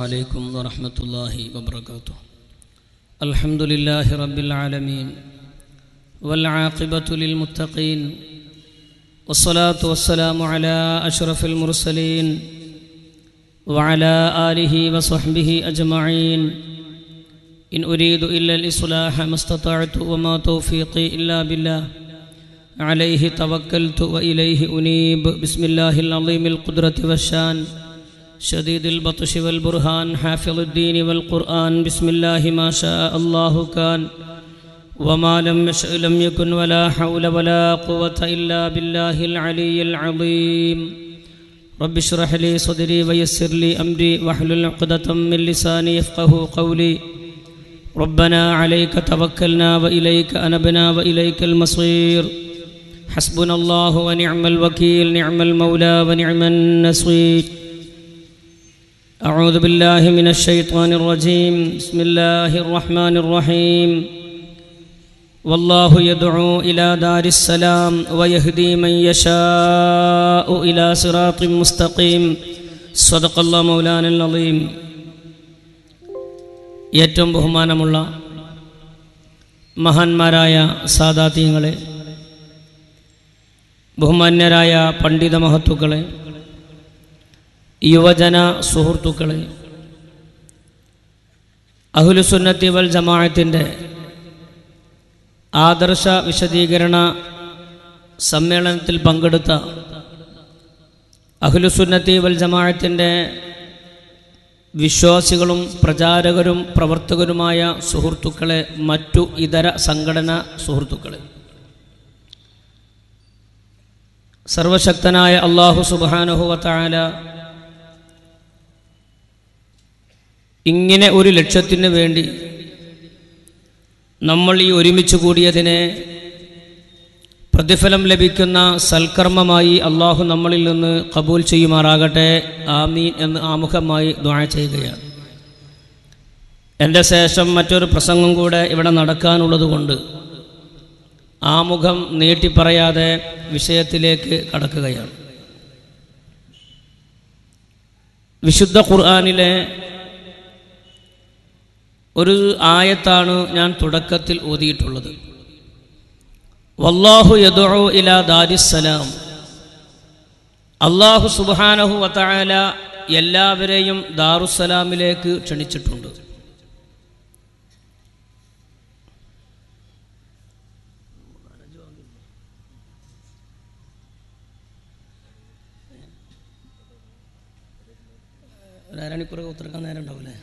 عليكم ورحمة الله وبركاته. الحمد لله رب العالمين والعاقبة للمتقين والصلاة والسلام على أشرف المرسلين وعلى آله وصحبه أجمعين. إن أريد إلا الإصلاح ما استطعت وما توفيقي إلا بالله. عليه توكلت وإليه أنيب. بسم الله العظيم القدرة والشان. شديد البطش والبرهان حافظ الدين والقرآن. بسم الله ما شاء الله كان. وما لم يشأ لم يكن ولا حول ولا قوة إلا بالله العلي العظيم. رب اشرح لي صدري ويسر لي أمري واحلل عقدة من لساني يفقه قولي. ربنا عليك توكلنا وإليك أنبنا وإليك المصير. حسبنا الله ونعم الوكيل نعم المولى ونعم النصير. أعوذ بالله من الشيطان الرجيم بسم الله الرحمن الرحيم والله يدعو إلى دار السلام ويهدي من يشاء إلى صراط مستقيم صدق الله مولانا العظيم ഏറ്റവും ബഹുമാനമുള്ള മഹാന്മാരായ സാദാത്യങ്ങളെ ബഹുമാന്യരായ പണ്ഡിത മഹത്തുക്കളെ യുവജന സുഹൃത്തുക്കളെ അഹുലുസുന്നത്തി വൽ ജമാഅത്തിന്റെ ആദർശ വിശദീകരണ സമ്മേളനത്തിൽ പങ്കെടുത്ത അഹുലുസുന്നത്തി വൽ ജമാഅത്തിന്റെ വിശ്വാസികളും പ്രചാരകരും പ്രവർത്തകരുമായ സുഹൃത്തുക്കളെ മറ്റു ഇതര സംഘടനാ സുഹൃത്തുക്കളെ. സർവശക്തനായ അള്ളാഹു സുബാനുഹുവത്തായ ഇങ്ങനെ ഒരു ലക്ഷ്യത്തിന് വേണ്ടി നമ്മൾ ഈ ഒരുമിച്ച് കൂടിയതിനെ പ്രതിഫലം ലഭിക്കുന്ന സൽക്കർമ്മമായി അള്ളാഹു നമ്മളിൽ നിന്ന് കബൂൽ ചെയ്യുമാറാകട്ടെ. ആമീൻ എന്ന് ആമുഖമായി ദ്വാ ചെയ്യുകയാണ്. എന്റെ ശേഷം മറ്റൊരു പ്രസംഗം കൂടെ ഇവിടെ നടക്കാനുള്ളതുകൊണ്ട് ആമുഖം നീട്ടിപ്പറയാതെ വിഷയത്തിലേക്ക് കടക്കുകയാണ്. വിശുദ്ധ ഖുർആാനിലെ ഒരു ആയത്താണ് ഞാൻ തുടക്കത്തിൽ ഓതിയിട്ടുള്ളത് വല്ലാഹു യദോ ഇലാ ദാരിസ്സലാം. അള്ളാഹു സുബാനഹു വതആല എല്ലാവരെയും ദാറുസലാമിലേക്ക് ക്ഷണിച്ചിട്ടുണ്ട്. ഉത്തരക്കാൻ നേരം ഉണ്ടാവില്ലേ?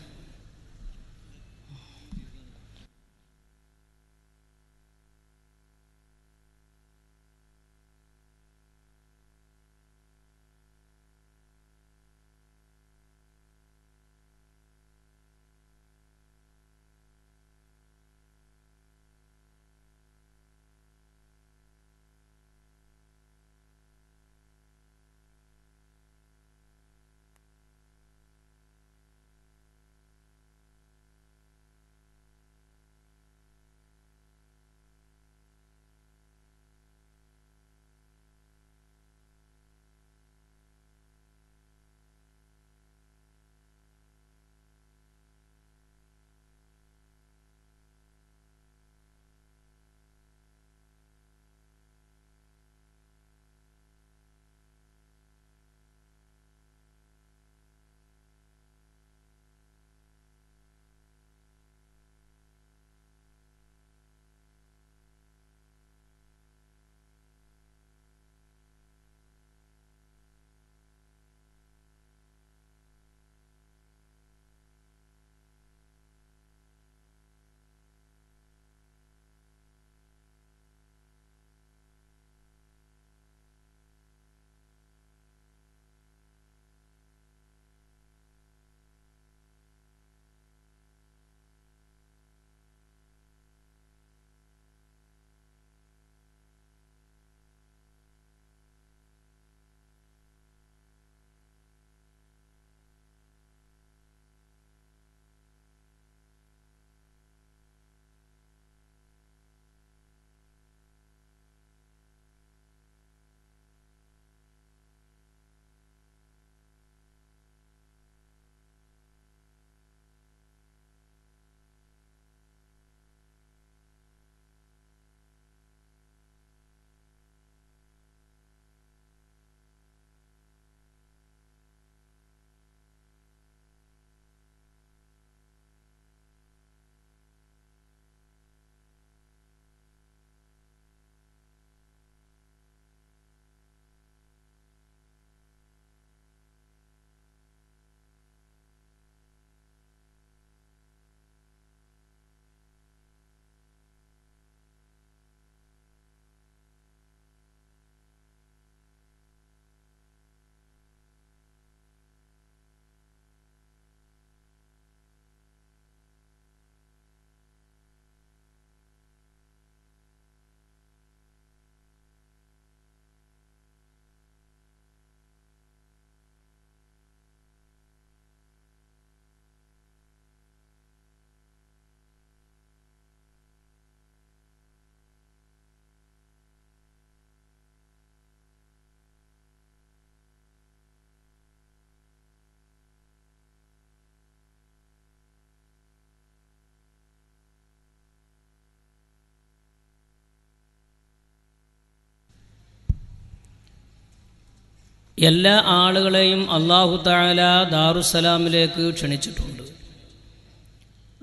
എല്ലാ ആളുകളെയും അള്ളാഹു താല ദാറുസലാമിലേക്ക് ക്ഷണിച്ചിട്ടുണ്ട്.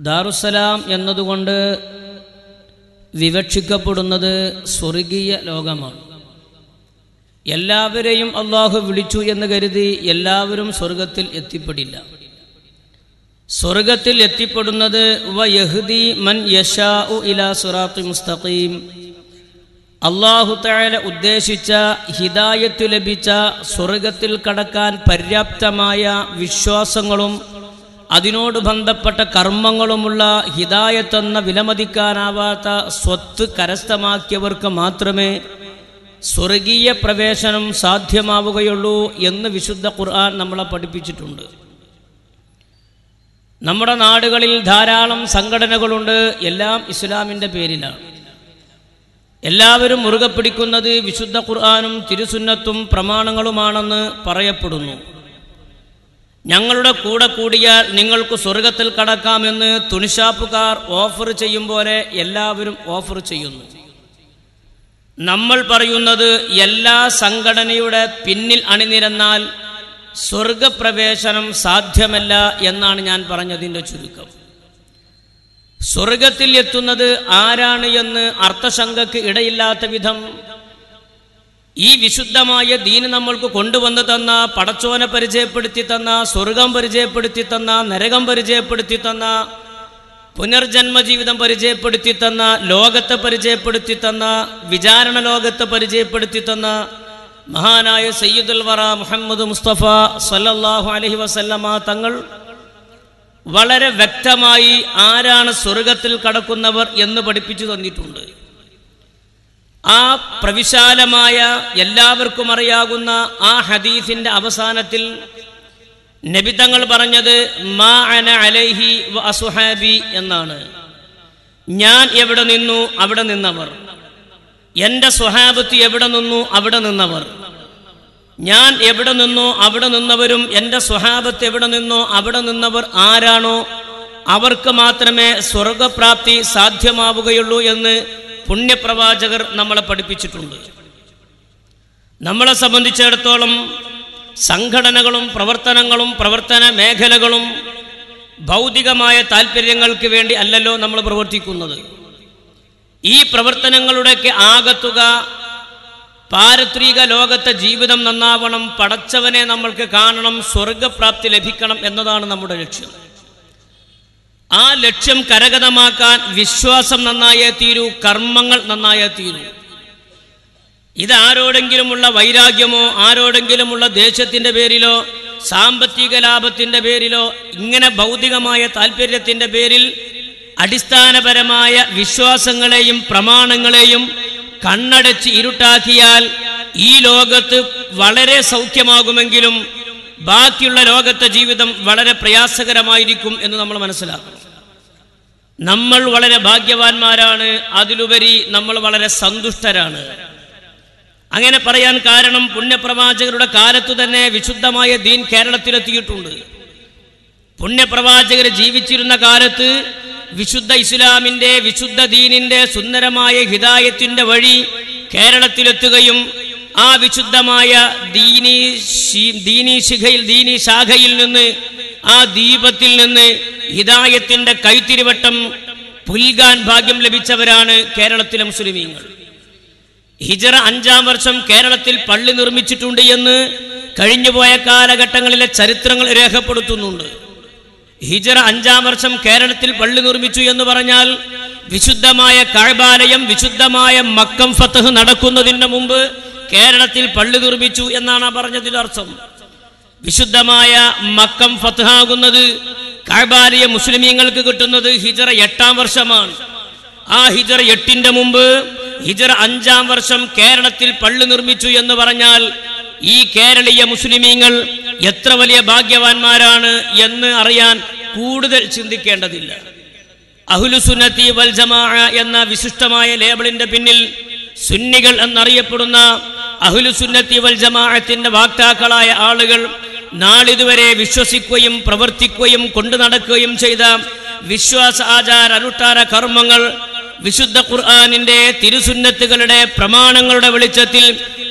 ദാറുസലാം എന്നതുകൊണ്ട് വിവക്ഷിക്കപ്പെടുന്നത് സ്വർഗീയ ലോകമാണ്. എല്ലാവരെയും അള്ളാഹു വിളിച്ചു എന്ന് കരുതി എല്ലാവരും സ്വർഗത്തിൽ എത്തിപ്പെടില്ല. സ്വർഗത്തിൽ എത്തിപ്പെടുന്നത് വ യഹ്ദി മൻ യഷാ ഉ ഇലാ സുറാത്ത് മുസ്തഖീം അള്ളാഹു താല ഉദ്ദേശിച്ച ഹിദായത്ത് ലഭിച്ച സ്വർഗത്തിൽ കടക്കാൻ പര്യാപ്തമായ വിശ്വാസങ്ങളും അതിനോട് ബന്ധപ്പെട്ട കർമ്മങ്ങളുമുള്ള ഹിദായത്തെന്ന വിലമതിക്കാനാവാത്ത സ്വത്ത് കരസ്ഥമാക്കിയവർക്ക് മാത്രമേ സ്വർഗീയ പ്രവേശനം സാധ്യമാവുകയുള്ളൂ എന്ന് വിശുദ്ധ ഖുർആൻ നമ്മളെ പഠിപ്പിച്ചിട്ടുണ്ട്. നമ്മുടെ നാടുകളിൽ ധാരാളം സംഘടനകളുണ്ട്. എല്ലാം ഇസ്ലാമിന്റെ പേരിലാണ്. എല്ലാവരും മുറുകെ പിടിക്കുന്നത് വിശുദ്ധ ഖുർആാനും തിരുസുന്നത്തും പ്രമാണങ്ങളുമാണെന്ന് പറയപ്പെടുന്നു. ഞങ്ങളുടെ കൂടെ കൂടിയാൽ നിങ്ങൾക്ക് സ്വർഗത്തിൽ കടക്കാമെന്ന് തുണിഷാപ്പുകാർ ഓഫർ ചെയ്യും പോലെ എല്ലാവരും ഓഫർ ചെയ്യുന്നു. നമ്മൾ പറയുന്നത് എല്ലാ സംഘടനയുടെ പിന്നിൽ അണിനിരന്നാൽ സ്വർഗപ്രവേശനം സാധ്യമല്ല എന്നാണ് ഞാൻ പറഞ്ഞതിന്റെ ചുരുക്കം. സ്വർഗത്തിൽ എത്തുന്നത് ആരാണ് എന്ന് അർത്ഥശങ്കക്ക് ഇടയില്ലാത്ത വിധം ഈ വിശുദ്ധമായ ദീന് നമ്മൾക്ക് കൊണ്ടുവന്നു തന്ന പടച്ചോനെ പരിചയപ്പെടുത്തി തന്ന സ്വർഗം പരിചയപ്പെടുത്തി തന്ന നരകം പരിചയപ്പെടുത്തി തന്ന പുനർജന്മ ജീവിതം പരിചയപ്പെടുത്തി തന്ന ലോകത്തെ പരിചയപ്പെടുത്തി തന്ന വിചാരണ ലോകത്തെ പരിചയപ്പെടുത്തി തന്ന മഹാനായ സയ്യിദുൽ വറ മുഹമ്മദ് മുസ്തഫ സല്ലല്ലാഹു അലഹി വസല്ലമ തങ്ങൾ വളരെ വ്യക്തമായി ആരാണ് സ്വർഗത്തിൽ കടക്കുന്നവർ എന്ന് പഠിപ്പിച്ചു തന്നിട്ടുണ്ട്. ആ പ്രവിശാലമായ എല്ലാവർക്കും അറിയാകുന്ന ആ ഹദീസിന്റെ അവസാനത്തിൽ നബിതങ്ങൾ പറഞ്ഞത് മാ അന അലൈഹി വ അസുഹാബി എന്നാണ്. ഞാൻ എവിടെ നിന്നു? അവിടെ നിന്നവർ. എന്റെ സ്വഹാബത്ത് എവിടെ നിന്നു? അവിടെ നിന്നവർ. ഞാൻ എവിടെ നിന്നോ അവിടെ നിന്നവരും എന്റെ സ്വഹാബത്ത് എവിടെ നിന്നോ അവിടെ നിന്നവർ ആരാണോ അവർക്ക് മാത്രമേ സ്വർഗപ്രാപ്തി സാധ്യമാവുകയുള്ളൂ എന്ന് പുണ്യപ്രവാചകർ നമ്മളെ പഠിപ്പിച്ചിട്ടുണ്ട്. നമ്മളെ സംബന്ധിച്ചിടത്തോളം സംഘടനകളും പ്രവർത്തനങ്ങളും പ്രവർത്തന മേഖലകളും ഭൗതികമായ താല്പര്യങ്ങൾക്ക് വേണ്ടി അല്ലല്ലോ നമ്മൾ പ്രവർത്തിക്കുന്നത്. ഈ പ്രവർത്തനങ്ങളുടെയൊക്കെ ആകത്തുക പാരത്രിക ലോകത്തെ ജീവിതം നന്നാവണം പടച്ചവനെ നമ്മൾക്ക് കാണണം സ്വർഗപ്രാപ്തി ലഭിക്കണം എന്നതാണ് നമ്മുടെ ലക്ഷ്യം. ആ ലക്ഷ്യം കരഗതമാക്കാൻ വിശ്വാസം നന്നായേ തീരൂ കർമ്മങ്ങൾ നന്നായേ തീരൂ. ഇത് ആരോടെങ്കിലുമുള്ള വൈരാഗ്യമോ ആരോടെങ്കിലുമുള്ള ദേശത്തിന്റെ പേരിലോ സാമ്പത്തിക ലാഭത്തിന്റെ പേരിലോ ഇങ്ങനെ ഭൗതികമായ താല്പര്യത്തിന്റെ പേരിൽ അടിസ്ഥാനപരമായ വിശ്വാസങ്ങളെയും പ്രമാണങ്ങളെയും കണ്ണടച്ച് ഇരുട്ടാക്കിയാൽ ഈ ലോകത്ത് വളരെ സൗഖ്യമാകുമെങ്കിലും ബാക്കിയുള്ള ലോകത്തെ ജീവിതം വളരെ പ്രയാസകരമായിരിക്കും എന്ന് നമ്മൾ മനസ്സിലാക്കണം. നമ്മൾ വളരെ ഭാഗ്യവാന്മാരാണ് അതിലുപരി നമ്മൾ വളരെ സന്തുഷ്ടരാണ്. അങ്ങനെ പറയാൻ കാരണം പുണ്യപ്രവാചകരുടെ കാലത്തു തന്നെ വിശുദ്ധമായ ദീൻ കേരളത്തിലെത്തിയിട്ടുണ്ട്. പുണ്യപ്രവാചകർ ജീവിച്ചിരുന്ന കാലത്ത് വിശുദ്ധ ഇസ്ലാമിന്റെ വിശുദ്ധ ദീനിന്റെ സുന്ദരമായ ഹിതായത്തിന്റെ വഴി കേരളത്തിലെത്തുകയും ആ വിശുദ്ധമായ ദീനി ദീനി ശിഖയിൽ ദീനി ശാഖയിൽ നിന്ന് ആ ദീപത്തിൽ നിന്ന് ഹിതായത്തിന്റെ കൈത്തിരിവട്ടം പുൽകാൻ ഭാഗ്യം ലഭിച്ചവരാണ് കേരളത്തിലെ മുസ്ലിമീങ്ങൾ. ഹിജറ അഞ്ചാം വർഷം കേരളത്തിൽ പള്ളി നിർമ്മിച്ചിട്ടുണ്ട് എന്ന് കഴിഞ്ഞുപോയ കാലഘട്ടങ്ങളിലെ ചരിത്രങ്ങൾ രേഖപ്പെടുത്തുന്നുണ്ട്. ഹിജറ അഞ്ചാം വർഷം കേരളത്തിൽ പള്ളി നിർമ്മിച്ചു എന്ന് പറഞ്ഞാൽ വിശുദ്ധമായ കഴബാലയം വിശുദ്ധമായ മക്കം ഫത്തഹ് നടക്കുന്നതിന് മുമ്പ് കേരളത്തിൽ പള്ളി നിർമ്മിച്ചു എന്നാണ് പറഞ്ഞതിന്റെ അർത്ഥം വിശുദ്ധമായ മക്കം ഫത്തഹാകുന്നത് കഴബാലയ മുസ്ലിമീങ്ങൾക്ക് കിട്ടുന്നത് ഹിജറ എട്ടാം വർഷമാണ്. ആ ഹിജറ എട്ടിന്റെ മുമ്പ് ഹിജറ അഞ്ചാം വർഷം കേരളത്തിൽ പള്ളി നിർമ്മിച്ചു എന്ന് പറഞ്ഞാൽ ഈ കേരളീയ മുസ്ലിമീങ്ങൾ എത്ര വലിയ ഭാഗ്യവാന്മാരാണ് എന്ന് അറിയാൻ കൂടുതൽ ചിന്തിക്കേണ്ടതില്ല. അഹുലുസുന്നത്തി വൽജമാ എന്ന വിശിഷ്ടമായ ലേബിളിന്റെ പിന്നിൽ സുന്നികൾ എന്നറിയപ്പെടുന്ന അഹുലുസുന്നത്തി വൽജമാഅത്തിന്റെ വാക്താക്കളായ ആളുകൾ നാളിതുവരെ വിശ്വസിക്കുകയും പ്രവർത്തിക്കുകയും കൊണ്ടു നടക്കുകയും ചെയ്ത വിശ്വാസ ആചാര അനുഷ്ഠാന കർമ്മങ്ങൾ വിശുദ്ധ ഖുർആാനിന്റെ തിരുസുന്നത്തുകളുടെ പ്രമാണങ്ങളുടെ വെളിച്ചത്തിൽ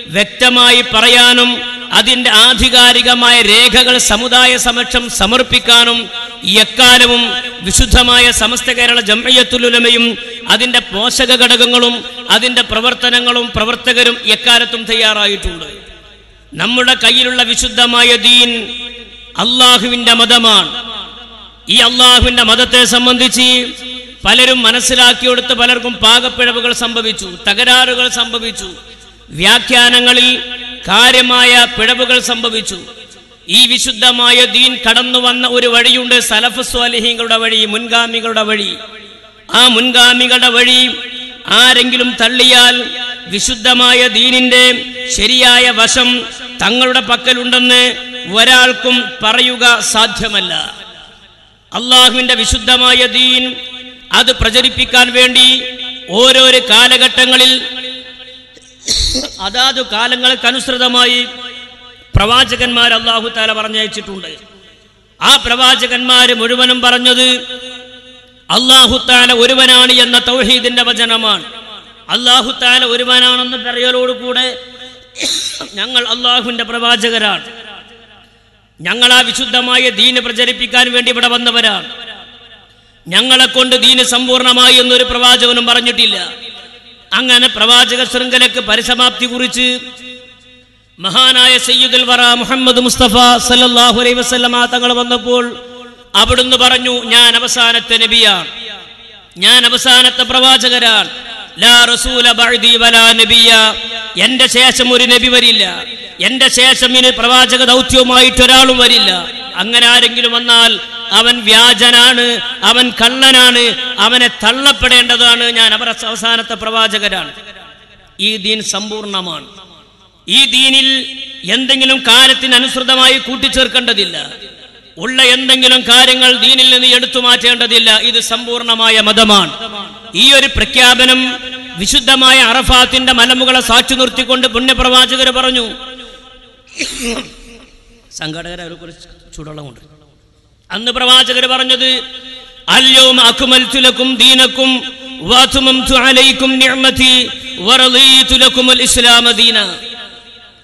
വ്യക്തമായി പറയാനും അതിന്റെ ആധികാരികമായ രേഖകൾ സമുദായ സമക്ഷം സമർപ്പിക്കാനും എക്കാലവും വിശുദ്ധമായ സമസ്ത കേരള ജംഅയ്യത്തുലുലമയും അതിന്റെ പോഷക ഘടകങ്ങളും അതിന്റെ പ്രവർത്തനങ്ങളും പ്രവർത്തകരും എക്കാലത്തും തയ്യാറായിട്ടുണ്ട്. നമ്മുടെ കയ്യിലുള്ള വിശുദ്ധമായ ദീൻ അള്ളാഹുവിന്റെ മതമാണ്. ഈ അള്ളാഹുവിന്റെ മതത്തെ സംബന്ധിച്ച് പലരും മനസ്സിലാക്കിയെടുത്ത് പലർക്കും പാകപ്പിഴവുകൾ സംഭവിച്ചു തകരാറുകൾ സംഭവിച്ചു. വ്യാഖ്യാനങ്ങളിൽ കാര്യമായ പിഴവുകൾ സംഭവിച്ചു. ഈ വിശുദ്ധമായ ദീൻ കടന്നു വന്ന ഒരു വഴിയുണ്ട് സലഫ് സ്വാലിഹീങ്ങളുടെ വഴി മുൻഗാമികളുടെ വഴി. ആ മുൻഗാമികളുടെ വഴി ആരെങ്കിലും തള്ളിയാൽ വിശുദ്ധമായ ദീനിന്റെ ശരിയായ വശം തങ്ങളുടെ പക്കലുണ്ടെന്ന് ഒരാൾക്കും പറയുക സാധ്യമല്ല. അള്ളാഹുവിന്റെ വിശുദ്ധമായ ദീൻ അത് പ്രചരിപ്പിക്കാൻ വേണ്ടി ഓരോരോ കാലഘട്ടങ്ങളിൽ അതാതു കാലങ്ങൾക്കനുസൃതമായി പ്രവാചകന്മാർ അള്ളാഹു താല പറഞ്ഞയച്ചിട്ടുണ്ട്. ആ പ്രവാചകന്മാർ മുഴുവനും പറഞ്ഞത് അള്ളാഹുത്താല ഒരുവനാണ് എന്ന തൗഹീദിന്റെ വചനമാണ്. അള്ളാഹുത്താല ഒരുവനാണെന്ന് പറയലോടുകൂടെ ഞങ്ങൾ അള്ളാഹുവിന്റെ പ്രവാചകരാണ്. ഞങ്ങൾ ആ വിശുദ്ധമായ ദീന് പ്രചരിപ്പിക്കാൻ വേണ്ടി ഇവിടെ വന്നവരാണ്. ഞങ്ങളെ കൊണ്ട് ദീന് സമ്പൂർണമായി എന്നൊരു പ്രവാചകനും പറഞ്ഞിട്ടില്ല. അങ്ങനെ പ്രവാചക ശൃംഖലക്ക് പരിസമാപ്തി കുറിച്ച് മഹാനായ സയ്യിദുൽ വറ മുഹമ്മദ് മുസ്തഫ സല്ലല്ലാഹു അലൈഹി വസല്ലമ തങ്ങൾ വന്നപ്പോൾ അവിടുന്ന് പറഞ്ഞു ഞാൻ അവസാനത്തെ നബിയാണ്. ഞാൻ അവസാനത്തെ പ്രവാചകരാണ്. ലാ റസൂല വലാ നബിയ. എന്റെ ശേഷം ഒരു നബി വരില്ല. എന്റെ ശേഷം ഇനി പ്രവാചക ദൗത്യവുമായിട്ട് ഒരാളും വരില്ല. അങ്ങനെ ആരെങ്കിലും വന്നാൽ അവൻ വ്യാജനാണ് അവൻ കള്ളനാണ് അവനെ തള്ളപ്പെടേണ്ടതാണ്. ഞാൻ അവർ അവസാനത്തെ പ്രവാചകരാണ്. ഈ ദീൻ സമ്പൂർണമാണ്. ഈ ദീനിൽ എന്തെങ്കിലും കാലത്തിന് അനുസൃതമായി കൂട്ടിച്ചേർക്കേണ്ടതില്ല. ഉള്ള എന്തെങ്കിലും കാര്യങ്ങൾ ദീനിൽ നിന്ന് എടുത്തു മാറ്റേണ്ടതില്ല. ഇത് സമ്പൂർണമായ മതമാണ്. ഈ ഒരു പ്രഖ്യാപനം വിശുദ്ധമായ അറഫാത്തിന്റെ മലമുകളെ സാക്ഷി നിർത്തിക്കൊണ്ട് പുണ്യപ്രവാചകർ പറഞ്ഞു. സംഘടകരെ കുറിച്ച് ചൂടുള്ളമുണ്ട് അന്ന് പ്രവാചകർ പറഞ്ഞത് അല്യോം അക്കുമൽത്തുലക്കും ദീനക്കും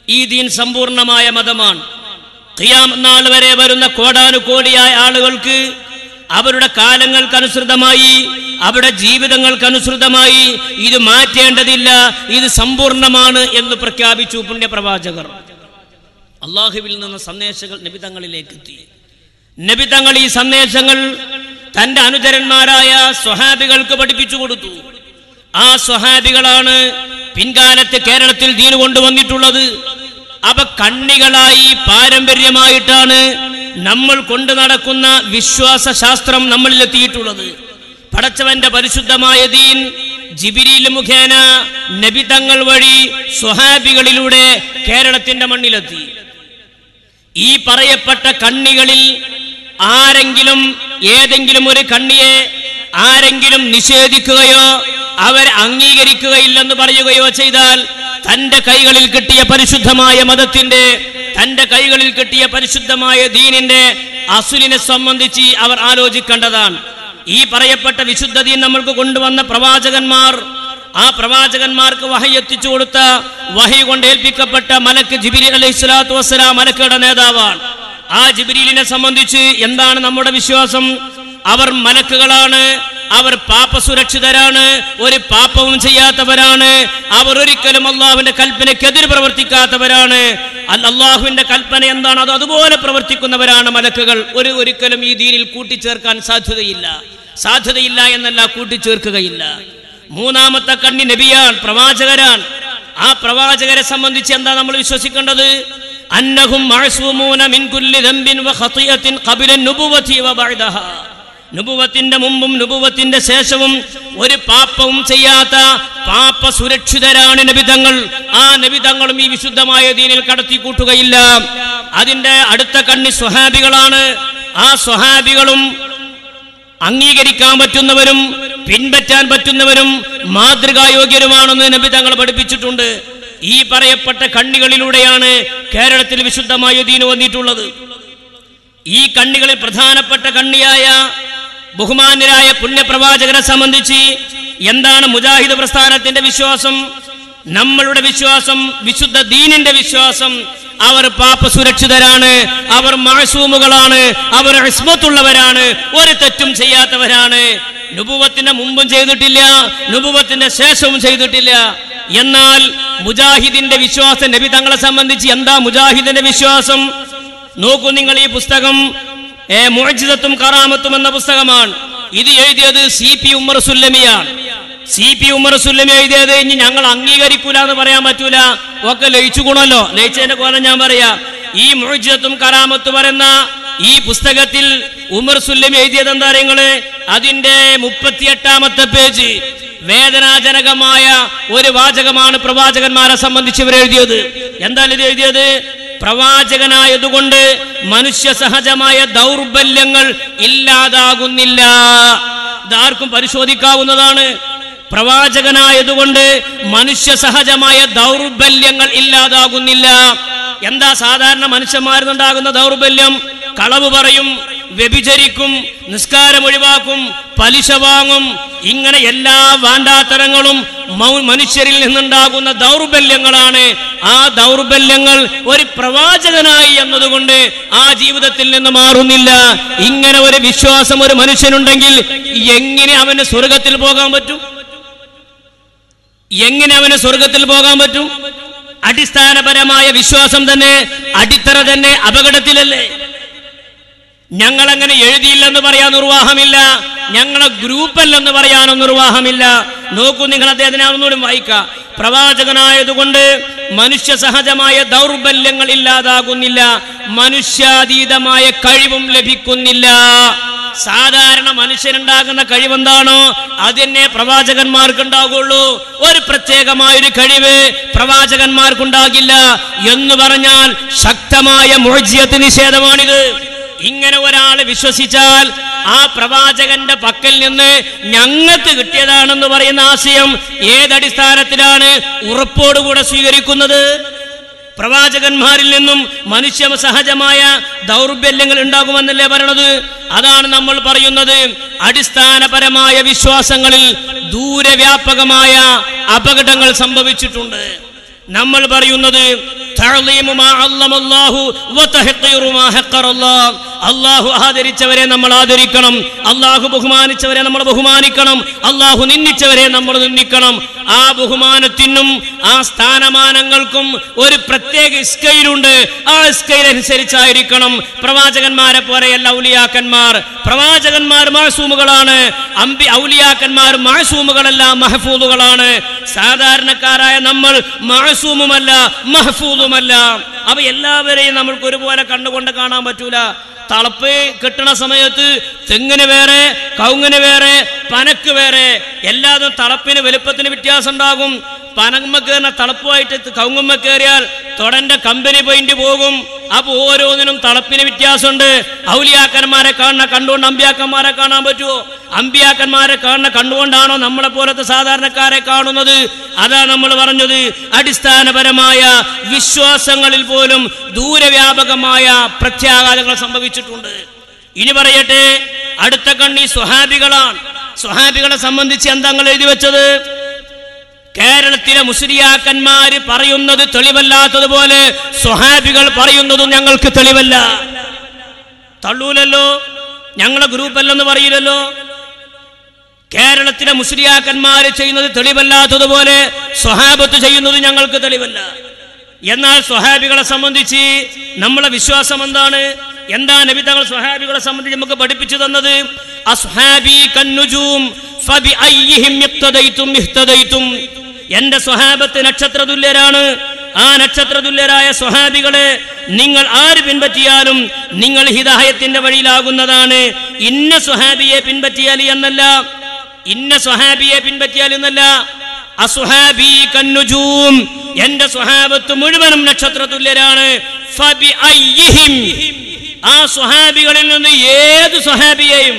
ഈ ദീൻ സമ്പൂർണമായ മതമാണ്. നാൾ വരെ വരുന്ന കോടാനുകോടിയായ ആളുകൾക്ക് അവരുടെ കാലങ്ങൾക്കനുസൃതമായി അവരുടെ ജീവിതങ്ങൾക്കനുസൃതമായി ഇത് മാറ്റേണ്ടതില്ല ഇത് സമ്പൂർണമാണ് എന്ന് പ്രഖ്യാപിച്ചു പുണ്യപ്രവാചകർ. അള്ളാഹുവിൽ നിന്ന് സന്ദേശങ്ങൾ നിബിതങ്ങളിലേക്ക് എത്തി നബിതങ്ങൾ ഈ സന്ദേശങ്ങൾ തന്റെ അനുചരന്മാരായ സ്വഹാബികൾക്ക് പഠിപ്പിച്ചു കൊടുത്തു. ആ സ്വഹാബികളാണ് പിൻകാലത്ത് കേരളത്തിൽ ദീന് കൊണ്ടുവന്നിട്ടുള്ളത് അവ കണ്ണികളായി പാരമ്പര്യമായിട്ടാണ് നമ്മൾ കൊണ്ടു നടക്കുന്ന വിശ്വാസ ശാസ്ത്രം നമ്മളിലെത്തിയിട്ടുള്ളത്. പടച്ചവന്റെ പരിശുദ്ധമായ ദീൻ ജിബിരിയിൽ മുഖേന നബിതങ്ങൾ വഴി സ്വഹാബികളിലൂടെ കേരളത്തിന്റെ മണ്ണിലെത്തി. ഈ പറയപ്പെട്ട കണ്ണികളിൽ ആരെങ്കിലും ഏതെങ്കിലും ഒരു കണ്ണിയെ ആരെങ്കിലും നിഷേധിക്കുകയോ അവർ അംഗീകരിക്കുകയില്ലെന്ന് പറയുകയോ ചെയ്താൽ തന്റെ കൈകളിൽ കിട്ടിയ പരിശുദ്ധമായ മതത്തിന്റെ തന്റെ കൈകളിൽ കിട്ടിയ പരിശുദ്ധമായ ദീനിന്റെ അസുലിനെ സംബന്ധിച്ച് അവർ ആലോചിക്കേണ്ടതാണ്. ഈ പറയപ്പെട്ട വിശുദ്ധ ദീൻ നമ്മൾക്ക് കൊണ്ടുവന്ന പ്രവാചകന്മാർ ആ പ്രവാചകന്മാർക്ക് വഹി എത്തിച്ചു കൊടുത്ത വഹി കൊണ്ട് ഏൽപ്പിക്കപ്പെട്ട മലക്ക് ജിബിരി അലൈഹി സ്വലാത്തു വസ്സലാം മലക്കയുടെ നേതാവാണ്. ആ ജിബിരിലിനെ സംബന്ധിച്ച് എന്താണ് നമ്മുടെ വിശ്വാസം? അവർ മലക്കുകളാണ് അവർ പാപസുരക്ഷിതരാണ് ഒരു പാപവും ചെയ്യാത്തവരാണ് അവർ ഒരിക്കലും അള്ളാഹുവിന്റെ കൽപ്പനയ്ക്കെതിരെ പ്രവർത്തിക്കാത്തവരാണ്. അള്ളാഹുവിന്റെ കൽപ്പന എന്താണ്? അത് അതുപോലെ പ്രവർത്തിക്കുന്നവരാണ് മലക്കുകൾ. ഒരു ഒരിക്കലും ഈ ദീനിൽ കൂട്ടിച്ചേർക്കാൻ സാധ്യതയില്ല. സാധ്യതയില്ല എന്നല്ല കൂട്ടിച്ചേർക്കുകയില്ല. മൂന്നാമത്തെ കണ്ണി നബിയാൻ പ്രവാചകരാൻ ആ പ്രവാചകരെ സംബന്ധിച്ച് എന്താ നമ്മൾ വിശ്വസിക്കേണ്ടത്? അന്നഹും നുബുവത്തിന്റെ മുമ്പും നുബുവത്തിന്റെ ശേഷവും ഒരു പാപ്പവും ചെയ്യാത്ത പാപ്പ സുരക്ഷിതരാണ് നബിതങ്ങൾ ആ നബിതങ്ങളും ഈ വിശുദ്ധമായ ദീനിൽ കടത്തി കൂട്ടുകയില്ല അതിന്റെ അടുത്ത കണ്ണി സ്വഹാബികളാണ്. ആ സ്വഹാബികളും അംഗീകരിക്കാൻ പറ്റുന്നവരും പിൻപറ്റാൻ പറ്റുന്നവരും മാതൃകായോഗ്യരുമാണെന്ന് നബി തങ്ങൾ പഠിപ്പിച്ചിട്ടുണ്ട്. ഈ പറയപ്പെട്ട കണ്ണികളിലൂടെയാണ് കേരളത്തിൽ വിശുദ്ധമായ ദീന് വന്നിട്ടുള്ളത്. ഈ കണ്ണികളിൽ പ്രധാനപ്പെട്ട കണ്ണിയായ ബഹുമാന്യരായ പുണ്യപ്രവാചകരെ സംബന്ധിച്ച് എന്താണ് മുജാഹിദ് പ്രസ്ഥാനത്തിന്റെ വിശ്വാസം? നമ്മളുടെ വിശ്വാസം വിശുദ്ധ ദീനിന്റെ വിശ്വാസം. അവർ പാപ്പ സുരക്ഷിതരാണ് അവർ മാസൂമുകളാണ് അവർ ഇസ്മത്തുള്ളവരാണ് ഒരു തെറ്റും ചെയ്യാത്തവരാണ്. നുപുവത്തിന്റെ മുമ്പും ചെയ്തിട്ടില്ല നുപുവത്തിന്റെ ശേഷവും ചെയ്തിട്ടില്ല. എന്നാൽ മുജാഹിദിന്റെ വിശ്വാസം നബി തങ്ങളെ സംബന്ധിച്ച് എന്താ മുജാഹിദിന്റെ വിശ്വാസം? നോക്കൂ നിങ്ങൾ ഈ പുസ്തകം ഏ, മുഅ്ജിസത്തും കറാമത്തും എന്ന പുസ്തകമാണ്. ഇത് എഴുതിയത് സി പി ഉമ്മർ സുല്ലമിയാണ്. സി പി ഉമ്മർ സുല്ലമി എഴുതിയത് ഇനി ഞങ്ങൾ അംഗീകരിക്കൂല എന്ന് പറയാൻ പറ്റൂല. ഒക്കെ ലയിച്ചു ഗുണല്ലോ. ലയിച്ചതിന്റെ കോലം ഞാൻ പറയാ. ഈ മുഅ്ജിസത്തും കറാമത്തും പറയുന്ന ഈ പുസ്തകത്തിൽ ഉമർ സുല്ലം എഴുതിയത് എന്താ നിങ്ങൾ അതിന്റെ മുപ്പത്തിയെട്ടാമത്തെ പേജ്. വേദനാജനകമായ ഒരു വാചകമാണ് പ്രവാചകന്മാരെ സംബന്ധിച്ച് ഇവർ എഴുതിയത്. എന്താണ് ഇത് എഴുതിയത്? പ്രവാചകനായതുകൊണ്ട് മനുഷ്യ സഹജമായ ദൗർബല്യങ്ങൾ ഇല്ലാതാകുന്നില്ല. ഇതാർക്കും പരിശോധിക്കാവുന്നതാണ്. പ്രവാചകനായതുകൊണ്ട് മനുഷ്യ സഹജമായ ദൗർബല്യങ്ങൾ ഇല്ലാതാകുന്നില്ല. എന്താ സാധാരണ മനുഷ്യന്മാരിൽ നിന്നുണ്ടാകുന്ന ദൗർബല്യം? കളവ് പറയും വ്യഭിചരിക്കും നിസ്കാരം ഒഴിവാക്കും പലിശ വാങ്ങും. ഇങ്ങനെ എല്ലാ വാണ്ടാത്തരങ്ങളും മനുഷ്യരിൽ നിന്നുണ്ടാകുന്ന ദൗർബല്യങ്ങളാണ്. ആ ദൗർബല്യങ്ങൾ ഒരു പ്രവാചകനായി എന്നതുകൊണ്ട് ആ ജീവിതത്തിൽ നിന്ന് മാറുന്നില്ല. ഇങ്ങനെ ഒരു വിശ്വാസം ഒരു മനുഷ്യനുണ്ടെങ്കിൽ എങ്ങനെ അവന് സ്വർഗത്തിൽ പോകാൻ പറ്റും? എങ്ങനെ അവന് സ്വർഗത്തിൽ പോകാൻ പറ്റും? അടിസ്ഥാനപരമായ വിശ്വാസം തന്നെ അടിത്തറ തന്നെ അപകടത്തിലല്ലേ? ഞങ്ങൾ അങ്ങനെ എഴുതിയില്ലെന്ന് പറയാൻ നിർവാഹമില്ല. ഞങ്ങളെ ഗ്രൂപ്പല്ലെന്ന് പറയാനും നിർവാഹമില്ല. നോക്കൂ നിങ്ങൾ അദ്ദേഹത്തിനെ ഒന്നുകൂടി വായിക്കാം പ്രവാചകനായതുകൊണ്ട് മനുഷ്യ സഹജമായ ദൗർബല്യങ്ങൾ ഇല്ലാതാകുന്നില്ല. മനുഷ്യാതീതമായ കഴിവും ലഭിക്കുന്നില്ല. സാധാരണ മനുഷ്യനുണ്ടാകുന്ന കഴിവെന്താണോ? അതിനെ പ്രവാചകന്മാർക്കുണ്ടാകുള്ളൂ. ഒരു പ്രത്യേകമായ ഒരു കഴിവ് പ്രവാചകന്മാർക്കുണ്ടാകില്ല എന്ന് പറഞ്ഞാൽ ശക്തമായ മോജ്യത്തിന് നിഷേധമാണിത്. ഇങ്ങനെ ഒരാൾ വിശ്വസിച്ചാൽ ആ പ്രവാചകന്റെ പക്കൽ നിന്ന് ഞങ്ങൾക്ക് കിട്ടിയതാണെന്ന് പറയുന്ന ആശയം ഏതടിസ്ഥാനത്തിലാണ് ഉറപ്പോടുകൂടെ സ്വീകരിക്കുന്നത്? പ്രവാചകന്മാരിൽ നിന്നും മനുഷ്യ സഹജമായ ദൗർബല്യങ്ങൾ ഉണ്ടാകുമെന്നല്ലേ പറയണത്? അതാണ് നമ്മൾ പറയുന്നത്. അടിസ്ഥാനപരമായ വിശ്വാസങ്ങളിൽ ദൂരവ്യാപകമായ അപകടങ്ങൾ സംഭവിച്ചിട്ടുണ്ട്. നമ്മൾ പറയുന്നത് അള്ളാഹു ആദരിച്ചവരെ നമ്മൾ ആദരിക്കണം. അള്ളാഹു ബഹുമാനിച്ചവരെ നമ്മൾ ബഹുമാനിക്കണം. അള്ളാഹു നിന്ദിച്ചവരെ നമ്മൾ നിന്ദിക്കണം. ആ ബഹുമാനത്തിനും ആ സ്ഥാനമാനങ്ങൾക്കും ഒരു പ്രത്യേക ഇസ്കയിലുണ്ട്. ആ ഇസ്കയിലനുസരിച്ചായിരിക്കണം. പ്രവാചകന്മാരെ പോലെയല്ല ഔലിയാക്കന്മാർ. പ്രവാചകന്മാർ മാസൂമുകളാണ്. അമ്പി ഔലിയാക്കന്മാർ മാസൂമുകളല്ല മഹഫൂദുകളാണ്. സാധാരണക്കാരായ നമ്മൾ മാസൂമുമല്ല മഹഫൂദുമല്ല അവ എല്ലാവരെയും നമ്മൾക്ക് ഒരുപോലെ കണ്ടുകൊണ്ട് കാണാൻ പറ്റൂല. തളപ്പ് കെട്ടണ സമയത്ത് തെങ്ങിന് വേറെ കൗങ്ങിന് വേറെ പനക്ക് വേറെ എല്ലാതും തളപ്പിന് വലുപ്പത്തിന് വ്യത്യാസം ഉണ്ടാകും പനമ്മ കയറുന്ന തളപ്പുമായിട്ട് കൗങ്ങുമ്മ കയറിയാൽ തൊടന്റെ കമ്പനി പോയിന്റ് പോകും. അപ്പൊ ഓരോന്നിനും തളപ്പിന് വ്യത്യാസമുണ്ട്. ഔലിയാക്കന്മാരെ കാണുന്ന കണ്ടുകൊണ്ട് അമ്പിയാക്കന്മാരെ കാണാൻ പറ്റുമോ അമ്പിയാക്കന്മാരെ കാണുന്ന കണ്ടുകൊണ്ടാണോ നമ്മളെ പോലത്തെ സാധാരണക്കാരെ കാണുന്നത്? അതാ നമ്മൾ പറഞ്ഞത് അടിസ്ഥാനപരമായ വിശ്വാസങ്ങളിൽ പോലും ദൂരവ്യാപകമായ പ്രത്യാഘാതങ്ങൾ സംഭവിച്ചിട്ടുണ്ട് ഇനി പറയട്ടെ അടുത്ത കണ്ണി സ്വഹാബികളാണ്. സ്വഹാബികളെ സംബന്ധിച്ച് എന്താ എഴുതി വെച്ചത്? കേരളത്തിലെ മുസ്ലിയാക്കന്മാര് പറയുന്നത് തെളിവല്ലാത്തതുപോലെ സ്വഹാബികൾ പറയുന്നതും ഞങ്ങൾക്ക് തെളിവല്ല. തള്ളൂലല്ലോ? ഞങ്ങളെ ഗ്രൂപ്പല്ലെന്ന് പറയില്ലല്ലോ? കേരളത്തിലെ മുസ്ലിയാക്കന്മാര് ചെയ്യുന്നത് തെളിവല്ലാത്തതുപോലെ സ്വഹാബത്ത് ചെയ്യുന്നത് ഞങ്ങൾക്ക് തെളിവല്ല. എന്നാൽ സ്വഹാബികളെ സംബന്ധിച്ച് നമ്മളെ വിശ്വാസം എന്താണ്? എന്താ നബി തങ്ങൾ സ്വഹാബികളെ സംബന്ധിച്ച് നമുക്ക് പഠിപ്പിച്ചു തന്നത്? എന്റെ സ്വഹാബത്ത് നക്ഷത്ര തുല്യരാണ് ആ നക്ഷത്ര തുല്യരായ സ്വഹാബികളെ നിങ്ങൾ ആര് പിൻപറ്റിയാലും നിങ്ങൾ ഹിദായത്തിന്റെ വഴിയിലാകുന്നതാണ്. ഇന്ന സ്വഹാബിയെ പിൻപറ്റിയാൽ എന്നല്ല. ഇന്ന സ്വഹാബിയെ പിൻപറ്റിയാൽ എന്നല്ല. എന്റെ സ്വഹാബത്ത് മുഴുവനും നക്ഷത്ര തുല്യരാണ്. ആ സ്വഹാബികളിൽ നിന്ന് ഏത് സ്വഹാബിയെയും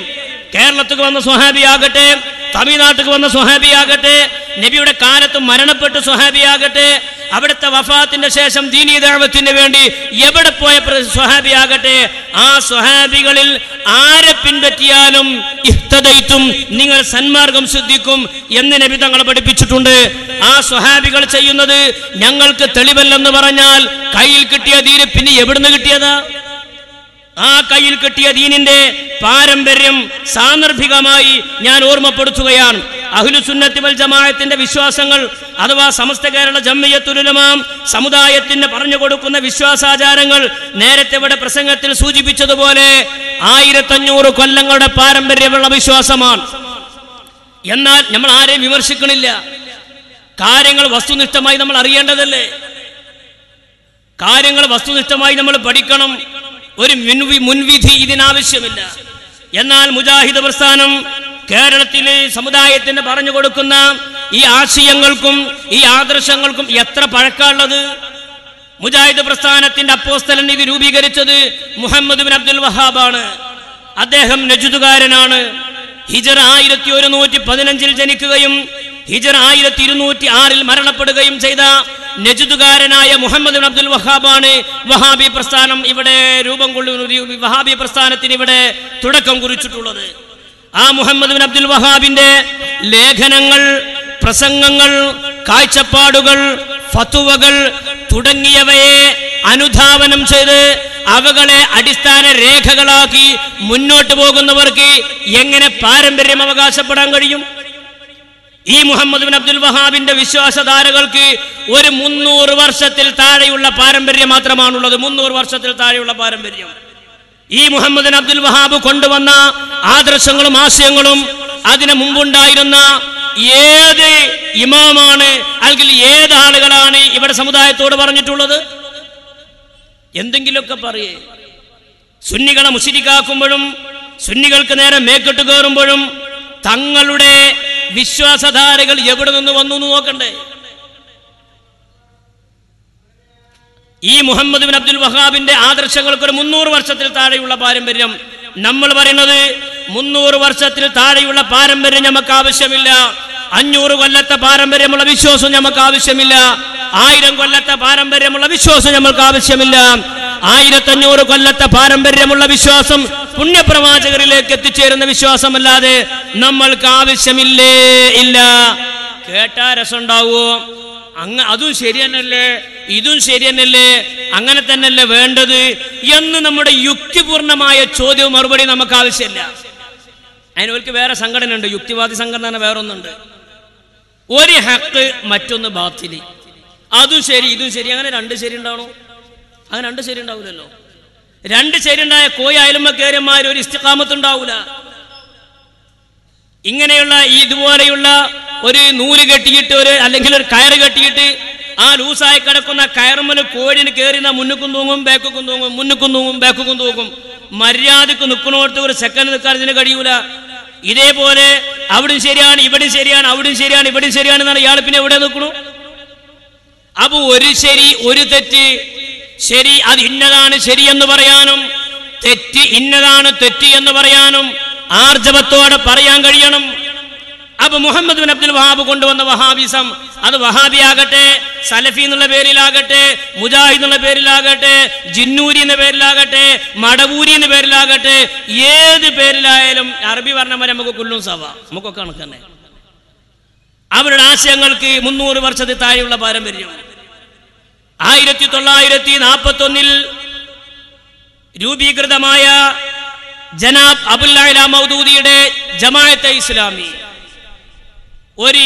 കേരളത്തിൽ വന്ന സ്വഹാബിയാകട്ടെ തമിഴ്നാട്ടിൽ വന്ന സ്വഹാബിയാകട്ടെ നബിയുടെ കാലത്ത് മരണപ്പെട്ട സ്വഹാബിയാകട്ടെ അവിടുത്തെ വഫാത്തിന്റെ ശേഷം ദീനീ ദൈവത്തിന് വേണ്ടി എവിടെ പോയ സ്വഹാബി ആകട്ടെ ആ സ്വഹാബികളിൽ ആരെ പിൻപറ്റിയാലും ഇഹ്തദൈത്തും നിങ്ങൾ സന്മാർഗം സിദ്ധിക്കും എന്ന് നബി തങ്ങളെ പഠിപ്പിച്ചിട്ടുണ്ട്. ആ സ്വഹാബികൾ ചെയ്യുന്നത് ഞങ്ങൾക്ക് തെളിവല്ലെന്ന് പറഞ്ഞാൽ കയ്യിൽ കിട്ടിയ ദീന് പിന്നെ എവിടുന്ന് കിട്ടിയതാ? ആ കയ്യിൽ കിട്ടിയ ദീനിന്റെ പാരമ്പര്യം സാന്ദർഭികമായി ഞാൻ ഓർമ്മപ്പെടുത്തുകയാണ്. അഹ്ലുസുന്നത്തി വൽ ജമാഅത്തിന്റെ വിശ്വാസങ്ങൾ അഥവാ സമസ്ത കേരള ജമ്മിയത്തുലുലമാം സമുദായത്തിന് പറഞ്ഞു കൊടുക്കുന്ന വിശ്വാസാചാരങ്ങൾ നേരത്തെ ഇവിടെ പ്രസംഗത്തിൽ സൂചിപ്പിച്ചതുപോലെ ആയിരത്തഞ്ഞൂറ് കൊല്ലങ്ങളുടെ പാരമ്പര്യമുള്ള വിശ്വാസമാണ്. എന്നാൽ നമ്മൾ ആരെയും വിമർശിക്കണില്ല. കാര്യങ്ങൾ വസ്തുനിഷ്ഠമായി നമ്മൾ അറിയേണ്ടതല്ലേ? കാര്യങ്ങൾ വസ്തുനിഷ്ഠമായി നമ്മൾ പഠിക്കണം. ഒരു മുൻവി മുൻവിധി ഇതിനാവശ്യമില്ല. എന്നാൽ മുജാഹിദ് പ്രസ്ഥാനം കേരളത്തിലെ സമുദായത്തിന് പറഞ്ഞു കൊടുക്കുന്ന ഈ ആശയങ്ങൾക്കും ഈ ആദർശങ്ങൾക്കും എത്ര പഴക്കമുള്ളത്? മുജാഹിദ് പ്രസ്ഥാനത്തിന്റെ അപ്പോസ്തലൻ ഇത് രൂപീകരിച്ചത് മുഹമ്മദ് ബിൻ അബ്ദുൽ വഹാബാണ്. അദ്ദേഹം നജുദുകാരനാണ്. ഹിജർ ആയിരത്തി ഒരുന്നൂറ്റി പതിനഞ്ചിൽ ജനിക്കുകയും ഹിജർ ആയിരത്തി ഇരുന്നൂറ്റി ആറിൽ മരണപ്പെടുകയും ചെയ്ത നജുദുകാരനായ മുഹമ്മദ് അബ്ദുൽ വഹാബാണ്. വഹാബി പ്രസ്ഥാനം ഇവിടെ രൂപം കൊള്ളുന്ന വഹാബി പ്രസ്ഥാനത്തിന് ഇവിടെ തുടക്കം കുറിച്ചിട്ടുള്ളത്. ആ മുഹമ്മദ് ബിൻ അബ്ദുൽ വഹാബിന്റെ ലേഖനങ്ങൾ പ്രസംഗങ്ങൾ കാഴ്ചപ്പാടുകൾ ഫത്തുവകൾ തുടങ്ങിയവയെ അനുധാവനം ചെയ്ത് അവകളെ അടിസ്ഥാന രേഖകളാക്കി മുന്നോട്ട് പോകുന്നവർക്ക് എങ്ങനെ പാരമ്പര്യം അവകാശപ്പെടാൻ കഴിയും? ഈ മുഹമ്മദ് ബിൻ അബ്ദുൽ വഹാബിന്റെ വിശ്വാസധാരകൾക്ക് ഒരു മുന്നൂറ് വർഷത്തിൽ താഴെയുള്ള പാരമ്പര്യം മാത്രമാണുള്ളത്. മുന്നൂറ് വർഷത്തിൽ താഴെയുള്ള പാരമ്പര്യം. ഈ മുഹമ്മദ് അബ്ദുൽ വഹാബ് കൊണ്ടുവന്ന ആദർശങ്ങളും ആശയങ്ങളും അതിനു മുമ്പുണ്ടായിരുന്ന ഏത് ഇമാമാണ് അല്ലെങ്കിൽ ഏത് ആളുകളാണ് ഇവിടെ സമുദായത്തോട് പറഞ്ഞിട്ടുള്ളത്? എന്തെങ്കിലുമൊക്കെ പറയേ. സുന്നികളെ മുഷിരിക്കാക്കുമ്പോഴും സുന്നികൾക്ക് നേരെ മേക്കെട്ട് കയറുമ്പോഴും തങ്ങളുടെ വിശ്വാസധാരകൾ എവിടെ നിന്ന് വന്നു എന്ന് നോക്കണ്ടേ? ഈ മുഹമ്മദ് ബിൻ അബ്ദുൽ വഹാബിന്റെ ആദർശങ്ങൾക്ക് ഒരു മുന്നൂറ് വർഷത്തിൽ താഴെയുള്ള പാരമ്പര്യം. നമ്മൾ പറയുന്നത് മുന്നൂറ് വർഷത്തിൽ താഴെയുള്ള പാരമ്പര്യം നമുക്ക് ആവശ്യമില്ല. അഞ്ഞൂറ് കൊല്ലത്തെ പാരമ്പര്യമുള്ള വിശ്വാസം നമുക്ക് ആവശ്യമില്ല. ആയിരം കൊല്ലത്തെ പാരമ്പര്യമുള്ള വിശ്വാസം നമുക്ക് ആവശ്യമില്ല. ആയിരത്തഞ്ഞൂറ് കൊല്ലത്തെ പാരമ്പര്യമുള്ള വിശ്വാസം പുണ്യപ്രവാചകരിലേക്ക് എത്തിച്ചേരുന്ന വിശ്വാസമല്ലാതെ നമ്മൾക്ക് ആവശ്യമില്ലേ ഇല്ല. കേട്ടാ രസമുണ്ടാവോ? അങ്ങ അതും ശരി തന്നെയല്ലേ ഇതും ശരി തന്നെയല്ലേ അങ്ങനെ തന്നെയല്ലേ വേണ്ടത് എന്ന് നമ്മുടെ യുക്തിപൂർണമായ ചോദ്യവും മറുപടി നമുക്ക് ആവശ്യമില്ല. അതിനവർക്ക് വേറെ സംഘടന ഉണ്ട് യുക്തിവാദി സംഘടന വേറെ ഒന്നുണ്ട് ഒരു ഹക്ക് മറ്റൊന്ന് ബാത്തിലി. അതും ശരി ഇതും ശരി അങ്ങനെ രണ്ട് ശരി ഉണ്ടാവണോ? അങ്ങനെ രണ്ട് ശരി ഉണ്ടാവില്ലല്ലോ രണ്ട് ശരി ഉണ്ടായ കോയി കയറിയന്മാർ ഒരു ഇസ്തിക്കാമത്ത് ഉണ്ടാവൂല. ഇങ്ങനെയുള്ള ഈ ഇതുപോലെയുള്ള ഒരു നൂൽ കെട്ടിയിട്ട് ഒരു അല്ലെങ്കിൽ ഒരു കയർ കെട്ടിയിട്ട് ആ ലൂസായി കിടക്കുന്ന കയറുമ്മന് കോഴിന് കയറിന മുന്നുക്കും തൂങ്ങും ബേക്കും തൂങ്ങും മുന്നുക്കും തൂങ്ങും ബേക്കും തൂങ്ങും. മര്യാദയ്ക്ക് നിൽക്കണോടത്ത് ഒരു സെക്കൻഡ് നിൽക്കാൻ ഇതിന് കഴിയൂല. ഇതേപോലെ അവിടും ശരിയാണ് ഇവിടും ശരിയാണ് അവിടും ശരിയാണ് ഇവിടും ശരിയാണ് എന്നാണ് ഇയാൾ പിന്നെ എവിടെ നിൽക്കണു? അപ്പൊ ഒരു ശരി ഒരു തെറ്റ്. ശരി അത് ഇന്നതാണ് ശരി എന്ന് പറയാനും തെറ്റ് ഇന്നതാണ് തെറ്റ് എന്ന് പറയാനും ആർജവത്തോടെ പറയാൻ കഴിയണം. അപ്പൊ മുഹമ്മദ് ബിൻ അബ്ദുൽ വഹാബ് കൊണ്ടുവന്ന വഹാബിസം അത് വഹാബി ആകട്ടെ സലഫി എന്നുള്ള പേരിലാകട്ടെ മുജാഹിദ് എന്നുള്ള പേരിലാകട്ടെ ജിന്നൂരി എന്ന പേരിലാകട്ടെ മടവൂരി എന്ന പേരിലാകട്ടെ ഏത് പേരിലായാലും അറബി പറഞ്ഞ പോലെ നമുക്ക് കുല്ലും സവ. നമുക്കൊക്കെ കണക്ക് തന്നെ അവരുടെ ആശയങ്ങൾക്ക് മുന്നൂറ് വർഷത്തിൽ താഴെയുള്ള പാരമ്പര്യം ആയിരത്തി തൊള്ളായിരത്തി നാൽപ്പത്തി ഒന്നിൽ രൂപീകൃതമായ ജനാബ് അബുല്ല മൗദൂദിയുടെ ജമാഅത്തെ ഇസ്ലാമി. ഒരു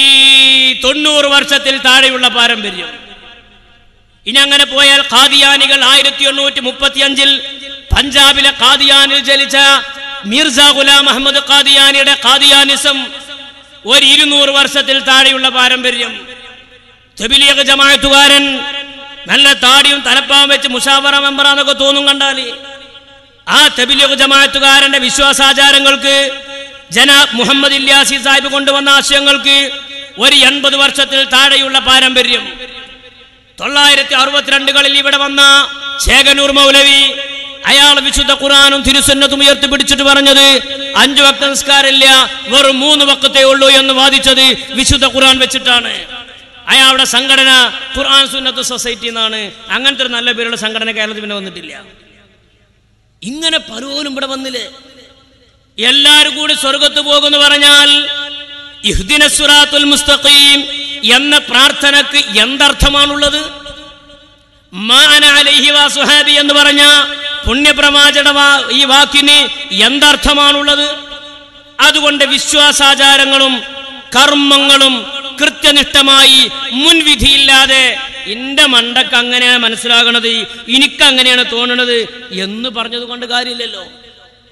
തൊണ്ണൂറ് വർഷത്തിൽ താഴെയുള്ള പാരമ്പര്യം. ഇനി അങ്ങനെ പോയാൽ ഖാദിയാനികൾ ആയിരത്തി എണ്ണൂറ്റി മുപ്പത്തി അഞ്ചിൽ പഞ്ചാബിലെ ഖാദിയാനിൽ ജനിച്ച മിർസ ഗുലാം അഹമ്മദ് ഖാദിയാനിയുടെ ഖാദിയാനിസം ഒരു ഇരുന്നൂറ് വർഷത്തിൽ താഴെയുള്ള പാരമ്പര്യം. തെബിലിയക ജമായത്തുകാരൻ നല്ല താടിയും തലപ്പാവും വെച്ച് മുഷാവറ മെമ്പറാന്നൊക്കെ തോന്നും കണ്ടാൽ. ആ തെബിലിയക ജമാഅത്തുകാരന്റെ വിശ്വാസാചാരങ്ങൾക്ക് ജനാബ് മുഹമ്മദ് ഇല്യാസി സാഹിബ് കൊണ്ടുവന്ന ആശയങ്ങൾക്ക് ഒരു എൺപത് വർഷത്തിൽ താഴെയുള്ള പാരമ്പര്യം. തൊള്ളായിരത്തി അറുപത്തിരണ്ടുകളിൽ ഇവിടെ വന്ന ശേഖനൂർ മൗലവി അയാൾ വിശുദ്ധ ഖുറാനും തിരുസന്നത്തും ഉയർത്തിപ്പിടിച്ചിട്ട് പറഞ്ഞത് അഞ്ചു വക്ത നിസ്കാരമില്ല വെറും മൂന്ന് വക്കത്തേ ഉള്ളൂ എന്ന് വാദിച്ചത് വിശുദ്ധ ഖുറാൻ വെച്ചിട്ടാണ്. അയാളുടെ സംഘടന ഖുർആൻ സുന്നത്ത് സൊസൈറ്റി എന്നാണ് അങ്ങനത്തെ ഒരു നല്ല പേരുള്ള സംഘടന കേരളത്തിൽ പിന്നെ വന്നിട്ടില്ല. ഇങ്ങനെ പലരും ഇവിടെ വന്നില്ലേ? എല്ലാരും കൂടി സ്വർഗത്ത് പോകുന്നു പറഞ്ഞാൽ ഇഹ്ദിന മുസ്തഖീം എന്ന പ്രാർത്ഥനക്ക് എന്തർത്ഥമാണുള്ളത്? സുഹാബി എന്ന് പറഞ്ഞ പുണ്യപ്രവാചന ഈ വാക്കിന് എന്തർത്ഥമാണുള്ളത്? അതുകൊണ്ട് വിശ്വാസാചാരങ്ങളും കർമ്മങ്ങളും കൃത്യനിഷ്ഠമായി മുൻവിധിയില്ലാതെ എന്റെ മണ്ടക്ക് അങ്ങനെയാണ് മനസ്സിലാകണത് എനിക്ക് അങ്ങനെയാണ് തോന്നണത് എന്ന് പറഞ്ഞത് കൊണ്ട് കാര്യമില്ലല്ലോ.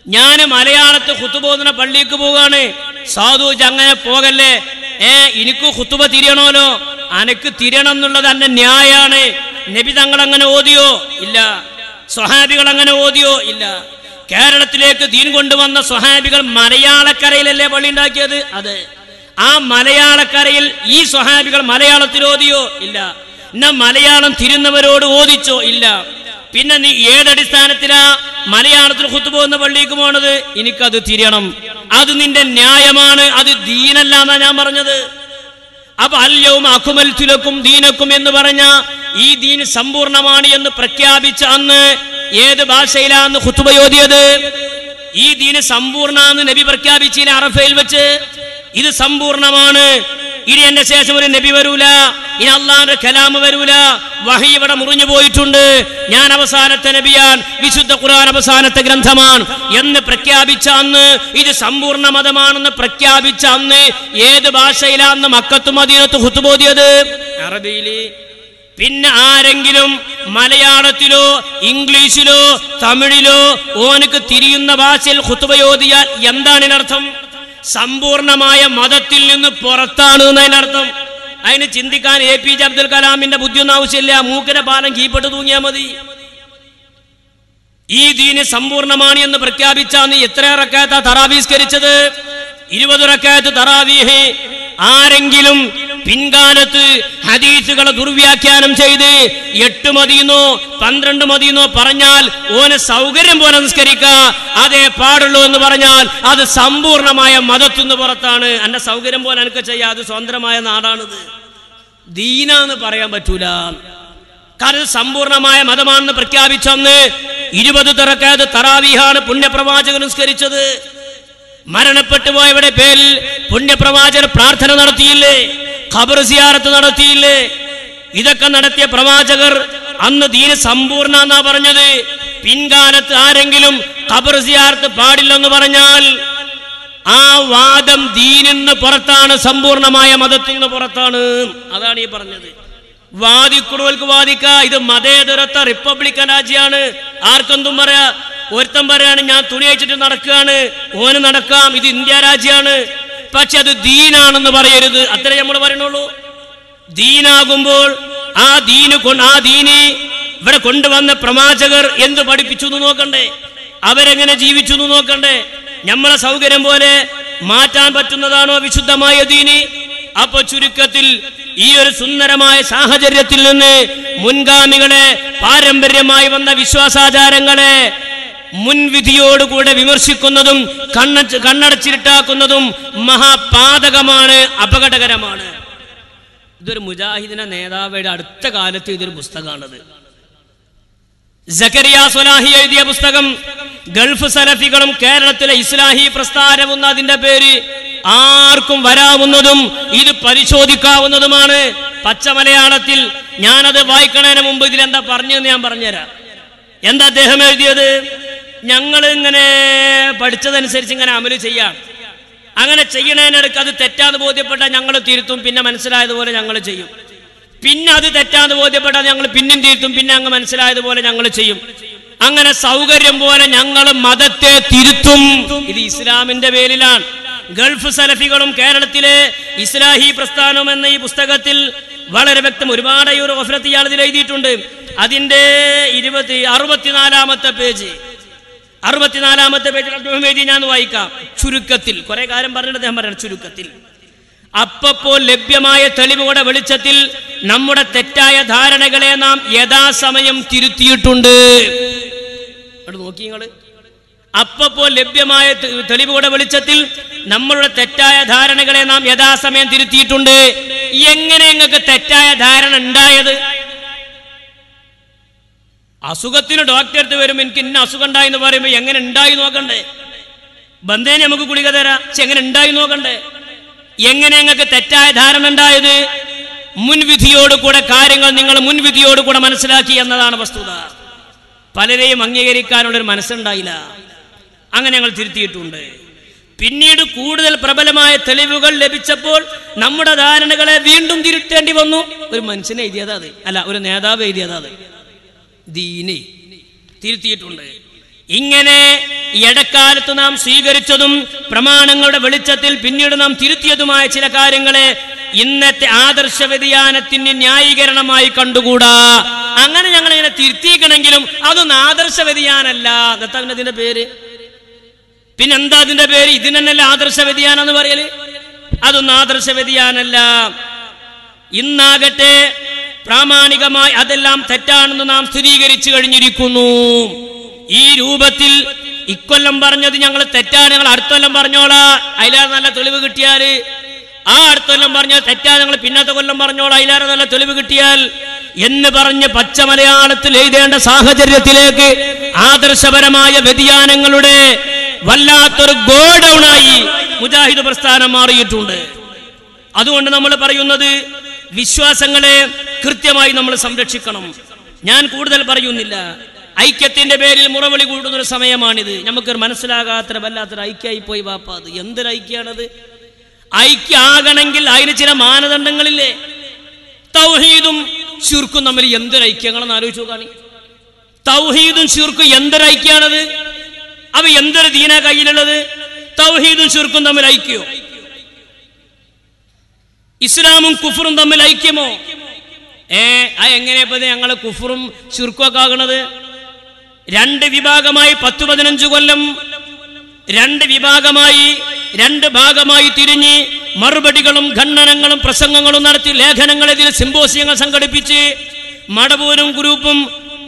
ഞാൻ മലയാളത്ത് ഹുത്തുബോധന പള്ളിക്ക് പോവുകയാണ്. സാധു അങ്ങനെ പോകല്ലേ? ഏ എനിക്ക് ഹുത്തുബ തിരിയണോലോ? അനക്ക് തിരിയണം എന്നുള്ളത് എന്റെ ന്യായാണ്. നബി തങ്ങൾ അങ്ങനെ ഓതിയോ? ഇല്ല. സ്വഹാബികൾ അങ്ങനെ ഓതിയോ? ഇല്ല. കേരളത്തിലേക്ക് ദീൻ കൊണ്ടുവന്ന സ്വഹാബികൾ മലയാളക്കരയിലല്ലേ പള്ളി ഉണ്ടാക്കിയത്? അതെ. ആ മലയാളക്കരയിൽ ഈ സ്വഹാബികൾ മലയാളത്തിൽ ഓതിയോ ഇല്ല. എന്നാ മലയാളം തിരുന്നവരോട് ഓദിച്ചോ ഇല്ല. പിന്നെ നീ ഏതടിസ്ഥാനത്തിലാ മലയാളത്തിൽ കുത്തുപോകുന്ന പള്ളിക്ക് പോണത്? എനിക്കത് തിരിയണം. അത് നിന്റെ ന്യായമാണ്. അത് ദീനല്ല എന്നാ ഞാൻ പറഞ്ഞത്. അപ്പൊ അല്യവും അക്കുമൽ തുലക്കും ദീനക്കും എന്ന് പറഞ്ഞ ഈ ദീൻ സമ്പൂർണമാണ് എന്ന് പ്രഖ്യാപിച്ച അന്ന് ഏത് ഭാഷയിലാന്ന് കുത്തുബയോദിയത് ഈ ദീന് സമ്പൂർണാന്ന് നബി പ്രഖ്യാപിച്ചില്ല അറഫയിൽ വെച്ച്. ഇത് സമ്പൂർണമാണ്. ഇനി എന്റെ ശേഷം ഒരു നബി വരൂല. ഇനി അള്ളാന്റെ കലാമ് വരൂല. വഹി ഇവിടെ മുറിഞ്ഞു പോയിട്ടുണ്ട്. ഞാൻ അവസാനത്തെ നബിയാൻ വിശുദ്ധ ഖുർആൻ അവസാനത്തെ ഗ്രന്ഥമാണ്. എന്ന് പ്രഖ്യാപിച്ച അന്ന് ഇത് സമ്പൂർണ മതമാണെന്ന് പ്രഖ്യാപിച്ച അന്ന് ഏത് ഭാഷയിലാന്ന് മക്കത്തും മദീനത്ത് ഹുത്തുബോധിയത് അറബിയിൽ. പിന്നെ ആരെങ്കിലും മലയാളത്തിലോ ഇംഗ്ലീഷിലോ തമിഴിലോ ഓനക്ക് തിരിയുന്ന ഭാഷയിൽ ഹുത്തുബയോദിയാൽ എന്താണ് ഇതിനർത്ഥം? സമ്പൂർണമായ മതത്തിൽ നിന്ന് പുറത്താണ് എന്നതിനർത്ഥം. അതിന് ചിന്തിക്കാൻ എ പി ജെ അബ്ദുൽ കലാമിന്റെ ബുദ്ധിയൊന്നും ആവശ്യമില്ല. മൂക്കിന്റെ പാലം കീപ്പെട്ട് തൂങ്ങിയാൽ മതി. ഈ ദീന് സമ്പൂർണമാണ് എന്ന് പ്രഖ്യാപിച്ചാന്ന് എത്ര റക്കാത്ത തറാവീസ്കരിച്ചത്? ഇരുപത് റക്കാത്ത് തറാവീഹ്. ആരെങ്കിലും പിൻകാലത്ത് ഹദീസുകളെ ദുർവ്യാഖ്യാനം ചെയ്ത് എട്ട് മതിയെന്നോ പന്ത്രണ്ട് മതിയെന്നോ പറഞ്ഞാൽ ഓന് സൗകര്യം പോലെ നിസ്കരിക്കുക അതേ പാടുള്ളൂ എന്ന് പറഞ്ഞാൽ അത് സമ്പൂർണമായ മതത്തിന് പുറത്താണ്. എന്റെ സൗകര്യം പോലെ എനിക്ക് ചെയ്യാം അത് സ്വതന്ത്രമായ നാടാണിത്. ദീനാന്ന് പറയാൻ പറ്റൂല. കാരണം സമ്പൂർണമായ മതമാണെന്ന് പ്രഖ്യാപിച്ചന്ന് ഇരുപത് തിറക്കാത് തറാവീഹാണ് പുണ്യപ്രവാചകൻ നിസ്കരിച്ചത്. മരണപ്പെട്ടു പോയവരുടെ പേരിൽ പുണ്യപ്രവാചകർ പ്രാർത്ഥന നടത്തിയില്ലേ? ഖബർ സിയാറത്ത് നടത്തിയില്ലേ? ഇതൊക്കെ നടത്തിയ പ്രവാചകർ അന്ന് ദീന് സമ്പൂർണ എന്നാ പറഞ്ഞത്. പിൻകാലത്ത് ആരെങ്കിലും ഖബർ സിയാറത്ത് പാടില്ലെന്ന് പറഞ്ഞാൽ ആ വാദം ദീനിന്ന് പുറത്താണ് സമ്പൂർണമായ മതത്തിൽ നിന്ന് പുറത്താണ്. അതാണ് ഈ പറഞ്ഞത്. വാദിക്കുറുവൽക്ക് വാദിക്ക. ഇത് മതേതരത്വ റിപ്പബ്ലിക്കൻ രാജ്യമാണ്. ആർക്കെന്തും പറയാ. ഒരുത്തൻ പറയാണ് ഞാൻ തുണി അയച്ചിട്ട് നടക്കുകയാണ്. ഓന് നടക്കാം. ഇത് ഇന്ത്യ രാജ്യമാണ്. പക്ഷെ അത് ദീനാണെന്ന് പറയരുത്. അത്രേ നമ്മൾ പറയണുള്ളൂ. ദീനാകുമ്പോൾ ആ ദീന് ആ ദീനി ഇവിടെ കൊണ്ടുവന്ന പ്രവാചകർ എന്ത് പഠിപ്പിച്ചു എന്ന് നോക്കണ്ടേ? അവരെങ്ങനെ ജീവിച്ചു എന്ന് നോക്കണ്ടേ? നമ്മളെ സൗകര്യം പോലെ മാറ്റാൻ പറ്റുന്നതാണോ വിശുദ്ധമായ ദീനി? അപ്പൊ ചുരുക്കത്തിൽ ഈ ഒരു സുന്ദരമായ സാഹചര്യത്തിൽ നിന്ന് മുൻഗാമികളെ പാരമ്പര്യമായി വന്ന വിശ്വാസാചാരങ്ങളെ മുൻവിധിയോടുകൂടെ വിമർശിക്കുന്നതും കണ്ണ കണ്ണടച്ചിരിട്ടാക്കുന്നതും മഹാപാതകമാണ് അപകടകരമാണ്. ഇതൊരു മുജാഹിദിന നേതാവയുടെ അടുത്ത കാലത്ത് ഇതൊരു പുസ്തകമാണത്. സക്കരിയ സ്വലാഹി എഴുതിയ പുസ്തകം ഗൾഫ് സലഫികളും കേരളത്തിലെ ഇസ്ലാഹി പ്രസ്ഥാനവും അതിന്റെ പേര് ആർക്കും വരാവുന്നതും ഇത് പരിശോധിക്കാവുന്നതുമാണ്. പച്ച മലയാളത്തിൽ ഞാനത് വായിക്കണതിന് മുമ്പ് ഇതിലെന്താ പറഞ്ഞതെന്ന് ഞാൻ പറഞ്ഞുതരാം. എന്താ അദ്ദേഹം എഴുതിയത്? ഞങ്ങൾ ഇങ്ങനെ പഠിച്ചതനുസരിച്ച് ഇങ്ങനെ അമൽ ചെയ്യാം. അങ്ങനെ ചെയ്യണതിനിടയ്ക്ക് അത് തെറ്റാന്ന് ബോധ്യപ്പെട്ടാൽ ഞങ്ങൾ തിരുത്തും പിന്നെ മനസ്സിലായതുപോലെ ഞങ്ങൾ ചെയ്യും. പിന്നെ അത് തെറ്റാന്ന് ബോധ്യപ്പെട്ടാൽ ഞങ്ങൾ പിന്നെയും തിരുത്തും പിന്നെ അങ്ങ് മനസ്സിലായതുപോലെ ഞങ്ങൾ ചെയ്യും. അങ്ങനെ സൗകര്യം പോലെ ഞങ്ങൾ മതത്തെ തിരുത്തും. ഇത് ഇസ്ലാമിന്റെ പേരിലാണ്. ഗൾഫ് സലഫികളും കേരളത്തിലെ ഇസ്ലാഹി പ്രസ്ഥാനം എന്ന ഈ പുസ്തകത്തിൽ വളരെ വ്യക്തം. ഒരുപാട് ഈ ഒരു ഓഫറത്ത് ഇയാൾ ഇതിൽ എഴുതിയിട്ടുണ്ട്. അതിന്റെ ഇരുപത്തി അറുപത്തിനാലാമത്തെ പേജ്. അറുപത്തിനാലാമത്തെ പേജിൽ അദ്ദേഹം എഴുതി ഞാൻ വായിക്കാം. ചുരുക്കത്തിൽ. കുറെ കാര്യം പറഞ്ഞിട്ട് അദ്ദേഹം പറയണം ചുരുക്കത്തിൽ. അപ്പപ്പോൾ ലഭ്യമായ തെളിവുകളുടെ വെളിച്ചത്തിൽ നമ്മുടെ തെറ്റായ ധാരണകളെ നാം യഥാസമയം തിരുത്തിയിട്ടുണ്ട്. നോക്കി നിങ്ങൾ അപ്പപ്പോൾ ലഭ്യമായ തെളിവുകളുടെ വെളിച്ചത്തിൽ നമ്മളുടെ തെറ്റായ ധാരണകളെ നാം യഥാസമയം തിരുത്തിയിട്ടുണ്ട്. എങ്ങനെ നിങ്ങൾക്ക് തെറ്റായ ധാരണ ഉണ്ടായത്? അസുഖത്തിന് ഡോക്ടർ അടുത്ത് വരും എനിക്ക് ഇന്ന അസുഖം ഉണ്ടായി എന്ന് പറയുമ്പോൾ എങ്ങനെ ഉണ്ടായി നോക്കണ്ടേ? ബന്ധേനെ നമുക്ക് ഗുളിക തരാം. പക്ഷെ എങ്ങനെ ഉണ്ടായി നോക്കണ്ടേ? എങ്ങനെ നിങ്ങൾക്ക് തെറ്റായ ധാരണ ഉണ്ടായത്? മുൻവിധിയോടുകൂടെ കാര്യങ്ങൾ നിങ്ങൾ മുൻവിധിയോട് മുൻവിധിയോടുകൂടെ മനസ്സിലാക്കി എന്നതാണ് വസ്തുത. പലരെയും അംഗീകരിക്കാനുള്ളൊരു മനസ്സുണ്ടായില്ല. അങ്ങനെ ഞങ്ങൾ തിരുത്തിയിട്ടുണ്ട്. പിന്നീട് കൂടുതൽ പ്രബലമായ തെളിവുകൾ ലഭിച്ചപ്പോൾ നമ്മുടെ ധാരണകളെ വീണ്ടും തിരുത്തേണ്ടി വന്നു. ഒരു മനുഷ്യനെ എഴുതിയതാ അത്. അല്ല ഒരു നേതാവ് എഴുതിയതാ അത്. ദീനി തിരുത്തിയിട്ടുണ്ട്. ഇങ്ങനെ ഇടക്കാലത്ത് നാം സ്വീകരിച്ചതും പ്രമാണങ്ങളുടെ വെളിച്ചത്തിൽ പിന്നീട് നാം തിരുത്തിയതുമായ ചില കാര്യങ്ങളെ ഇന്നത്തെ ആദർശ വ്യതിയാനത്തിന് ന്യായീകരണമായി കണ്ടുകൂടാ. അങ്ങനെ ഞങ്ങൾ ഇങ്ങനെ തിരുത്തിയിക്കണമെങ്കിലും അതൊന്നും ആദർശ വ്യതിയാനല്ല. എന്താ അതിന്റെ പേര്? പിന്നെന്താ അതിന്റെ പേര്? ഇതിനല്ല ആദർശ വ്യതിയാനം എന്ന് പറയൽ? അതൊന്നും ആദർശ വ്യതിയാനല്ല ഇന്നാകട്ടെ പ്രാമാണികമായി അതെല്ലാം തെറ്റാണെന്ന് നാം സ്ഥിരീകരിച്ചു കഴിഞ്ഞിരിക്കുന്നു. ഈ രൂപത്തിൽ ഇക്കൊല്ലം പറഞ്ഞത് ഞങ്ങൾ തെറ്റാണ്. ഞങ്ങൾ അടുത്തൊല്ലം പറഞ്ഞോളാ. അതിലേറെ നല്ല തെളിവ് കിട്ടിയാൽ ആ അടുത്തൊല്ലം പറഞ്ഞാൽ തെറ്റാ ഞങ്ങൾ പിന്നത്തെ കൊല്ലം പറഞ്ഞോളാ. അതിലേറെ നല്ല തെളിവ് കിട്ടിയാൽ എന്ന് പറഞ്ഞ് പച്ച മലയാളത്തിൽ എഴുതേണ്ട സാഹചര്യത്തിലേക്ക് ആദർശപരമായ വ്യതിയാനങ്ങളുടെ വല്ലാത്തൊരു ഗോഡൌണായി മുജാഹിദ് പ്രസ്ഥാനം മാറിയിട്ടുണ്ട്. അതുകൊണ്ട് നമ്മൾ പറയുന്നത് വിശ്വാസങ്ങളെ കൃത്യമായി നമ്മൾ സംരക്ഷിക്കണം. ഞാൻ കൂടുതൽ പറയുന്നില്ല. ഐക്യത്തിന്റെ പേരിൽ മുറവിളി കൂടുന്ന ഒരു സമയമാണിത്. നമുക്കൊരു മനസ്സിലാകാത്ത വല്ലാത്തൊരു ഐക്യമായി പോയി വാപ്പ അത് എന്തൊരു ഐക്യാണത് ഐക്യാകണമെങ്കിൽ അതിന് ചില മാനദണ്ഡങ്ങളില്ലേ? തൗഹീദും ശുർക്കും തമ്മിൽ എന്തൊരു ഐക്യങ്ങളെന്ന് ആലോചിച്ചു നോക്കാണി. തൗഹീദും ശുർക്കും എന്തൊരു ഐക്യാണത് അവ എന്തൊരു ദീന കയ്യിലുള്ളത്? തൗഹീദും ചുരുക്കും തമ്മിൽ ഐക്യോ? ഇസ്ലാമും കുഫറും തമ്മിൽ ഐക്യമോ? ഏ ആ എങ്ങനെയപ്പോ ഞങ്ങൾ കുഫറും ചുരുക്കുമൊക്കെ ആകണത് രണ്ട് വിഭാഗമായി പത്തു പതിനഞ്ച് കൊല്ലം രണ്ട് വിഭാഗമായി രണ്ട് ഭാഗമായി തിരിഞ്ഞ് മറുപടികളും ഖണ്ഡനങ്ങളും പ്രസംഗങ്ങളും നടത്തി ലേഖനങ്ങളെതിരെ സിംബോസിയങ്ങൾ സംഘടിപ്പിച്ച് മടവൂരും ഗ്രൂപ്പും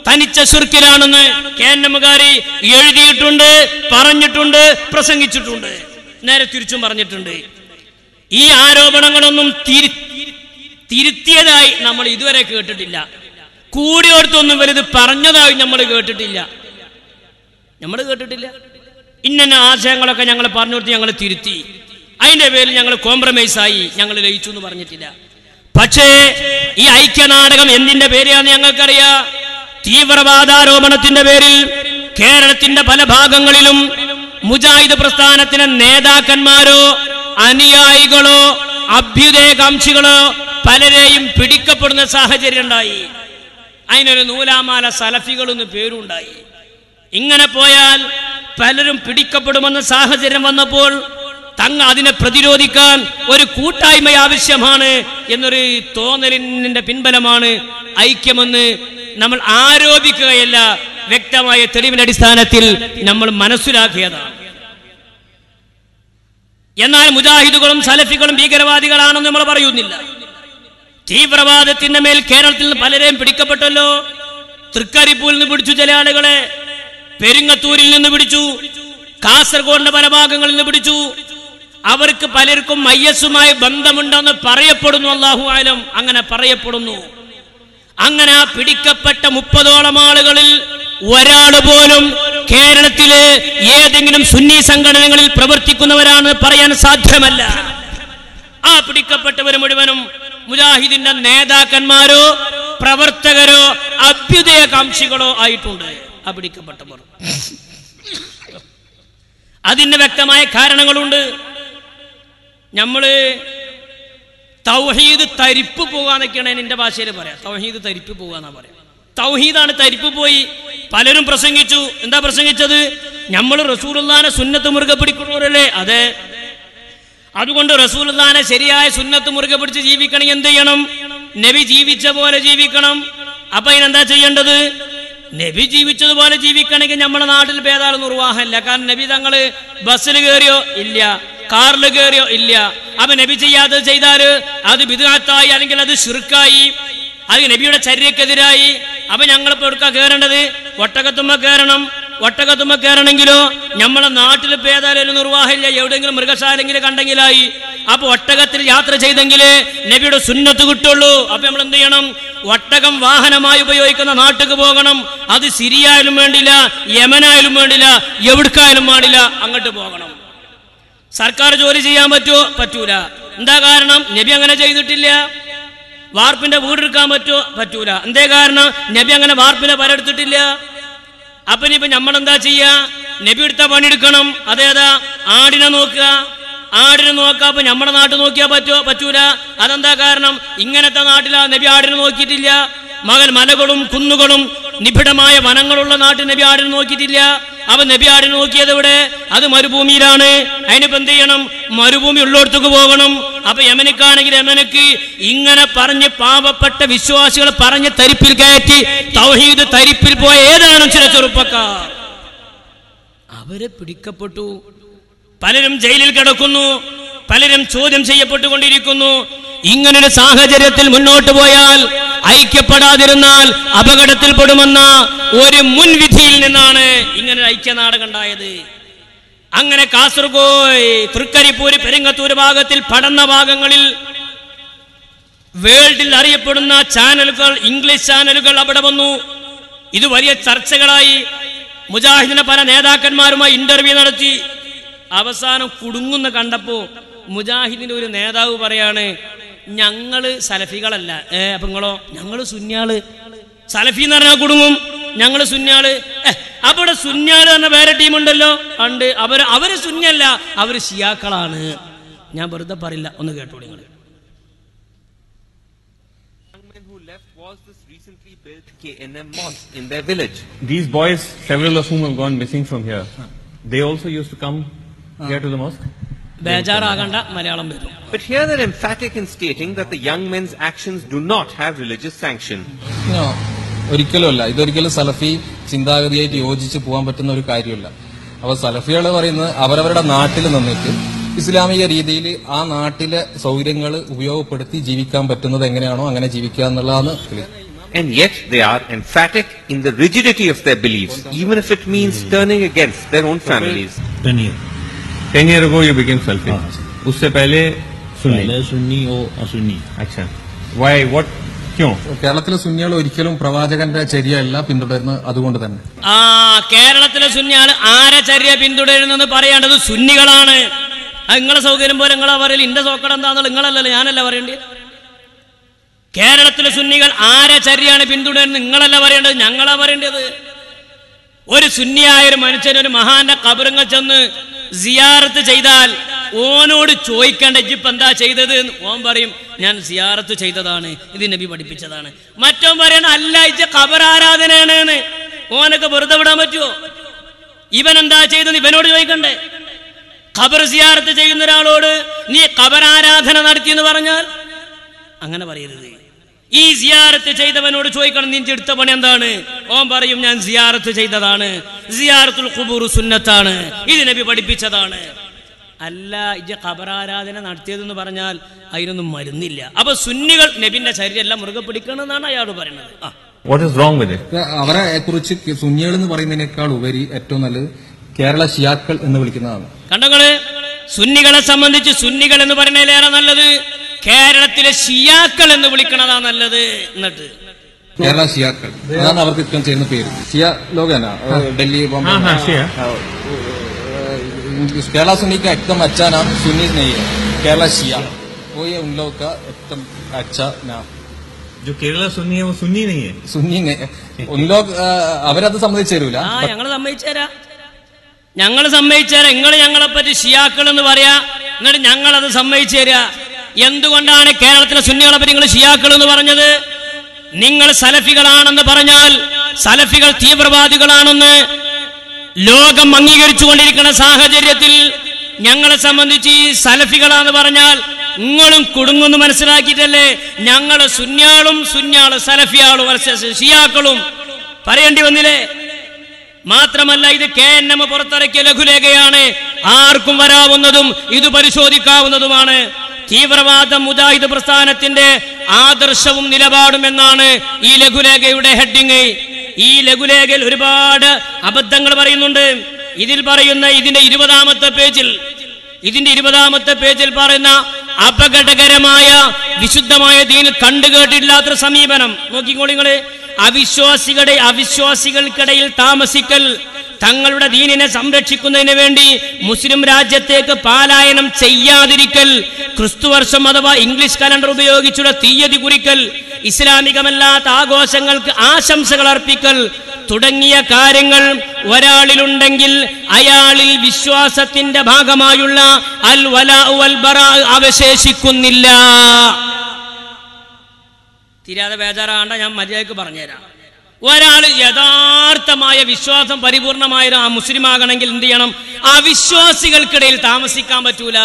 തനിച്ച ശുർക്കിലാണെന്ന് എമ്മുകാരി എഴുതിയിട്ടുണ്ട് പറഞ്ഞിട്ടുണ്ട് പ്രസംഗിച്ചിട്ടുണ്ട്. നേരെ തിരിച്ചും പറഞ്ഞിട്ടുണ്ട്. ഈ ആരോപണങ്ങളൊന്നും തിരി തിരുത്തിയതായി നമ്മൾ ഇതുവരെ കേട്ടിട്ടില്ല. കൂടിയോടത്തൊന്നും വലുത് പറഞ്ഞതായി നമ്മൾ കേട്ടിട്ടില്ല. നമ്മൾ കേട്ടിട്ടില്ല. ഇന്ന ആശയങ്ങളൊക്കെ ഞങ്ങൾ പറഞ്ഞു കൊടുത്ത് ഞങ്ങൾ തിരുത്തി. അതിന്റെ പേരിൽ ഞങ്ങൾ കോംപ്രമൈസ് ആയി ഞങ്ങൾ ലയിച്ചു എന്ന് പറഞ്ഞിട്ടില്ല. പക്ഷേ ഈ ഐക്യനാടകം എന്തിന്റെ പേരെയാണെന്ന് ഞങ്ങൾക്കറിയാം? തീവ്രവാദാരോപണത്തിന്റെ പേരിൽ കേരളത്തിന്റെ പല ഭാഗങ്ങളിലും മുജാഹിദ് പ്രസ്ഥാനത്തിലെ നേതാക്കന്മാരോ അനുയായികളോ അഭ്യുദയകാംക്ഷികളോ പലരെയും പിടിക്കപ്പെടുന്ന സാഹചര്യം ഉണ്ടായി. അതിനൊരു നൂലാമാല സലഫികളെന്ന് പേരുണ്ടായി. ഇങ്ങനെ പോയാൽ പലരും പിടിക്കപ്പെടുമെന്ന സാഹചര്യം വന്നപ്പോൾ തങ്ങ അതിനെ പ്രതിരോധിക്കാൻ ഒരു കൂട്ടായ്മ ആവശ്യമാണ് എന്നൊരു തോന്നലിന്റെ പിൻബലമാണ് ഐക്യമെന്ന് നമ്മൾ ആരോപിക്കുകയല്ല. വ്യക്തമായ തെളിവിന്റെ അടിസ്ഥാനത്തിൽ നമ്മൾ മനസ്സിലാക്കിയതാണ്. എന്നാൽ മുജാഹിദുകളും സലഫികളും ഭീകരവാദികളാണെന്ന് നമ്മൾ പറയുന്നില്ല. തീവ്രവാദത്തിന്റെ മേൽ കേരളത്തിൽ നിന്ന് പലരെയും പിടിക്കപ്പെട്ടല്ലോ. തൃക്കരിപ്പൂരിൽ നിന്ന് പിടിച്ചു ചില ആളുകളെ. പെരുങ്ങത്തൂരിൽ നിന്ന് പിടിച്ചു. കാസർഗോഡിന്റെ പല ഭാഗങ്ങളിൽ നിന്ന് പിടിച്ചു. അവർക്ക് പലർക്കും മയ്യസുമായി ബന്ധമുണ്ടെന്ന് പറയപ്പെടുന്നു അള്ളാഹു ആലം അങ്ങനെ പറയപ്പെടുന്നു. അങ്ങനെ ആ പിടിക്കപ്പെട്ട മുപ്പതോളം ആളുകളിൽ ഒരാൾ പോലും കേരളത്തിലെ ഏതെങ്കിലും സുന്നി സംഘടനകളിൽ പ്രവർത്തിക്കുന്നവരാണ് പറയാൻ സാധ്യമല്ല. ആ പിടിക്കപ്പെട്ടവർ മുഴുവനും മുജാഹിദിന്റെ നേതാക്കന്മാരോ പ്രവർത്തകരോ അഭ്യുദയകാംക്ഷികളോ ആയിട്ടുണ്ട് ആ പിടിക്കപ്പെട്ടവർ. അതിന് വ്യക്തമായ കാരണങ്ങളുണ്ട്. നമ്മൾ തൗഹീദ് തരിപ്പ് പോകാന്നൊക്കെയാണ് എന്റെ ഭാഷയിൽ പറയാം. തൗഹീദ് തരിപ്പ് പോകാന്നാ പറയാം. തൗഹീദാണ് തരിപ്പ് പോയി പലരും പ്രസംഗിച്ചു. എന്താ പ്രസംഗിച്ചത്? നമ്മൾ റസൂലുല്ലാനെ സുന്നത്ത് മുറുകെ പിടിക്കുന്നവരല്ലേ? അതെ. അതുകൊണ്ട് റസൂലുല്ലാനെ ശരിയായ സുന്നത്ത് മുറുകെ പിടിച്ച് ജീവിക്കണമെങ്കിൽ എന്ത് ചെയ്യണം? നബി ജീവിച്ച പോലെ ജീവിക്കണം. അപ്പൊ അതിനെന്താ ചെയ്യേണ്ടത്? നബി ജീവിച്ചതുപോലെ ജീവിക്കണമെങ്കിൽ നമ്മുടെ നാട്ടിൽ ഭേദാലും നിർവാഹമില്ല. കാരണം നബി തങ്ങൾ ബസ്സിൽ കയറിയോ? ഇല്ല. കാറിൽ കയറിയോ? ഇല്ല. അപ്പൊ നബി ചെയ്യാതെ ചെയ്താൽ അത് ബിദാത്തായി അല്ലെങ്കിൽ അത് ഷിർക്കായി അത് നബിയുടെ ചര്യക്കെതിരായി. അപ്പൊ ഞങ്ങൾ ഇപ്പൊ എടുക്കാ കയറേണ്ടത്? ഒട്ടകത്തുമ്മ കയറണം. ഒട്ടകത്തുമ്മ കയറണമെങ്കിലോ നമ്മളെ നാട്ടിൽ ഇപ്പൊ ഏതായാലും നിർവാഹമില്ല എവിടെയെങ്കിലും മൃഗശാലെങ്കിലും കണ്ടെങ്കിലായി. അപ്പൊ ഒട്ടകത്തിൽ യാത്ര ചെയ്തെങ്കിലേ നബിയുടെ സുന്നത്ത് കിട്ടുള്ളൂ. അപ്പൊ നമ്മൾ എന്ത് ചെയ്യണം? ഒട്ടകം വാഹനമായി ഉപയോഗിക്കുന്ന നാട്ടിക്ക് പോകണം. അത് സിരിയായാലും വേണ്ടില്ല യമനായാലും വേണ്ടില്ല എവിടുക്കായാലും പാടില്ല അങ്ങോട്ട് പോകണം. സർക്കാർ ജോലി ചെയ്യാൻ പറ്റുമോ പറ്റൂല. എന്താ കാരണം? നബി അങ്ങനെ ചെയ്തിട്ടില്ല. വാർപ്പിന്റെ വീടെടുക്കാൻ പറ്റുമോ പറ്റൂല. എന്തേ കാരണം? നബി അങ്ങനെ വാർപ്പിനെ പരെടുത്തിട്ടില്ല അപ്പൊ ഇനിയിപ്പോ നമ്മളെന്താ ചെയ്യാ? നബി എടുത്ത പണിയെടുക്കണം. അതേതാ? ആടിനെ നോക്കുക. ആടിനെ നോക്കുക. അപ്പൊ നമ്മുടെ നാട്ടിൽ നോക്കിയാ പറ്റോ? പറ്റൂല. അതെന്താ കാരണം? ഇങ്ങനത്തെ നാട്ടിലാ നബി ആടിനെ നോക്കിയിട്ടില്ല. മകൻ മലകളും കുന്നുകളും നിബിഡമായ വനങ്ങളുള്ള നാട്ടിൽ നബി ആടിനെ നോക്കിയിട്ടില്ല. അവൻ നബി ആടിനെ നോക്കിയത് ഇവിടെ അത് മരുഭൂമിയിലാണ്. അതിനിപ്പോ എന്ത് ചെയ്യണം? മരുഭൂമി ഉള്ളിടത്തേക്ക് പോകണം. അപ്പൊ യമനക്കാണെങ്കിൽ യമനക്ക് ഇങ്ങനെ പറഞ്ഞ് പാപപ്പെട്ട വിശ്വാസികൾ പറഞ്ഞ് തരിപ്പിൽ കയറ്റി തൗഹീദ് തരിപ്പിൽ പോയ ഏതാണ് ചില ചെറുപ്പക്കാർ? അവരെ പിടിക്കപ്പെട്ടു. പലരും ജയിലിൽ കിടക്കുന്നു. പലരും ചോദ്യം ചെയ്യപ്പെട്ടുകൊണ്ടിരിക്കുന്നു. ഇങ്ങനൊരു സാഹചര്യത്തിൽ മുന്നോട്ട് പോയാൽ ഐക്യപ്പെടാതിരുന്നാൽ അപകടത്തിൽ അപകടത്തിൽപ്പെടുമെന്ന ഒരു മുൻവിധിയിൽ നിന്നാണ് ഇങ്ങനെ ഐക്യനാടകം അങ്ങനെ കാസർഗോയ് തൃക്കരിപ്പൂര് പെരിങ്ങത്തൂര് ഭാഗത്തിൽ പടന്ന ഭാഗങ്ങളിൽ വേൾഡിൽ അറിയപ്പെടുന്ന ചാനലുകൾ ഇംഗ്ലീഷ് ചാനലുകൾ അവിടെ വന്നു. ഇത് വലിയ ചർച്ചകളായി മുജാഹിദിനെ പല നേതാക്കന്മാരുമായി ഇന്റർവ്യൂ നടത്തി. അവസാനം കുടുങ്ങുന്ന കണ്ടപ്പോ മുജാഹിദിന്റെ ഒരു നേതാവ് പറയാണ് ഞങ്ങൾ സലഫികളല്ല. ഏഹ് അപ്പൊ നിങ്ങളോ ഞങ്ങൾ സുന്യാൾ സലഫി എന്ന് പറഞ്ഞാൽ കുടുംബം ഞങ്ങൾ സുന്യാൾ അപ്പൊ ഇവിടെ സുന്യാൾ പറഞ്ഞ വേറെ ടീം ഉണ്ടല്ലോ. ഉണ്ട്. അവർ അവർ സുന്യല്ല അവർ ഷിയാക്കളാണ് ഞാൻ വെറുതെ പറയില്ല. ഒന്ന് കേട്ടോ നിങ്ങൾ also use to come here to the mosque ബേജാറാകണ്ട Malayalam വരും But here they're emphatic in stating that the young men's actions do not have religious sanction. No, ഒരിക്കലുമല്ല ഇതൊരിക്കലും സലഫി ചിന്താഗതിയായിട്ട് യോജിച്ച് പോകാൻ പറ്റുന്ന ഒരു കാര്യമല്ല അപ്പൊ സലഫികൾ പറയുന്നത് അവരവരുടെ നാട്ടിൽ നിന്നിട്ട് ഇസ്ലാമിക രീതിയിൽ ആ നാട്ടിലെ സൗകര്യങ്ങൾ ഉപയോഗപ്പെടുത്തി ജീവിക്കാൻ പറ്റുന്നത് എങ്ങനെയാണോ അങ്ങനെ ജീവിക്കുക എന്നുള്ളതാണ് clear. And yet they are emphatic in the rigidity of their beliefs, even if it means turning against their own families. Ten year Ten year ago you became Salafi. हाँ, sir. उससे पहले सुन्नी पहले सुन्नी और असुन्नी अच्छा why what क्यों കേരളത്തിലെ സുന്നികൾ ഒരിക്കലും പ്രവാചകന്റെ ചര്യയല്ല പിന്തുടരുന്നത് അതുകൊണ്ട് തന്നെ ആ കേരളത്തിലെ സുന്നിയാണ് ആരെ ചര്യ പിന്തുടരുന്നെന്ന് പറയേണ്ടത് സുന്നികളാണ് അത് നിങ്ങളെ സൗകര്യം പോലെ നിങ്ങളാ പറയല് ഇന്റെ സോക്കട എന്താണെന്നുള്ള നിങ്ങളല്ലല്ലോ ഞാനല്ല പറയേണ്ടത് കേരളത്തിലെ സുന്നികൾ ആരെ ചര്യാണ് പിന്തുടരുന്നത് നിങ്ങളല്ല പറയേണ്ടത് ഞങ്ങളാ പറയേണ്ടത് ഒരു സുന്നിയായ ഒരു മനുഷ്യൻ ഒരു മഹാന്റെ കബറുങ്ങൾ ചെന്ന് സിയാറത്ത് ചെയ്താൽ ഓനോട് ചോദിക്കേണ്ട ഇജിപ്പ് എന്താ ചെയ്തത് എന്ന് ഓൻ പറയും ഞാൻ സിയാറത്ത് ചെയ്തതാണ് ഇത് നബി പഠിപ്പിച്ചതാണ്. മറ്റോൻ പറയണ അല്ല ഇജ ഖബർ ആരാധനയാണ് ഓനൊക്കെ വെറുതെ വിടാൻ പറ്റുമോ ഇവൻ എന്താ ചെയ്തെന്ന് ഇവനോട് ചോദിക്കണ്ടേ? ഖബർ സിയാറത്ത് ചെയ്യുന്ന ഒരാളോട് നീ ഖബർ ആരാധന നടത്തി എന്ന് പറഞ്ഞാൽ? അങ്ങനെ പറയരുത്. ഈ സിയാറത്ത് ചെയ്തവനോട് ചോദിക്കണം നിന്റെ എടുത്ത പണി എന്താണ്? ഓം പറയും ഞാൻ സിയാറത്ത് ചെയ്തതാണ്. സിയാറത്തുൽ ഖുബൂർ സുന്നത്താണ്. ഇത് നബി പഠിപ്പിച്ചതാണ്. അല്ല ഇജ ഖബറാരാധന നടത്തിയതെന്ന് പറഞ്ഞാൽ അതിനൊന്നും മരുന്നില്ല. അപ്പൊ സുന്നികൾ നബിന്റെ ശരീരം എല്ലാം മുറുകെ പിടിക്കണമെന്നാണ് അയാൾ പറയുന്നത്. അവരെ കുറിച്ച് സുന്നികൾ എന്ന് പറയുന്നതിനേക്കാൾ ഉപരി ഏറ്റവും നല്ലത് കേരള ഷിയാക്കൾ എന്ന് വിളിക്കുന്നതാണ്. കണ്ടങ്ങൾ സുന്നികളെ സംബന്ധിച്ച് സുന്നികൾ എന്ന് പറയുന്നതിലേറെ നല്ലത്. കേരളത്തിലെ ഷിയാക്കൾ എന്ന് വിളിക്കണതാ നല്ലത് എന്നിട്ട് കേരള ഷിയാക്കൾ അതാണ് അവർക്ക് ഇപ്പം ചെയ്യുന്ന പേര് ഷിയ ലോകന ഡൽഹി ബോംബെ हाँ हाँ शिया केरला सुन्नी का एकदम अच्छा नाम सुन्नी नहीं है केरला शिया वो ये उन लोगों का एकदम अच्छा नाम जो केरला सुन्नी है वो सुन्नी नहीं है സുന്നി नहीं- उन लोग ആ, അവരത് സമ്മതിച്ചു തരൂല ആ ഞങ്ങൾ സമ്മതിച്ചേരാ ഞങ്ങൾ സമ്മതിച്ചേരാ നിങ്ങൾ ഞങ്ങളെ പറ്റി ഷിയാക്കൾ എന്ന് പറയാ എന്നിട്ട് ഞങ്ങളത് സമ്മതിച്ചു തരാ എന്തുകൊണ്ടാണ് കേരളത്തിലെ സുന്നികളെ പറ്റി നിങ്ങൾ ഷിയാക്കൾ എന്ന് പറഞ്ഞത്? നിങ്ങൾ സലഫികളാണെന്ന് പറഞ്ഞാൽ സലഫികൾ തീവ്രവാദികളാണെന്ന് ലോകം അംഗീകരിച്ചു കൊണ്ടിരിക്കുന്ന സാഹചര്യത്തിൽ ഞങ്ങളെ സംബന്ധിച്ച് ഈ സലഫികളാന്ന് പറഞ്ഞാൽ നിങ്ങളും കുടുങ്ങുന്നു മനസ്സിലാക്കിയിട്ടല്ലേ? ഞങ്ങൾ സുന്യാളും സുന്യാൾ സലഫിയാളും ഷിയാക്കളും. പറയേണ്ടി വന്നില്ലേ? മാത്രമല്ല ഇത് കെ എൻ എം പുറത്തിറക്കിയ ലഘുലേഖയാണ്. ആർക്കും വരാവുന്നതും ഇത് പരിശോധിക്കാവുന്നതുമാണ്. തീവ്രവാദ മുജാഹിദ് പ്രസ്ഥാനത്തിന്റെ ആദർശവും നിലപാടും എന്നാണ് ഈ ലഘുലേഖയുടെ ഹെഡിങ്. ഈ ലഘുലേഖയിൽ ഒരുപാട് അബദ്ധങ്ങൾ പറയുന്നുണ്ട്. ഇതിൽ പറയുന്ന ഇതിന്റെ ഇരുപതാമത്തെ പേജിൽ ഇതിന്റെ ഇരുപതാമത്തെ പേജിൽ പറയുന്ന അപകടകരമായ വിശുദ്ധമായ ദീനിൽ കണ്ടുകേട്ടില്ലാത്തൊരു സമീപനം. നോക്കിക്കോളിങ്ങൾ അവിശ്വാസികളുടെ അവിശ്വാസികൾക്കിടയിൽ താമസിക്കൽ തങ്ങളുടെ ദീനിനെ സംരക്ഷിക്കുന്നതിന് വേണ്ടി മുസ്ലിം രാജ്യത്തേക്ക് പാലായനം ചെയ്യാതിരിക്കൽ ക്രിസ്തുവർഷം അഥവാ ഇംഗ്ലീഷ് കലണ്ടർ ഉപയോഗിച്ചുള്ള തീയതി കുറിക്കൽ ഇസ്ലാമികമല്ലാത്ത ആഘോഷങ്ങൾക്ക് ആശംസകൾ അർപ്പിക്കൽ തുടങ്ങിയ കാര്യങ്ങൾ ഒരാളിലുണ്ടെങ്കിൽ അയാളിൽ വിശ്വാസത്തിന്റെ ഭാഗമായുള്ള അൽ വലാ അവശേഷിക്കുന്നില്ല. തീരാതെ ബേജാറാണ്ട ഞാൻ മര്യാദയ്ക്ക് പറഞ്ഞുതരാം. ഒരാൾ യഥാർത്ഥമായ വിശ്വാസം പരിപൂർണമായ ആ മുസ്ലിം ആകണമെങ്കിൽ എന്ത് ചെയ്യണം? ആ വിശ്വാസികൾക്കിടയിൽ താമസിക്കാൻ പറ്റൂല.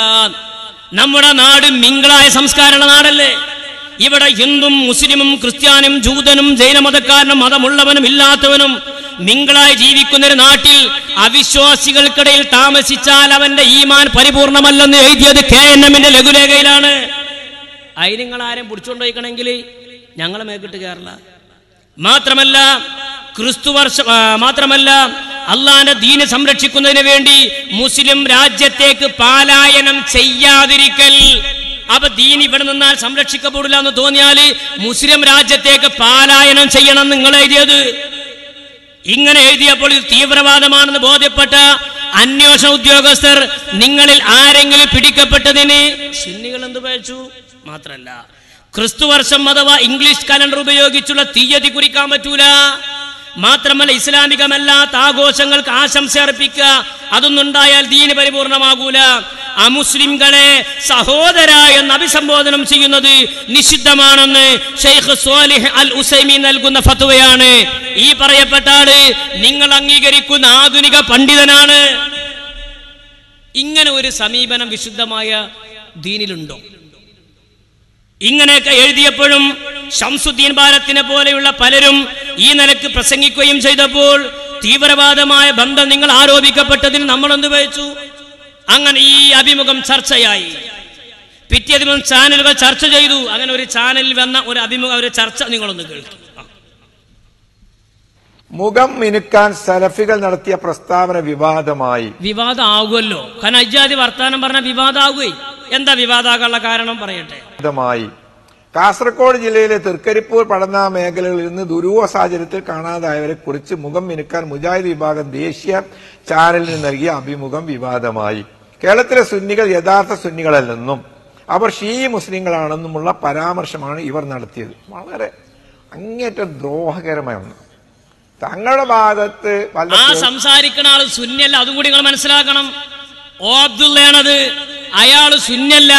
നമ്മുടെ നാട് മിങ്കളായ സംസ്കാരമുള്ള നാടല്ലേ? ഇവിടെ ഹിന്ദും മുസ്ലിമും ക്രിസ്ത്യാനും ജൂതനും ജൈനമതക്കാരനും മതമുള്ളവനും ഇല്ലാത്തവനും നിങ്ങളായി ജീവിക്കുന്ന ഒരു നാട്ടിൽ അവിശ്വാസികൾക്കിടയിൽ താമസിച്ചാൽ അവന്റെ ഈമാൻ പരിപൂർണമല്ലെന്ന് എഴുതിയത് കെ എൻ എമ്മിന്റെ ലഘുലേഖയിലാണ്. അതിന് നിങ്ങൾ ആരും പിടിച്ചോണ്ട് ഞങ്ങളെ മേക്കിട്ട് കയറില്ല മാത്രമല്ല ക്രിസ്തു വർഷ മാത്രമല്ല അള്ളാന്റെ ദീന് സംരക്ഷിക്കുന്നതിന് വേണ്ടി മുസ്ലിം രാജ്യത്തേക്ക് പാലായനം ചെയ്യാതിരിക്കൽ. അപ്പൊ ദീൻ ഇവിടെ നിന്നാൽ സംരക്ഷിക്കപ്പെടില്ല എന്ന് തോന്നിയാൽ മുസ്ലിം രാജ്യത്തേക്ക് പാലായനം ചെയ്യണം നിങ്ങൾ എഴുതിയത്. ഇങ്ങനെ എഴുതിയപ്പോൾ ഇത് തീവ്രവാദമാണെന്ന് ബോധ്യപ്പെട്ട അന്വേഷണ ഉദ്യോഗസ്ഥർ നിങ്ങളിൽ ആരെങ്കിലും പിടിക്കപ്പെട്ടതിന്? സുന്നികൾ എന്ത് പഴിച്ചു മാത്രല്ല ക്രിസ്തുവർഷം അഥവാ ഇംഗ്ലീഷ് കലണ്ടർ ഉപയോഗിച്ചുള്ള തീയതി കുറിക്കാൻ പറ്റൂല. മാത്രമല്ല ഇസ്ലാമികമല്ലാത്ത ആഘോഷങ്ങൾക്ക് ആശംസ അർപ്പിക്കുക അതൊന്നുണ്ടായാൽ ദീന് പരിപൂർണമാകൂല. അമുസ്ലിംകളെ സഹോദര എന്ന് അഭിസംബോധനം ചെയ്യുന്നത് നിഷിദ്ധമാണെന്ന് ഷെയ്ഖ് സോലിഹ് അൽ ഉസൈമി നൽകുന്ന ഫത്വയാണ്. ഈ പറയപ്പെട്ട ആൾ നിങ്ങൾ അംഗീകരിക്കുന്ന ആധുനിക പണ്ഡിതനാണ്. ഇങ്ങനെ ഒരു സമീപനം വിശുദ്ധമായ ദീനിലുണ്ടോ? ഇങ്ങനെയൊക്കെ എഴുതിയപ്പോഴും ഷംസുദ്ദീൻ ഭാരത്തിനെ പോലെയുള്ള പലരും ഈ നിലയ്ക്ക് പ്രസംഗിക്കുകയും ചെയ്തപ്പോൾ തീവ്രവാദമായ ബന്ധം നിങ്ങൾ ആരോപിക്കപ്പെട്ടതിൽ നമ്മൾ എന്ത് വഹിച്ചു അങ്ങനെ ഈ അഭിമുഖം ചർച്ചയായി. പിറ്റേ ദിവസം ചാനലുകൾ ചർച്ച ചെയ്തു. അങ്ങനെ ഒരു ചാനലിൽ വന്ന ഒരു അഭിമുഖം ഒരു ചർച്ച നിങ്ങളൊന്ന് കേൾക്കും. മുഖം മിനുക്കാൻ സലഫികൾ നടത്തിയ പ്രസ്താവന വിവാദമായി. വിവാദമാകുമല്ലോ. കാരണം വർത്താനം പറഞ്ഞ വിവാദമാകുകയെ എന്താ വിവാദമാകാനുള്ള കാരണം പറയട്ടെ? വിവാദമായി. കാസർഗോഡ് ജില്ലയിലെ തൃക്കരിപ്പൂർ പടന്ന മേഖലകളിൽ നിന്ന് ദുരൂഹ സാഹചര്യത്തിൽ കാണാതായവരെ കുറിച്ച് മുഖം മിനുക്കാൻ മുജാഹിദ് വിഭാഗം ദേശീയ ചാനലിന് നൽകിയ അഭിമുഖം വിവാദമായി. കേരളത്തിലെ സുന്നികൾ യഥാർത്ഥ സുന്നികളല്ലെന്നും അവർ ഷീ മുസ്ലിങ്ങളാണെന്നുമുള്ള പരാമർശമാണ് ഇവർ നടത്തിയത്. വളരെ അങ്ങേറ്റം ദ്രോഹകരമായ ഒന്ന്. തങ്ങളുടെ ഭാഗത്ത് ആ സംസാരിക്കുന്ന ആൾ സുന്നല്ല അതും കൂടി നിങ്ങൾ മനസ്സിലാക്കണം. ഓ അബ്ദുള്ളയാണത്. അയാൾ സുന്നല്ല.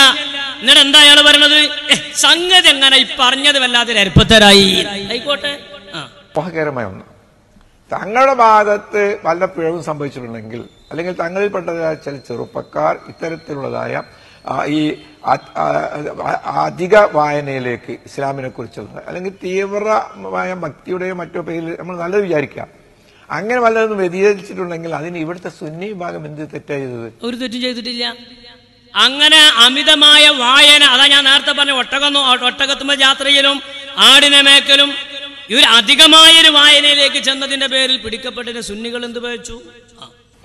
എന്നിട്ട് എന്താ അയാൾ പറയണത്? "ഏ, സംഗതി എങ്ങനെ? ഈ പറഞ്ഞത് വല്ലാതെ അരിപ്പത്തരായി. ആയിക്കോട്ടെ. മോഹകരമായ ഒന്ന്. തങ്ങളുടെ ഭാഗത്ത് വല്ല പിഴവും സംഭവിച്ചിട്ടുണ്ടെങ്കിൽ അല്ലെങ്കിൽ തങ്ങളിൽപ്പെട്ടതായ ചില ചെറുപ്പക്കാർ ഇത്തരത്തിലുള്ളതായ ഈ അധിക വായനയിലേക്ക് ഇസ്ലാമിനെ കുറിച്ചുള്ള അല്ലെങ്കിൽ തീവ്രമായ ഭക്തിയുടെയോ മറ്റോ പേരിൽ നമ്മൾ നല്ലത് വിചാരിക്കാം. അങ്ങനെ വല്ലതൊന്നും വ്യതിചരിച്ചിട്ടുണ്ടെങ്കിൽ അതിന് ഇവിടുത്തെ സുന്നി വിഭാഗം എന്ത് തെറ്റായി ഒരു തെറ്റും ചെയ്തിട്ടില്ല. അങ്ങനെ അമിതമായ വായന അതാ ഞാൻ നേരത്തെ പറഞ്ഞ ഒട്ടകം ഒട്ടകത്തുമ്പോ യാത്രയിലും ആടിനെ മേക്കലും ഇവർ അധികമായൊരു വായനയിലേക്ക് ചെന്നതിന്റെ പേരിൽ പിടിക്കപ്പെട്ടതിന് സുന്നികൾ എന്ത് ആ.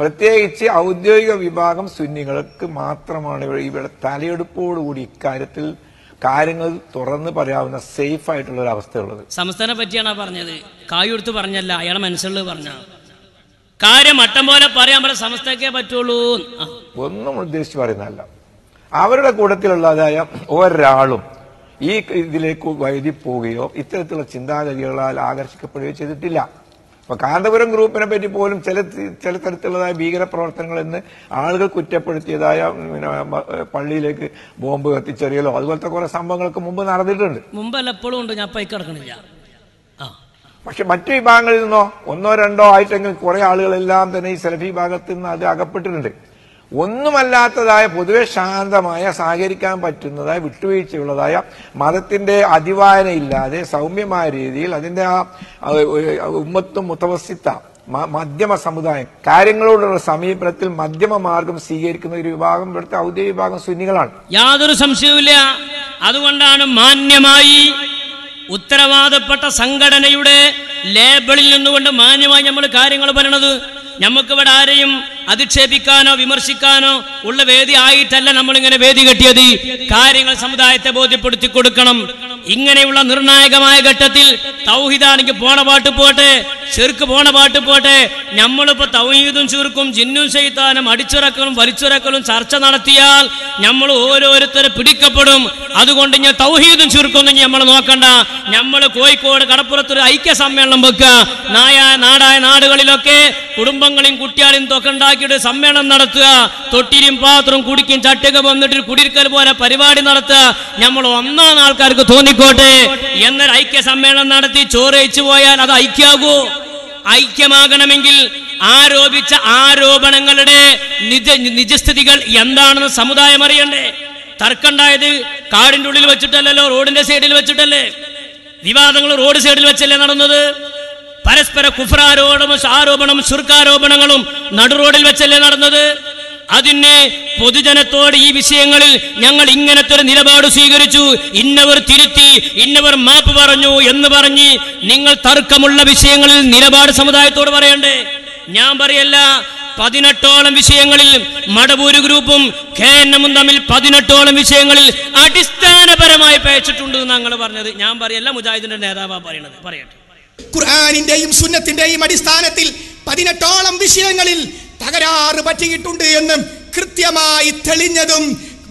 പ്രത്യേകിച്ച് ഔദ്യോഗിക വിഭാഗം സുന്നികൾക്ക് മാത്രമാണ് ഇവിടെ തലയെടുപ്പോടുകൂടി ഇക്കാര്യത്തിൽ കാര്യങ്ങൾ തുറന്ന് പറയാവുന്ന സേഫ് ആയിട്ടുള്ള ഒരു അവസ്ഥയുള്ളത്. സംസ്ഥാനെ പറ്റിയാണ് പറഞ്ഞത്. കായെടുത്ത് പറഞ്ഞല്ല അയാളെ മനസ്സിലുള്ളത് പറഞ്ഞ. കാര്യം മട്ടം പോലെ പറയാൻ നമ്മുടെ സംസ്ഥക്കേ പറ്റുള്ളൂ. ഒന്നും ഉദ്ദേശിച്ച് പറയുന്നതല്ല. അവരുടെ കൂട്ടത്തിലുള്ളതായ ഒരാളും ഈ ഇതിലേക്ക് വഴുതി പോവുകയോ ഇത്തരത്തിലുള്ള ചിന്താഗതികളാൽ ആകർഷിക്കപ്പെടുകയോ ചെയ്തിട്ടില്ല. അപ്പൊ കാന്തപുരം ഗ്രൂപ്പിനെ പറ്റി പോലും ചില ചില തരത്തിലുള്ളതായ ഭീകര പ്രവർത്തനങ്ങൾ എന്ന് ആളുകൾ കുറ്റപ്പെടുത്തിയതായ പള്ളിയിലേക്ക് ബോംബ് കത്തിച്ചെറിയലോ അതുപോലത്തെ കുറെ സംഭവങ്ങൾക്ക് മുമ്പ് നടന്നിട്ടുണ്ട്. മുമ്പല്ല എപ്പോഴും ഉണ്ട് ഞാൻ പൈക്ക് കിടക്കണില്ല. പക്ഷെ മറ്റു വിഭാഗങ്ങളിൽ നിന്നോ ഒന്നോ രണ്ടോ ആയിട്ടെങ്കിൽ കുറെ ആളുകളെല്ലാം തന്നെ ഈ സെൽഫി വിഭാഗത്തിൽ നിന്ന് അത് അകപ്പെട്ടിട്ടുണ്ട്. ഒന്നുമല്ലാത്തതായ പൊതുവെ ശാന്തമായ സഹകരിക്കാൻ പറ്റുന്നതായ വിട്ടുവീഴ്ചയുള്ളതായ മതത്തിന്റെ അതിവായനയില്ലാതെ സൗമ്യമായ രീതിയിൽ അതിന്റെ ആ ഉമ്മത്തും മുത്തവസിത്ത മ- മധ്യമ സമുദായം കാര്യങ്ങളോടുള്ള സമീപനത്തിൽ മധ്യമ മാർഗം സ്വീകരിക്കുന്ന ഒരു വിഭാഗം ഇവിടുത്തെ ഔദ്യോഗിക വിഭാഗം സുന്നികളാണ്. യാതൊരു സംശയവുമില്ല. അതുകൊണ്ടാണ് മാന്യമായി ഉത്തരവാദപ്പെട്ട സംഘടനയുടെ ലേബിളിൽ നിന്നുകൊണ്ട് മാന്യമായി നമ്മൾ കാര്യങ്ങൾ പറയണത്. നമുക്കിവിടെ ആരെയും അധിക്ഷേപിക്കാനോ വിമർശിക്കാനോ ഉള്ള വേദി ആയിട്ടല്ല നമ്മളിങ്ങനെ വേദി കെട്ടിയത്. കാര്യങ്ങൾ സമുദായത്തെ ബോധ്യപ്പെടുത്തി കൊടുക്കണം. ഇങ്ങനെയുള്ള നിർണായകമായ ഘട്ടത്തിൽ തൗഹിദാണെങ്കിൽ പോണ പാട്ട് പോട്ടെ. ചെറുക്ക് പോണ പാട്ട് പോട്ടെ. നമ്മളിപ്പോ തൗഹീദും ചുരുക്കും ജിന്നും ചെയ്താനും അടിച്ചിറക്കലും വലിച്ചിറക്കലും ചർച്ച നടത്തിയാൽ നമ്മൾ ഓരോരുത്തരെ പിടിക്കപ്പെടും. അതുകൊണ്ട് ഞാൻ തൗഹീദും ചുരുക്കൊന്നും നമ്മൾ നോക്കണ്ട. നമ്മൾ കോഴിക്കോട് കടപ്പുറത്തൊരു ഐക്യ സമ്മേളനം വെക്കുക. നായായ നാടായ നാടുകളിലൊക്കെ കുടുംബങ്ങളെയും കുട്ടികളെയും തൊക്കെ ഉണ്ടാക്കിയിട്ട് സമ്മേളനം നടത്തുക. തൊട്ടിരിയും പാത്രം കുടിക്കും ചട്ടക വന്നിട്ട് കുടിയിരിക്കൽ പോലെ പരിപാടി നടത്തുക. നമ്മൾ ഒന്നാം ആൾക്കാർക്ക് തോന്നിക്കോട്ടെ. എന്നൊരു ഐക്യ സമ്മേളനം നടത്തി ചോറയിച്ചു പോയാൽ അത് ഐക്യാകൂ. ഐക്യമാകണമെങ്കിൽ ആരോപിച്ച ആരോപണങ്ങളുടെ നിജ നിജസ്ഥിതികൾ എന്താണെന്ന് സമുദായം അറിയണ്ടേ? തർക്കണ്ടായത് കാടിന്റെ ഉള്ളിൽ വെച്ചിട്ടല്ലല്ലോ റോഡിന്റെ സൈഡിൽ വെച്ചിട്ടല്ലേ? വിവാദങ്ങൾ റോഡ് സൈഡിൽ വെച്ചല്ലേ നടന്നത്? പരസ്പര കുഫ്രാരോപണം ആരോപണം ശുർക്കാരോപണങ്ങളും നടുറോഡിൽ വെച്ചല്ലേ നടന്നത്? അതിന് പൊതുജനത്തോട് ഈ വിഷയങ്ങളിൽ ഞങ്ങൾ ഇങ്ങനത്തെ ഒരു നിലപാട് സ്വീകരിച്ചു. ഇന്നവർ തിരുത്തി ഇന്നവർ മാപ്പ് പറഞ്ഞു എന്ന് പറഞ്ഞ് നിങ്ങൾ തർക്കമുള്ള വിഷയങ്ങളിൽ നിലപാട് സമുദായത്തോട് പറയണ്ടേ? ഞാൻ പറയല്ല പതിനെട്ടോളം വിഷയങ്ങളിൽ മടവൂര് ഗ്രൂപ്പും കെ എൻ എമ്മും തമ്മിൽ പതിനെട്ടോളം വിഷയങ്ങളിൽ അടിസ്ഥാനപരമായി പേച്ചിട്ടുണ്ട് ഞങ്ങൾ പറഞ്ഞത്. ഞാൻ പറയല്ല മുജാഹിദിന്റെ നേതാവാ പറയണത്. പറയട്ടെ. ഖുർആാനിന്റെയും സുന്നത്തിന്റെയും അടിസ്ഥാനത്തിൽ പതിനെട്ടോളം വിഷയങ്ങളിൽ തകരാറ് പറ്റിയിട്ടുണ്ട് എന്ന് കൃത്യമായി തെളിഞ്ഞതും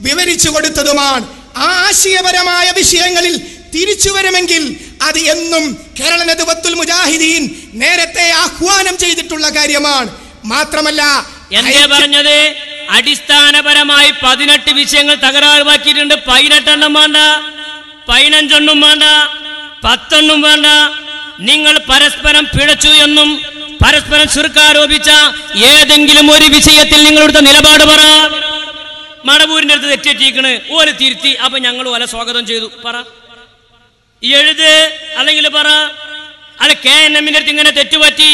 വിവരിച്ചു കൊടുത്തതുമാണ്. ആശയപരമായ വിഷയങ്ങളിൽ തിരിച്ചു വരുമെങ്കിൽ അത് എന്നും കേരള നെതുവത്തുൽ മുജാഹിദീൻ നേരത്തെ ആഹ്വാനം ചെയ്തിട്ടുള്ള കാര്യമാണ്. മാത്രമല്ല എന്നെ പറഞ്ഞത്? അടിസ്ഥാനപരമായി പതിനെട്ട് വിഷയങ്ങൾ തകരാറുവാക്കിയിട്ടുണ്ട് പതിനെട്ടെണ്ണം വേണ്ട പതിനഞ്ചെണ്ണം വേണ്ട പത്തെണ്ണം വേണ്ട നിങ്ങൾ പരസ്പരം പിഴച്ചു എന്നും പരസ്പരം ചുരുക്കാരോപിച്ച ഏതെങ്കിലും ഒരു വിഷയത്തിൽ നിങ്ങളുടെ നിലപാട് പറ. മണപൂരിന്റെ അടുത്ത് തെറ്റേറ്റിക്കണ് ഓൽ തിരുത്തി അപ്പൊ ഞങ്ങൾ ഓല സ്വാഗതം ചെയ്തു. പറ. എഴുത് അല്ലെങ്കിൽ പറ. അത് കെ എൻ എമ്മിന്റെ അടുത്ത് ഇങ്ങനെ തെറ്റുപറ്റി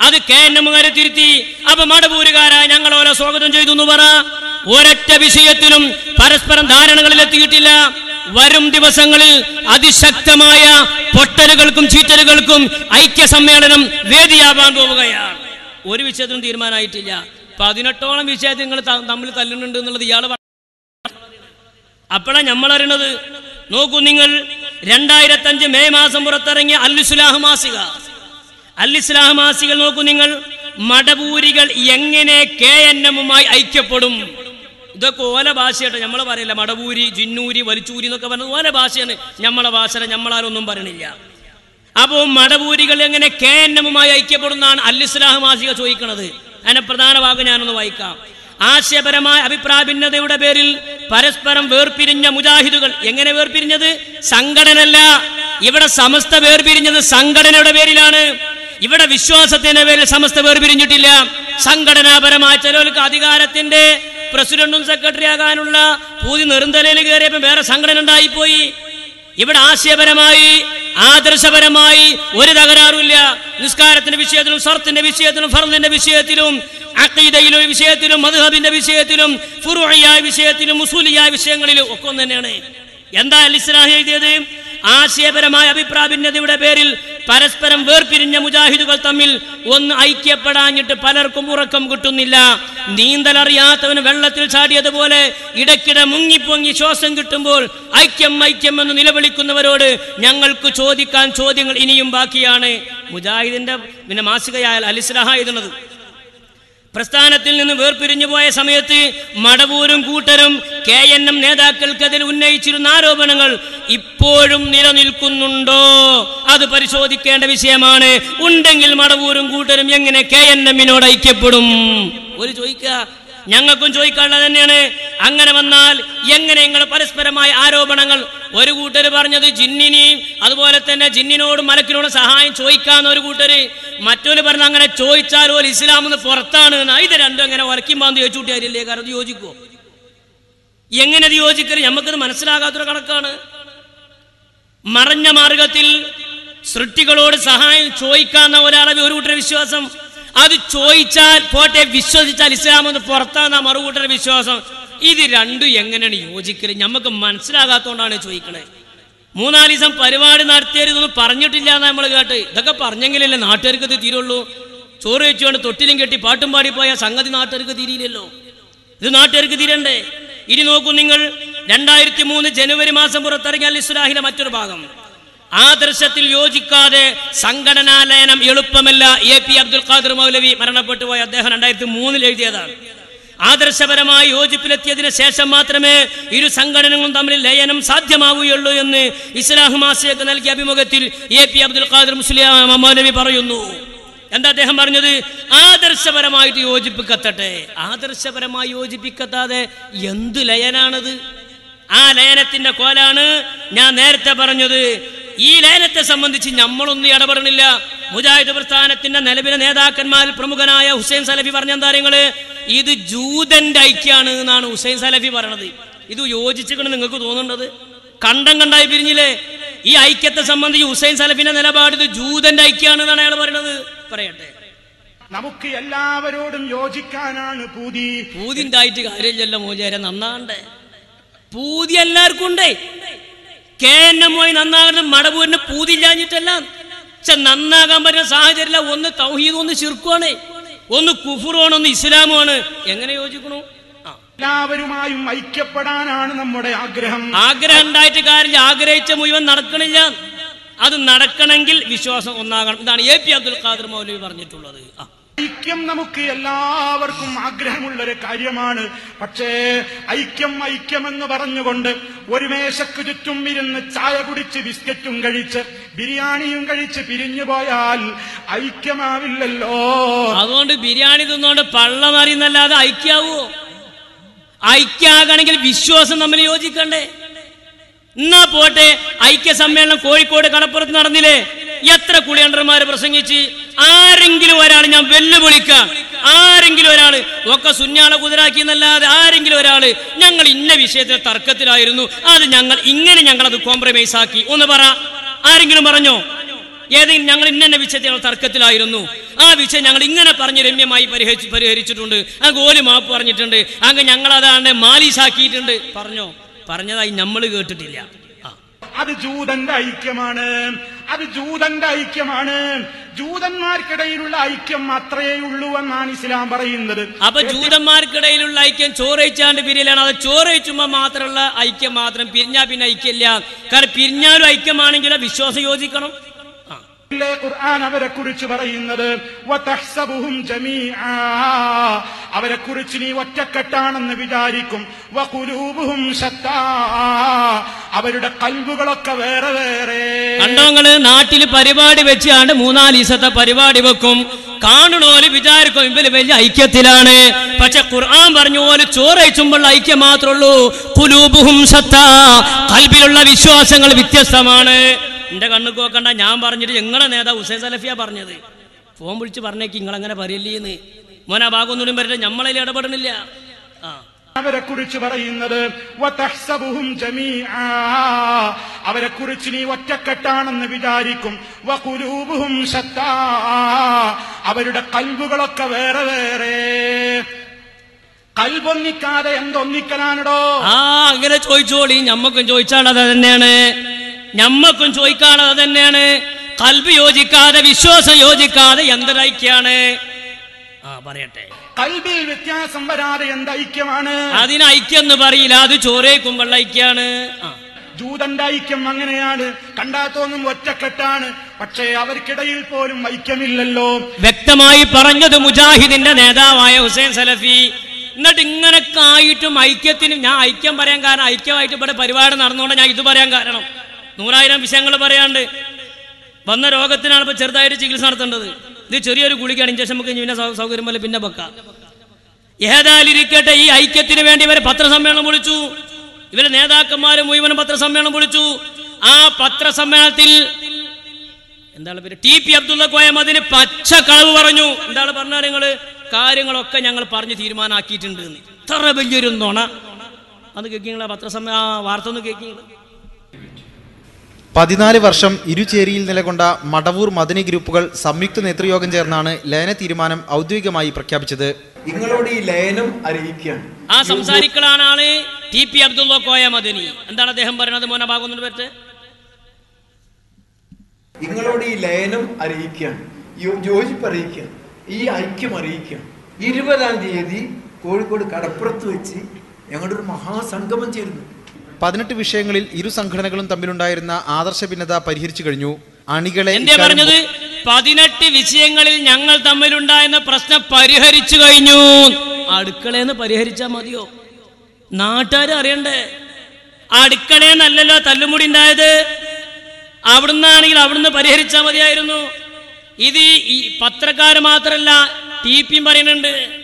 അത് കെ എൻ എമ്മുകാരെ തിരുത്തി അപ്പൊ മടപൂരുകാരായ ഞങ്ങൾ ഓരോ സ്വാഗതം ചെയ്തു എന്ന് പറ. ഒരൊറ്റ വിഷയത്തിലും പരസ്പരം ധാരണകളിൽ എത്തിയിട്ടില്ല വരും ദിവസങ്ങളിൽ അതിശക്തമായ പൊട്ടലുകൾക്കും ചീറ്റലുകൾക്കും ഐക്യ സമ്മേളനം വേദിയാവാൻ പോവുകയാണ്. ഒരു വിഷയത്തിനും തീരുമാനമായിട്ടില്ല. പതിനെട്ടോളം വിഷയത്തിൽ തമ്മിൽ തല്ലുന്നുണ്ട് എന്നുള്ളത് ഇയാൾ അപ്പോഴാണ് നമ്മൾ അറിയണത് നോക്കൂ നിങ്ങൾ രണ്ടായിരത്തി അഞ്ച് മെയ് മാസം പുറത്തിറങ്ങിയ അല്ലിസ്ലാഹ് മാസിക. അല്ലിസ്ലാഹ് മാസികൾ നോക്കൂ നിങ്ങൾ മടപൂരികൾ എങ്ങനെ കെ എൻ എമ്മുമായി ഐക്യപ്പെടും? ഇതൊക്കെ ഓല ഭാഷയായിട്ട് നമ്മൾ പറയില്ല. മടവൂരി ജിന്നൂരി വലിച്ചൂരി എന്നൊക്കെ പറഞ്ഞത് ഓല ഭാഷയാണ്. നമ്മളെ ഭാഷ നമ്മളാരൊന്നും പറയണില്ല. അപ്പോൾ മടവൂരികൾ എങ്ങനെ കെ എൻ എമ്മുമായി ഐക്യപ്പെടുന്നതാണ് അല്ലിസ്ലാഹ് മാസിക ചോദിക്കുന്നത് അതിന്റെ പ്രധാന ഭാഗം ഞാനൊന്ന് വായിക്കാം. ആശയപരമായ അഭിപ്രായ ഭിന്നതയുടെ പേരിൽ പരസ്പരം വേർപിരിഞ്ഞ മുജാഹിദുകൾ എങ്ങനെ വേർപിരിഞ്ഞത്? സംഘടനല്ല ഇവിടെ സമസ്ത വേർപിരിഞ്ഞത് സംഘടനയുടെ പേരിലാണ്. ഇവിടെ വിശ്വാസത്തിന്റെ പേരിൽ സമസ്ത വേർപിരിഞ്ഞിട്ടില്ല. സംഘടനാപരമായ ചിലർക്ക് അധികാരത്തിന്റെ പ്രസിഡന്റും സെക്രട്ടറി ആകാനുള്ള പൂതി നെറുന്തലയിൽ കയറിയപ്പോൾ വേറെ സംഘടന ഉണ്ടായിപ്പോയി. ഇവിടെ ആശയപരമായി ആദർശപരമായി ഒരു തകരാറുമില്ല. നിസ്കാരത്തിന്റെ വിഷയത്തിലും സ്വർത്തിന്റെ വിഷയത്തിലും ഫർദിന്റെ വിഷയത്തിലും അക്കീദയിലെ വിഷയത്തിലും മധുഹബിന്റെ വിഷയത്തിലും ഫുറുയായ വിഷയത്തിലും മുസൂലിയായ വിഷയങ്ങളിലും ഒക്കെ തന്നെയാണ്. എന്താ അലിസ്ലാഹി എഴുതിയത്? ആശയപരമായ അഭിപ്രായ ഭിന്നതയുടെ പേരിൽ പരസ്പരം വേർപിരിഞ്ഞ മുജാഹിദുകൾ തമ്മിൽ ഒന്ന് ഐക്യപ്പെടാഞ്ഞിട്ട് പലർക്കും ഉറക്കം കിട്ടുന്നില്ല. നീന്തലറിയാത്തവന് വെള്ളത്തിൽ ചാടിയതുപോലെ ഇടയ്ക്കിടെ മുങ്ങിപ്പൊങ്ങി ശ്വാസം കിട്ടുമ്പോൾ ഐക്യം ഐക്യം എന്ന് നിലവിളിക്കുന്നവരോട് ഞങ്ങൾക്ക് ചോദിക്കാൻ ചോദ്യങ്ങൾ ഇനിയും ബാക്കിയാണ്. മുജാഹിദിന്റെ പിന്നെ മാസികയായ അലിസ്ലാഹ എഴുതുന്നത്. പ്രസ്ഥാനത്തിൽ നിന്ന് വേർപിരിഞ്ഞു പോയ സമയത്ത് മടവൂരും കൂട്ടരും കെ എൻ എം നേതാക്കൾക്കെതിരെ ഉന്നയിച്ചിരുന്ന ആരോപണങ്ങൾ ഇപ്പോഴും നിലനിൽക്കുന്നുണ്ടോ? അത് പരിശോധിക്കേണ്ട വിഷയമാണ്. ഉണ്ടെങ്കിൽ മടവൂരും കൂട്ടരും എങ്ങനെ കെ എൻ എമ്മിനോട് ഐക്യപ്പെടും? ഒരു ചോദിക്കുക ഞങ്ങൾക്കും ചോദിക്കാനുള്ളത് തന്നെയാണ്. അങ്ങനെ വന്നാൽ എങ്ങനെ നിങ്ങൾ പരസ്പരമായ ആരോപണങ്ങൾ? ഒരു കൂട്ടർ പറഞ്ഞത് ജിന്നിനെയും അതുപോലെ തന്നെ ജിന്നിനോടും മലക്കിനോടും സഹായം ചോദിക്കാന്ന് ഒരു കൂട്ടര്. മറ്റൊരു പറഞ്ഞ അങ്ങനെ ചോദിച്ചാൽ ഒരു ഇസ്ലാം എന്ന് പുറത്താണ് ഇത് രണ്ടും എങ്ങനെ ഉറക്കും പാന്ത് ചോദിച്ചുകൂട്ടിയാരില്ലേ കാരണം യോജിക്കുവോ എങ്ങനെ അത് യോജിക്കരുത് നമുക്കത് മനസ്സിലാകാത്തൊരു കണക്കാണ്. മറഞ്ഞ മാർഗത്തിൽ സൃഷ്ടികളോട് സഹായം ചോദിക്കാന്ന ഒരാളെ ഒരു കൂട്ടരുടെ വിശ്വാസം. അത് ചോദിച്ചാൽ പോട്ടെ വിശ്വസിച്ചാൽ ഇസ്ലാം ഒന്ന് പുറത്താന്ന മറുകൂട്ടര വിശ്വാസം. ഇത് രണ്ടും എങ്ങനെയാണ് യോജിക്കൽ? നമുക്ക് മനസ്സിലാകാത്തോണ്ടാണ് ചോദിക്കണേ. മൂന്നാൽ ദിവസം പരിപാടി നടത്തിയതൊന്നും പറഞ്ഞിട്ടില്ല നമ്മൾ കേട്ട്. ഇതൊക്കെ പറഞ്ഞെങ്കിലല്ലേ നാട്ടുകാർക്ക് ഇത് തീരുള്ളൂ. ചോറ് വെച്ചുകൊണ്ട് തൊട്ടിലും കെട്ടി പാട്ടും പാടിപ്പോയ പോയ സംഗതി നാട്ടുകാർക്ക് തീരില്ലല്ലോ ഇത് നാട്ടുകാർക്ക് തീരണ്ടേ? ഇനി നോക്കൂ നിങ്ങൾ രണ്ടായിരത്തി മൂന്ന് ജനുവരി മാസം പുറത്തിറങ്ങിയ അൽ ഇസ്ലാഹിലെ മറ്റൊരു ഭാഗം. ആദർശത്തിൽ യോജിക്കാതെ സംഘടനാ ലയനം എളുപ്പമല്ല. എ പി അബ്ദുൽ ഖാദർ മൗലവി മരണപ്പെട്ടു പോയ അദ്ദേഹം രണ്ടായിരത്തി മൂന്നിൽ എഴുതിയതാണ്. ആദർശപരമായി യോജിപ്പിലെത്തിയതിനു ശേഷം മാത്രമേ ഇരു സംഘടനകളും തമ്മിൽ ലയനം സാധ്യമാവുകയുള്ളൂ എന്ന് ഇസ്ലാഹ് മാസിയക്ക് നൽകിയ അഭിമുഖത്തിൽ എ പി അബ്ദുൽ ഖാദർ മുസ്ലിം മൗലവി പറയുന്നു. എന്താ അദ്ദേഹം പറഞ്ഞത്? ആദർശപരമായിട്ട് യോജിപ്പിക്കത്തട്ടെ. ആദർശപരമായി യോജിപ്പിക്കത്താതെ എന്ത് ലയനാണത്? ആ ലയനത്തിന്റെ കോലാണ് ഞാൻ നേരത്തെ പറഞ്ഞത്. ഈ ലേലത്തെ സംബന്ധിച്ച് നമ്മളൊന്നും ഇടപെടണില്ല. മുജാഹിദ് പ്രസ്ഥാനത്തിന്റെ നിലവിലെ നേതാക്കന്മാരിൽ പ്രമുഖനായ ഹുസൈൻ സലഫി പറഞ്ഞ എന്താ ഇത് ജൂതന്റെ ഐക്യാണ് എന്നാണ് ഹുസൈൻ സലഫി പറയണത്. ഇത് യോജിച്ചിട്ട് നിങ്ങൾക്ക് തോന്നുന്നത്? കണ്ടം കണ്ടായി പിരിഞ്ഞില്ലേ? ഈ ഐക്യത്തെ സംബന്ധിച്ച് ഹുസൈൻ സലഫിന്റെ നിലപാട് ഇത് ജൂതന്റെ ഐക്യാണ് എന്നാണ് അയാൾ പറയുന്നത് പറയട്ടെ. നമുക്ക് എല്ലാവരോടും യോജിക്കാനാണ് പൂതി. പൂതിണ്ടായിട്ട് കാര്യമില്ലല്ലോ മോചാര നന്നാണ്ടേ. പൂതി എല്ലാവർക്കും ഉണ്ടേ. കെ എൻ എം പോയി നന്നാകുന്നത് മടപൂരിന് പൂതില്ലാഞ്ഞിട്ടല്ല പക്ഷെ നന്നാകാൻ പറ്റുന്ന സാഹചര്യമില്ല. ഒന്ന് തൗഹീദ് ഒന്ന് ചിർക്കുവാണ് ഒന്ന് കുഫുറുമാണ് ഒന്ന് ഇസ്ലാമുമാണ് എങ്ങനെ യോജിക്കണു? എല്ലാവരുമായും ഐക്യപ്പെടാനാണ് നമ്മുടെ ആഗ്രഹം. ആഗ്രഹം ഉണ്ടായിട്ട് കാര്യം ആഗ്രഹിച്ച മുഴുവൻ നടക്കണില്ല. അത് നടക്കണമെങ്കിൽ വിശ്വാസം ഒന്നാകണം. ഇതാണ് എ പി അബ്ദുൽ ഖാദർ മൗലവി പറഞ്ഞിട്ടുള്ളത്. ആ. ഐക്യം നമുക്ക് എല്ലാവർക്കും ആഗ്രഹമുള്ളൊരു കാര്യമാണ്. പക്ഷേ ഐക്യം ഐക്യമെന്ന് പറഞ്ഞുകൊണ്ട് ഒരു മേശക്ക് ചുറ്റും ഇരുന്ന് ചായ കുടിച്ച് ബിസ്ക്കറ്റും കഴിച്ച് ബിരിയാണിയും കഴിച്ച് പിരിഞ്ഞു പോയാൽ ഐക്യമാവില്ലല്ലോ. അതുകൊണ്ട് ബിരിയാണി തിന്നുകൊണ്ട് പള്ളം അറിയുന്നല്ലാതെ ഐക്യാവോ? ഐക്യാകണമെങ്കിൽ വിശ്വാസം തമ്മിൽ യോജിക്കണ്ടേ? എന്നാ പോട്ടെ ഐക്യ സമ്മേളനം കോഴിക്കോട് കടപ്പുറത്ത് നടന്നില്ലേ? എത്ര കുളിയണ്ടർമാർ പ്രസംഗിച്ച്? ആരെങ്കിലും ഒരാൾ ഞാൻ വെല്ലുവിളിക്കാം. ആരെങ്കിലും ഒരാൾ ഒക്കെ സുഞ്ഞാളെ കുതിരാക്കി എന്നല്ലാതെ ആരെങ്കിലും ഒരാൾ ഞങ്ങൾ ഇന്ന വിഷയത്തിൽ തർക്കത്തിലായിരുന്നു. അത് ഞങ്ങൾ ഇങ്ങനെ ഞങ്ങൾ അത് കോംപ്രമൈസ് ആക്കി. ഒന്ന് പറ. ആരെങ്കിലും പറഞ്ഞോ? ഏതെങ്കിലും ഞങ്ങൾ ഇന്ന വിഷയത്തിൽ ഞങ്ങൾ തർക്കത്തിലായിരുന്നു. ആ വിഷയം ഞങ്ങൾ ഇങ്ങനെ പറഞ്ഞ് രമ്യമായി പരിഹരിച്ച് പരിഹരിച്ചിട്ടുണ്ട്. ആ ഗോലി മാപ്പ് പറഞ്ഞിട്ടുണ്ട്. അങ്ങ് ഞങ്ങൾ അതാണ് മാലീസാക്കിയിട്ടുണ്ട് പറഞ്ഞോ? പറഞ്ഞതായി നമ്മൾ കേട്ടിട്ടില്ല. അത് ജൂതന്റെ ഐക്യമാണ്. അത് ജൂതന്റെ ഐക്യമാണ്. ജൂതന്മാർക്കിടയിലുള്ള ഐക്യം മാത്രമേ ഉള്ളൂ എന്നാണ് ഇസ്ലാം പറയുന്നത്. അപ്പൊ ജൂതന്മാർക്കിടയിലുള്ള ഐക്യം ചോറയിച്ചാണ്ട് പിരിയലാണ്. അത് ചോറയിച്ചുമ്പോ മാത്രമുള്ള ഐക്യം മാത്രം പിരിഞ്ഞാ പിന്നെ ഐക്യമില്ല. കാരണം പിരിഞ്ഞാലും ഐക്യമാണെങ്കിലോ വിശ്വാസം യോജിക്കണം. ഖുർആൻ അവരെ കുറിച്ച് പറയുന്നത് അവരെ കുറിച്ച് നീ ഒറ്റക്കെട്ടാണെന്ന് വിചാരിക്കും. അവരുടെ കൽബുകളൊക്കെ വേറെ വേറെ. കണ്ടോങ്ങൾ നാട്ടിൽ പരിപാടി വെച്ചാണ്ട് മൂന്നാൽ ദിവസത്തെ പരിപാടി വെക്കും. കാണണോൽ വിചാരിക്കും ഇവർ വലിയ ഐക്യത്തിലാണ്. പക്ഷെ ഖുർആൻ പറഞ്ഞ പോലെ ചോറയച്ചുമ്പോൾ ഐക്യം മാത്രമുള്ളൂ കുലൂബുഹും സത്ത കൽബിലുള്ള വിശ്വാസങ്ങൾ വ്യത്യസ്തമാണ്. എന്റെ കണ്ണു നോക്കണ്ട ഞാൻ പറഞ്ഞിട്ട് ഞങ്ങളെ നേതാവ് ഹുസൈൻ സലഫിയ പറഞ്ഞത്. ഫോൺ വിളിച്ച് പറഞ്ഞേക്ക് നിങ്ങളങ്ങനെ പറയല്ലേന്ന്. മോനാ ഭാഗമൊന്നും വരട്ടെ നമ്മളതിൽ ഇടപെടണില്ല. ആ. അവരെ കുറിച്ച് പറയുന്നത് അവരെ കുറിച്ച് നീ ഒറ്റക്കെട്ടാണെന്ന് വിചാരിക്കും. ശത്താ. അവരുടെ കൽബുകളൊക്കെ വേറെ വേറെ. കൽബൊന്നിക്കാതെ എന്തൊന്നിക്കലാണോ ആ അങ്ങനെ ചോദിച്ചോളി. ഞമ്മക്കും ചോദിച്ചാണത് തന്നെയാണ് ഞമ്മക്കും ചോദിക്കാനത് തന്നെയാണ് കൽബ് യോജിക്കാതെ വിശ്വാസം യോജിക്കാതെ എന്തൊരൈക്യാണ് ആ പറയട്ടെ. കൽബിൽ വ്യത്യാസം വരാതെ എന്ത് ഐക്യമാണ്? അതിന് ഐക്യം എന്ന് പറയില്ല അത് ചോരേക്കുമ്പോൾ ഐക്യാണ് ജൂതന്റെ ഐക്യം അങ്ങനെയാണ്. കണ്ടാത്തോന്നും ഒറ്റക്കെട്ടാണ്. പക്ഷേ അവർക്കിടയിൽ പോലും ഐക്യമില്ലല്ലോ. വ്യക്തമായി പറഞ്ഞത് മുജാഹിദിന്റെ നേതാവായ ഹുസൈൻ സലഫി. എന്നിട്ട് ഇങ്ങനൊക്കെ ആയിട്ടും ഐക്യത്തിന് ഞാൻ ഐക്യം പറയാൻ കാരണം ഐക്യമായിട്ട് ഇവിടെ പരിപാടി നടന്നുകൊണ്ട് ഞാൻ ഇത് പറയാൻ കാരണം. നൂറായിരം വിഷയങ്ങൾ പറയാണ്ട് വന്ന രോഗത്തിനാണ് ഇപ്പൊ ചെറുതായിട്ട് ചികിത്സ നടത്തേണ്ടത്. ഇത് ചെറിയൊരു ഗുളികയാണ്. ഇഞ്ചക്ഷൻ നമുക്ക് പിന്നെ സൗകര്യം പോലെ പിന്നെ വെക്കാം. ഏതായാലിരിക്കട്ടെ ഈ ഐക്യത്തിന് വേണ്ടി ഇവരെ പത്രസമ്മേളനം വിളിച്ചു. ഇവരെ നേതാക്കന്മാര് മുഴുവനും പത്രസമ്മേളനം വിളിച്ചു. ആ പത്രസമ്മേളനത്തിൽ എന്താണ് പേര്? ടി പി അബ്ദുള്ള കോയം അതിന് പച്ച കളവ് പറഞ്ഞു. എന്താണ് പറഞ്ഞ നിങ്ങൾ? കാര്യങ്ങളൊക്കെ ഞങ്ങൾ പറഞ്ഞ് തീരുമാനമാക്കിയിട്ടുണ്ട് ഇത്ര വലിയൊരു നുണ. അത് കേൾക്കിങ്ങളെ പത്രസമ്മേ ആ വാർത്ത ഒന്ന് കേൾക്കിങ്ങൾ. പതിനാല് വർഷം ഇരുചേരിയിൽ നിലകൊണ്ട മടവൂർ മദനി ഗ്രൂപ്പുകൾ സംയുക്ത നേതൃയോഗം ചേർന്നാണ് ലയന തീരുമാനം ഔദ്യോഗികമായി പ്രഖ്യാപിച്ചത്. നിങ്ങളോട് ഈ ലയനം അറിയിക്കുകയാണ്. ആ സംസാരിക്കലാണ് ആൾ ടി പി അബ്ദുള്ള കോയ മദനി. എന്താണ് അദ്ദേഹം പറയുന്നത് മോനെ ഭാഗം പറ്റേ നിങ്ങളോട് ഈ ലയനം അറിയിക്കുകയാണ്. യോജിപ്പ് അറിയിക്കുകയാണ് ഈ ഐക്യം അറിയിക്കുകയാണ്. ഇരുപതാം തീയതി കോഴിക്കോട് കടപ്പുറത്ത് വെച്ച് ഞങ്ങളുടെ ഒരു മഹാസംഗമം ചേരുന്നു. പതിനെട്ട് വിഷയങ്ങളിൽ ഇരു സംഘടനകളും തമ്മിലുണ്ടായിരുന്ന ആദർശ ഭിന്നത പരിഹരിച്ചു കഴിഞ്ഞു. അണികളെ എന്തേ പറഞ്ഞത്? പതിനെട്ട് വിഷയങ്ങളിൽ ഞങ്ങൾ തമ്മിലുണ്ടായിരുന്ന പ്രശ്നം പരിഹരിച്ചു കഴിഞ്ഞു. അടുക്കളയെന്ന് പരിഹരിച്ചാൽ മതിയോ? നാട്ടുകാർ അറിയണ്ടേ? അടുക്കളയെന്നല്ലല്ലോ തല്ലുമുടി ഉണ്ടായത്. അവിടുന്നാണെങ്കിൽ അവിടുന്ന് പരിഹരിച്ചാൽ മതിയായിരുന്നു. ഇത് ഈ- പത്രക്കാർ മാത്രല്ല ടി പിയും പറയുന്നുണ്ട്.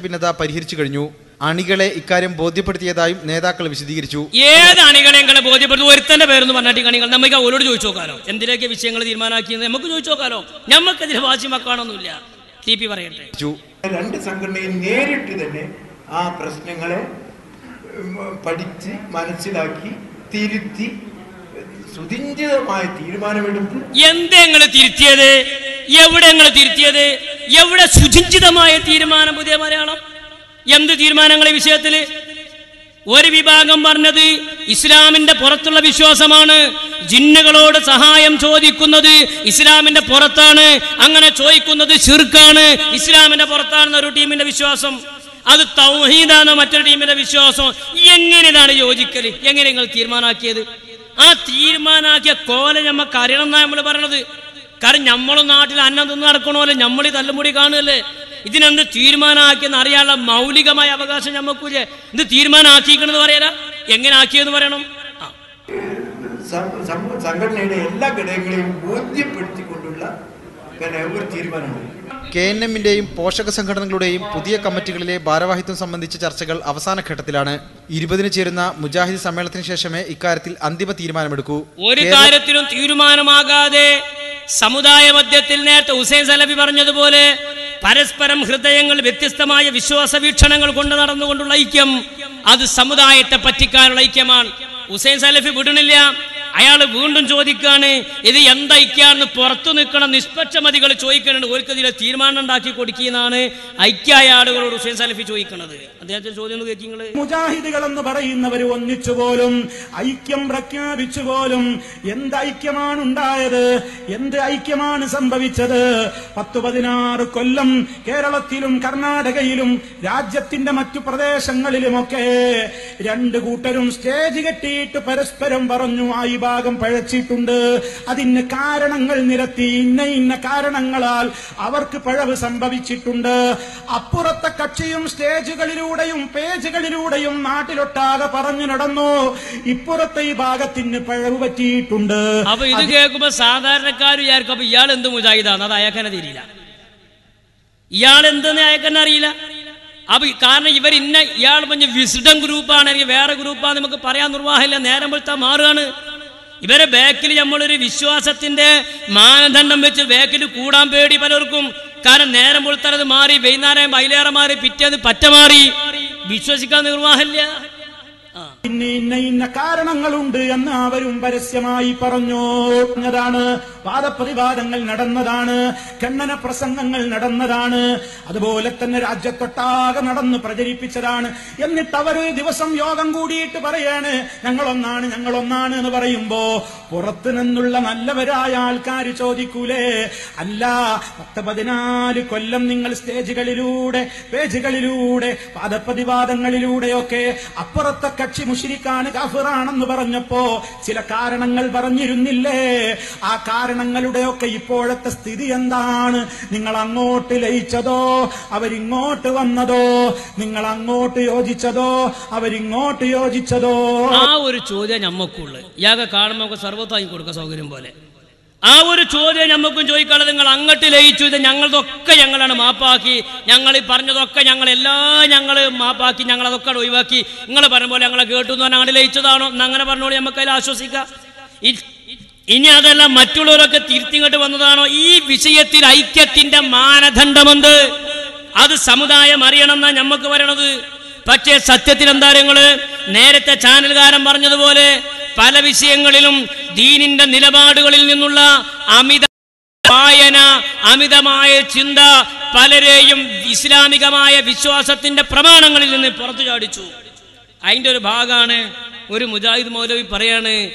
ഭിന്നത പരിഹരിച്ചു കഴിഞ്ഞു. അണികളെ ഇക്കാര്യം ബോധ്യപ്പെടുത്തിയതായും നേതാക്കൾ വിശദീകരിച്ചു. ഏത് അണികളെങ്കിലും ബോധ്യപ്പെടുത്തു? ഒരുത്തന്റെ പേരെന്ന് പറഞ്ഞിട്ട് അണികൾ നമുക്ക് അവരോട് ചോദിച്ചു നോക്കാലോ. എന്തിനൊക്കെ വിഷയങ്ങൾ തീരുമാനമാക്കിയെന്ന് നമുക്ക് ചോദിച്ചു നോക്കാലോ. നമുക്കെതിരെ വാശി വെക്കാനൊന്നുമില്ല ടി പി പറയട്ടെ. രണ്ട് സംഘടനയും നേരിട്ട് തന്നെ ആ പ്രശ്നങ്ങളെ പഠിച്ച് മനസ്സിലാക്കി തിരുത്തി സുതിഞ്ചിതമായ തീരുമാനമെടുത്ത്. എന്തേ നിങ്ങൾ തിരുത്തിയത്? എവിടെ നിങ്ങൾ തിരുത്തിയത്? എവിടെ സുചിഞ്ചിതമായ തീരുമാനം പുതിയ മലയാളം? എന്ത് തീരുമാനങ്ങളെ വിഷയത്തിൽ? ഒരു വിഭാഗം പറഞ്ഞത് ഇസ്ലാമിന്റെ പുറത്തുള്ള വിശ്വാസമാണ്. ജിന്നുകളോട് സഹായം ചോദിക്കുന്നത് ഇസ്ലാമിന്റെ പുറത്താണ്. അങ്ങനെ ചോദിക്കുന്നത് ഷിർക്കാണ് ഇസ്ലാമിന്റെ പുറത്താണെന്ന് ഒരു ടീമിന്റെ വിശ്വാസം. അത് തൗഹീദാണ് മറ്റൊരു ടീമിന്റെ വിശ്വാസം? എങ്ങനെയാണ് യോജിക്കൽ? എങ്ങനെ നിങ്ങൾ തീരുമാനാക്കിയത് ആ തീരുമാനാക്കിയ കോല നമ്മക്ക് അറിയണം എന്നാ നമ്മൾ പറയണത് കാരണം നമ്മളും നാട്ടിൽ അന്നം തിന്ന് നടക്കണമല്ലോ നമ്മൾ ഈ തല്ലുമുടി കാണുകയല്ലേ? ഇതിനെന്ത് തീരുമാനമാക്കിയെന്ന് അറിയാനുള്ള മൗലികമായ അവകാശം ഞമ്മക്കൂല്ലേ ഇത് തീരുമാനമാക്കിക്കണെന്ന് പറയാനാ എങ്ങനെ ആക്കിയെന്ന് പറയണം? സംഘടനയുടെ എല്ലാ ഘടകങ്ങളെയും ബോധ്യപ്പെടുത്തിക്കൊണ്ടുള്ള പിന്നെ ഒരു തീരുമാനമാണ്. കെ എൻ എമ്മിന്റെയും പോഷക സംഘടനകളുടെയും പുതിയ കമ്മിറ്റികളിലെ ഭാരവാഹിത്വം സംബന്ധിച്ച ചർച്ചകൾ അവസാന ഘട്ടത്തിലാണ്. ഇരുപതിന് ചേരുന്ന മുജാഹിദ് സമ്മേളനത്തിന് ശേഷമേ ഇക്കാര്യത്തിൽ അന്തിമ തീരുമാനമെടുക്കൂ. ഒരു കാര്യത്തിലും തീരുമാനമാകാതെ സമുദായ മധ്യത്തിൽ നേരത്തെ ഹുസൈൻ സലബി പറഞ്ഞതുപോലെ പരസ്പരം ഹൃദയങ്ങൾ വ്യത്യസ്തമായ വിശ്വാസ വീക്ഷണങ്ങൾ കൊണ്ട് നടന്നുകൊണ്ടുള്ള ഐക്യം അത് സമുദായത്തെ പറ്റിക്കാനുള്ള ഐക്യമാണ്. ഹുസൈൻ സലഫി വിടണില്ല അയാൾ വീണ്ടും ചോദിക്കാണ് ഇത് എന്തൈക്യാന്ന് പുറത്തു നിൽക്കണം നിഷ്പക്ഷമതികൾ ചോദിക്കുന്നുണ്ട്. ഓർക്കതിലെ തീരുമാനം ഉണ്ടാക്കി കൊടുക്കുന്നതാണ് ഐക്യായ ഹുസൈൻ സലഫി ചോദിക്കുന്നത് അദ്ദേഹത്തിന്റെ ചോദ്യം കേൾക്കുന്നത് മുജാഹിദുകൾ എന്ന് പറയുന്നവർ ഒന്നിച്ചു പോലും ഐക്യം പ്രഖ്യാപിച്ചു പോലും എന്ത് ഐക്യമാണ് ഉണ്ടായത് എന്ത് ഐക്യമാണ് സംഭവിച്ചത്? പത്ത് പതിനാറ് കൊല്ലം കേരളത്തിലും കർണാടകയിലും രാജ്യത്തിന്റെ മറ്റു പ്രദേശങ്ങളിലുമൊക്കെ രണ്ട് കൂട്ടരും സ്റ്റേജ് കെട്ടിയിട്ട് പരസ്പരം പറഞ്ഞു ആ ഈ ഭാഗം പഴച്ചിട്ടുണ്ട്. അതിന് കാരണങ്ങൾ നിരത്തി ഇന്ന ഇന്ന കാരണങ്ങളാൽ അവർക്ക് പഴവ് സംഭവിച്ചിട്ടുണ്ട്. അപ്പുറത്തെ കക്ഷിയും സ്റ്റേജുകളിലൂടെയും പേജുകളിലൂടെയും നാട്ടിലൊട്ടാകെ പറഞ്ഞു നടന്നു. ഇപ്പുറത്തെ ഈ ഭാഗത്തിന് പഴവ് പറ്റിയിട്ടുണ്ട്. അപ്പൊ ഇത് കേൾക്കുമ്പോ സാധാരണക്കാർ വിചാരിക്കും അപ്പൊ ഇയാൾ എന്ത് മുജാഹിദാണ് അത് അയക്കാനെ തിരിയില്ല ഇയാൾ എന്തെന്ന് അയക്കാൻ അറിയില്ല? അപ്പൊ കാരണം ഇവർ ഇന്ന ഇയാൾ പറഞ്ഞ വിസിഡം ഗ്രൂപ്പാണ് അല്ലെങ്കിൽ വേറെ ഗ്രൂപ്പാണ് നമുക്ക് പറയാൻ നിർവാഹമില്ല. നേരം വെളുത്താൽ മാറുകയാണ്. ഇവരെ ബാക്കിൽ നമ്മളൊരു വിശ്വാസത്തിന്റെ മാനദണ്ഡം വെച്ച് ബാക്കിൽ കൂടാൻ പേടി പലർക്കും. കാരണം നേരം പൊളുത്തറത് മാറി വൈകുന്നേരം വൈലേറെ മാറി പിറ്റേന്ന് പറ്റ മാറി. വിശ്വസിക്കാൻ നിർവാഹമില്ല. ഇന്ന ഇന്ന ഇന്ന കാരണങ്ങളുണ്ട് എന്ന് അവരും പരസ്യമായി പറഞ്ഞോഞ്ഞതാണ് താണ് വാദപ്രതിവാദങ്ങൾ നടന്നതാണ് ഖണ്ഡന പ്രസംഗങ്ങൾ നടന്നതാണ് അതുപോലെ തന്നെ രാജ്യത്തൊട്ടാകെ നടന്ന് പ്രചരിപ്പിച്ചതാണ്. എന്നിട്ട് അവർ ദിവസം യോഗം കൂടിയിട്ട് പറയാണ് ഞങ്ങളൊന്നാണ് ഞങ്ങളൊന്നാണ് എന്ന് പറയുമ്പോ പുറത്തു നിന്നുള്ള നല്ലവരായ ആൾക്കാർ ചോദിക്കൂലേ? അല്ല പത്ത് പതിനാല് കൊല്ലം നിങ്ങൾ സ്റ്റേജുകളിലൂടെ പേജുകളിലൂടെ വാദപ്രതിവാദങ്ങളിലൂടെയൊക്കെ അപ്പുറത്തെ കക്ഷി മുഷിരിക്കാണ് കഫിറാണെന്ന് പറഞ്ഞപ്പോ ചില കാരണങ്ങൾ പറഞ്ഞിരുന്നില്ലേ? ആ കാരണങ്ങളുടെയൊക്കെ ഇപ്പോഴത്തെ സ്ഥിതി എന്താണ്? നിങ്ങൾ അങ്ങോട്ട് ലയിച്ചതോ? അവരിങ്ങോട്ട് വന്നതോ? നിങ്ങൾ അങ്ങോട്ട് യോജിച്ചതോ? അവരിങ്ങോട്ട് യോജിച്ചതോ? ആ ഒരു ചോദ്യം ഞമ്മക്കുള്ളു. ഇയാൾക്ക് കാണുമ്പോൾ നമുക്ക് വാങ്ങി കൊടുക്കുക സൗകര്യം പോലെ. ആ ഒരു ചോദ്യം ഞമ്മക്കും ചോദിക്കാതെ നിങ്ങൾ അങ്ങോട്ട് ലയിച്ചു. ഇത് ഞങ്ങളതൊക്കെ ഞങ്ങളാണ് മാപ്പാക്കി. ഞങ്ങൾ ഈ പറഞ്ഞതൊക്കെ ഞങ്ങൾ എല്ലാ ഞങ്ങൾ മാപ്പാക്കി ഞങ്ങൾ അതൊക്കെ ഒഴിവാക്കി. നിങ്ങൾ പറഞ്ഞ പോലെ ഞങ്ങളെ കേട്ടു എന്ന് പറഞ്ഞാൽ അങ്ങനെ ലയിച്ചതാണോ? അങ്ങനെ പറഞ്ഞോളൂ നമുക്ക് അതിൽ ആശ്വസിക്കാം. ഇനി അതെല്ലാം മറ്റുള്ളവരൊക്കെ തിരുത്തിങ്ങോട്ട് വന്നതാണോ? ഈ വിഷയത്തിൽ ഐക്യത്തിന്റെ മാനദണ്ഡമുണ്ട്. അത് സമുദായം അറിയണം എന്നാ ഞമ്മക്ക് പറയണത്. പക്ഷേ സത്യത്തിൽ എന്താ നിങ്ങൾ? നേരത്തെ ചാനൽകാരൻ പറഞ്ഞതുപോലെ പല വിഷയങ്ങളിലും ദീനിന്റെ നിലപാടുകളിൽ നിന്നുള്ള അമിത വായന അമിതമായ ചിന്ത പലരെയും ഇസ്ലാമികമായ വിശ്വാസത്തിന്റെ പ്രമാണങ്ങളിൽ നിന്ന് പുറത്തു ചാടിച്ചു. അതിന്റെ ഒരു ഭാഗമാണ് ഒരു മുജാഹിദ് മൗലവി പറയാണ്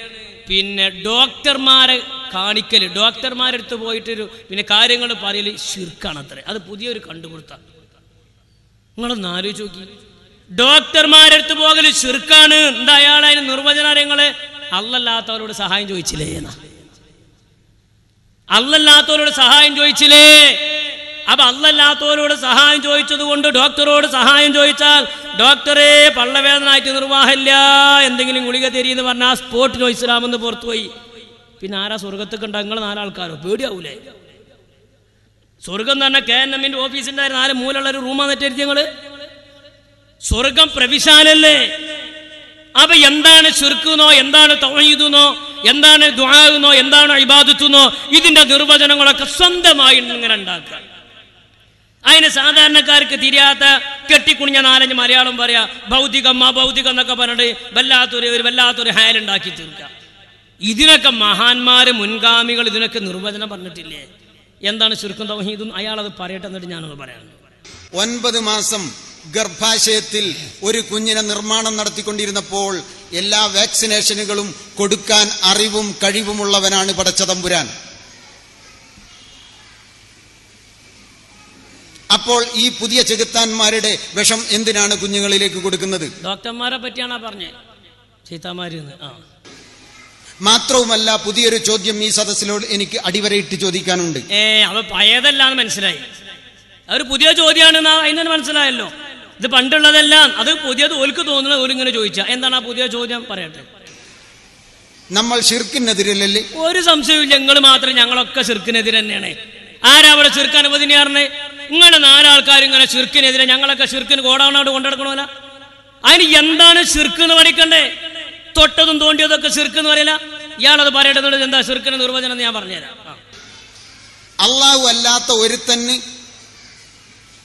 പിന്നെ ഡോക്ടർമാരെ കാണിക്കൽ. ഡോക്ടർമാരെടുത്ത് പോയിട്ടൊരു പിന്നെ കാര്യങ്ങൾ ശിർക്കാണ് അത്ര. അത് പുതിയൊരു കണ്ടുപിടുത്ത. നിങ്ങളൊന്ന് ആലോചിച്ച് നോക്കി. ഡോക്ടർമാരെടുത്ത് പോകൽ ചുരുക്കാണ്. എന്താ അയാൾ അതിന് അറിയങ്ങൾ അല്ലല്ലാത്തവരോട് സഹായം ചോദിച്ചില്ലേ എന്നാ? അല്ലല്ലാത്തവരോട് സഹായം ചോദിച്ചില്ലേ? അപ്പൊ അല്ലല്ലാത്തവരോട് സഹായം ചോദിച്ചത് കൊണ്ട് ഡോക്ടറോട് സഹായം ചോദിച്ചാൽ ഡോക്ടറെ പള്ളവേദനായിട്ട് നിർവാഹമില്ല. എന്തെങ്കിലും ഗുളിക തരീന്ന് പറഞ്ഞാൽ ആ സ്പോട്ടിനോ പുറത്തുപോയി പിന്നെ ആരാ സ്വർഗത്തൊക്കെ ഉണ്ടാകും നിങ്ങൾ നാലാൾക്കാരോ? പേടിയാവൂലേ? സ്വർഗം തന്നെ കെ എൻ എമ്മിന്റെ ഓഫീസിന്റെ നാല് മൂലുള്ള ഒരു റൂമാ നെറ്റെടുത്തി ഞങ്ങൾ സ്വർഗം പ്രവിശാലല്ലേ? അപ്പൊ എന്താണ് ചുരുക്കുന്നോ എന്താണ് തൗഹീദെന്നോ എന്താണ് ദുആന്നോ എന്താണ് ഇബാദത്തുന്നോ ഇതിന്റെ നിർവചനങ്ങളൊക്കെ സ്വന്തമായി ഇങ്ങനെ ഉണ്ടാക്കുക. അതിന് സാധാരണക്കാർക്ക് തിരിയാത്ത കെട്ടിക്കുണിഞ്ഞ നാലഞ്ച് മലയാളം പറയാ ഭൗതികം അഭൗതികം എന്നൊക്കെ പറഞ്ഞിട്ട് വല്ലാത്തൊരു ഒരു വല്ലാത്തൊരു ഹാലുണ്ടാക്കി തീർക്കുക. ഇതിനൊക്കെ മഹാന്മാര് മുൻഗാമികൾ ഇതിനൊക്കെ നിർവചനം പറഞ്ഞിട്ടില്ലേ? എന്താണ് ചുരുക്കം തൗഹീദും? അയാളത് പറയട്ടെ എന്നിട്ട് ഞാനത് പറയാം. ഒൻപത് മാസം ഗർഭാശയത്തിൽ ഒരു കുഞ്ഞിനെ നിർമ്മാണം നടത്തിക്കൊണ്ടിരുന്നപ്പോൾ എല്ലാ വാക്സിനേഷനുകളും കൊടുക്കാൻ അറിവും കഴിവുമുള്ളവനാണ് പടച്ചതമ്പുരാൻ. അപ്പോൾ ഈ പുതിയ ചെകുത്താന്മാരുടെ വിഷം എന്തിനാണ് കുഞ്ഞുങ്ങളിലേക്ക് കൊടുക്കുന്നത്? ഡോക്ടർമാരെ പറ്റിയാണ് പറഞ്ഞത് ചീത്താമാര് മാത്രവുമല്ല പുതിയൊരു ചോദ്യം ഈ സദസ്സിലോട് എനിക്ക് അടിവരയിട്ട് ചോദിക്കാനുണ്ട്. ഏ അവ പഴയതല്ലാന്ന് മനസ്സിലായി. അതൊരു പുതിയ ചോദ്യമാണ് അതിന് മനസ്സിലായല്ലോ. ഇത് പണ്ടുള്ളതെല്ലാം അത് പുതിയത് ഓൽക്ക് തോന്നുന്നത് ഓലിങ്ങനെ ചോദിച്ച. എന്താണ് ആ പുതിയ ചോദ്യം? പറയട്ടെ. നമ്മൾ ശിർക്കിനെതിരല്ലേ? ഒരു സംശയവും ഞങ്ങൾ മാത്രം ഞങ്ങളൊക്കെ ശിർക്കിനെതിരെ തന്നെയാണ്. ആരാ അവിടെ ചെറുക്കാൻ അനുവദിനാറിനെ ഇങ്ങനെ നാലാൾക്കാർ ഇങ്ങനെ ചെറുക്കിനെതിരെ ഞങ്ങളൊക്കെ ചെറുക്കിന് ഗോഡൌണോട് കൊണ്ടെടുക്കണമല്ല അതിന് എന്താണ് ചെറുക്ക് എന്ന് പഠിക്കണ്ടേ? തൊട്ടതും തോണ്ടിയതൊക്കെ ചെറുക്ക് എന്ന് പറയില്ല ഇയാളത് പറയേണ്ടത് എന്താ ചെറുക്കിന് നിർവചനം എന്ന് ഞാൻ പറഞ്ഞുതരാം. അള്ളാഹു അല്ലാത്ത ഒരുത്തന്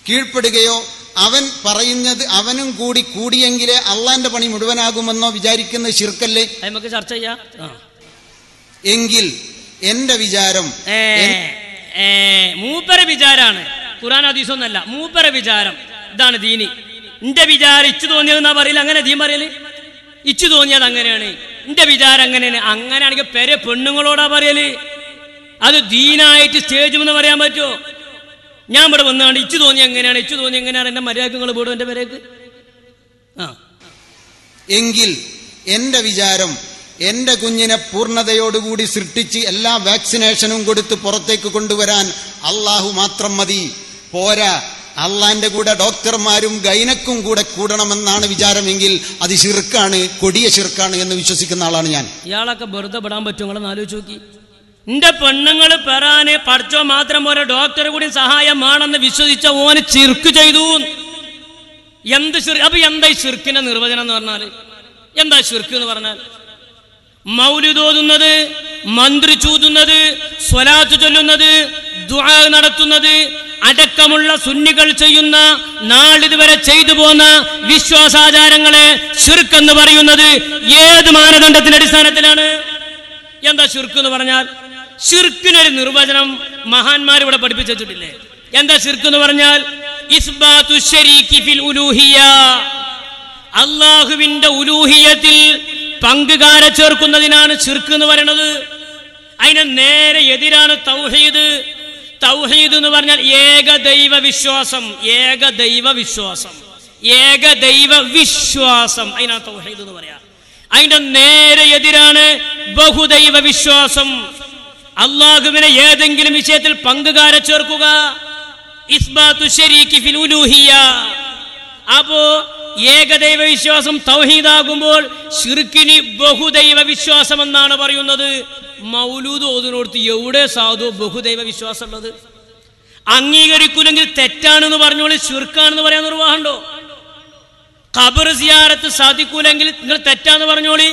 കീഴ്പ്പെടുകയോ അവൻ പറയുന്നത് അവനും കൂടി കൂടിയെങ്കിലേ അള്ളാന്റെ പണി മുഴുവനാകുമെന്നോ വിചാരിക്കുന്ന ശിർക്കല്ലേ? നമുക്ക് ചർച്ച ചെയ്യാം. എങ്കിൽ എന്റെ വിചാരം മൂപ്പര വിചാരാണ്. ഖുറാൻ ഹദീസൊന്നല്ല മൂപ്പര വിചാരം. ഇതാണ് ദീനി. എന്റെ വിചാരം ഇച്ചു തോന്നിയതെന്നാ പറയില്ല അങ്ങനെ ദീൻ പറയൽ? ഇച്ചു തോന്നിയത് അങ്ങനെയാണ്. എന്റെ വിചാരം അങ്ങനെയാണ്. അങ്ങനെയാണെങ്കിൽ പെരെ പെണ്ണുങ്ങളോടാ പറയൽ? അത് ദീനായിട്ട് സ്റ്റേജ് എന്ന് പറയാൻ പറ്റുമോ? ഞാൻ ഇവിടെ വന്നാണ് ഇച്ചു തോന്നി എങ്ങനെയാണ് ഇച്ചു തോന്നി എങ്ങനെയാണ് എന്റെ മര്യാദ നിങ്ങൾ വീടും എന്റെ പേരേക്ക്? ആ. എങ്കിൽ എന്റെ വിചാരം എന്റെ കുഞ്ഞിനെ പൂർണതയോടുകൂടി സൃഷ്ടിച്ച് എല്ലാ വാക്സിനേഷനും കൊടുത്ത് പുറത്തേക്ക് കൊണ്ടുവരാൻ അള്ളാഹു മാത്രം മതി. പോരാ അള്ളാന്റെ കൂടെ ഡോക്ടർമാരും ഗൈനക്കും കൂടെ കൂടണമെന്നാണ് വിചാരമെങ്കിൽ അത് ശിർക്കാണ് കൊടിയ ശിർക്കാണ് എന്ന് വിശ്വസിക്കുന്ന ആളാണ് ഞാൻ. ഇയാളൊക്കെ വെറുതെ പെടാൻ പറ്റും നിങ്ങളൊന്ന് ആലോചിച്ച് നോക്കി. എന്റെ പെണ്ണുങ്ങൾ പെറാന് പഠിച്ചോ മാത്രം പോലെ ഡോക്ടർ കൂടി സഹായമാണെന്ന് വിശ്വസിച്ച ഓന് ചിർക്ക് ചെയ്തു. എന്ത് അപ്പൊ എന്താ ചിർക്കിന്റെ നിർവചനം എന്ന് പറഞ്ഞാൽ? എന്താ ചിർക്ക് എന്ന് പറഞ്ഞാൽ മൗലിതോതുന്നത് മന്ത്രി ചൂതുന്നത് സ്വലാത്ത് ചൊല്ലുന്നത് ദുആ നടത്തുന്നത് അടക്കമുള്ള സുന്നികൾ ചെയ്യുന്ന നാളിതുവരെ ചെയ്തു പോന്ന വിശ്വാസാചാരങ്ങളെ ചുരുക്കെന്ന് പറയുന്നത് ഏത് മാനദണ്ഡത്തിന്റെ അടിസ്ഥാനത്തിലാണ്? എന്താ ചുരുക്കെന്ന് പറഞ്ഞാൽ? ഷിർക്കിനൊരു നിർവചനം മഹാന്മാർ ഇവിടെ പഠിപ്പിച്ചു വെച്ചിട്ടില്ലേ? എന്താ ഷിർക്ക് എന്ന് പറഞ്ഞാൽ? അള്ളാഹുവിന്റെ ഉലൂഹിയത്തിൽ പങ്കുകാരെ ചേർക്കുന്നതിനാണ് ഷിർക്ക് എന്ന് പറയുന്നത്. അതിന് നേരെ എതിരാണ് തൗഹീദ്. തൗഹീദ് എന്ന് പറഞ്ഞാൽ ഏകദൈവ വിശ്വാസം. ഏകദൈവ വിശ്വാസം. ഏകദൈവ വിശ്വാസം. അതിനാണ് തൗഹീദ് എന്ന് പറയാ. അതിന്റെ നേരെ എതിരാണ് ബഹുദൈവ വിശ്വാസം. അള്ളാഹുവിനെ ഏതെങ്കിലും വിഷയത്തിൽ പങ്കുകാരെ ചേർക്കുക. അപ്പോ ഏകദൈവ വിശ്വാസം തൗഹീദാകുമ്പോൾ ശിർക്കിനി ബഹുദൈവ വിശ്വാസം എന്നാണ് പറയുന്നത്. മൗലൂദ് ഓതിനോടത്ത് എവിടെ സാധു ബഹുദൈവ വിശ്വാസം ഉള്ളത് അംഗീകരിക്കൂലെങ്കിൽ തെറ്റാണെന്ന് പറഞ്ഞോളി ഷിർക്കാണെന്ന് പറയാൻ നിർവാഹമുണ്ടോ? ഖബർ സിയാറത്ത് സാധിക്കൂലെങ്കിൽ നിങ്ങൾ തെറ്റാന്ന് പറഞ്ഞോളി.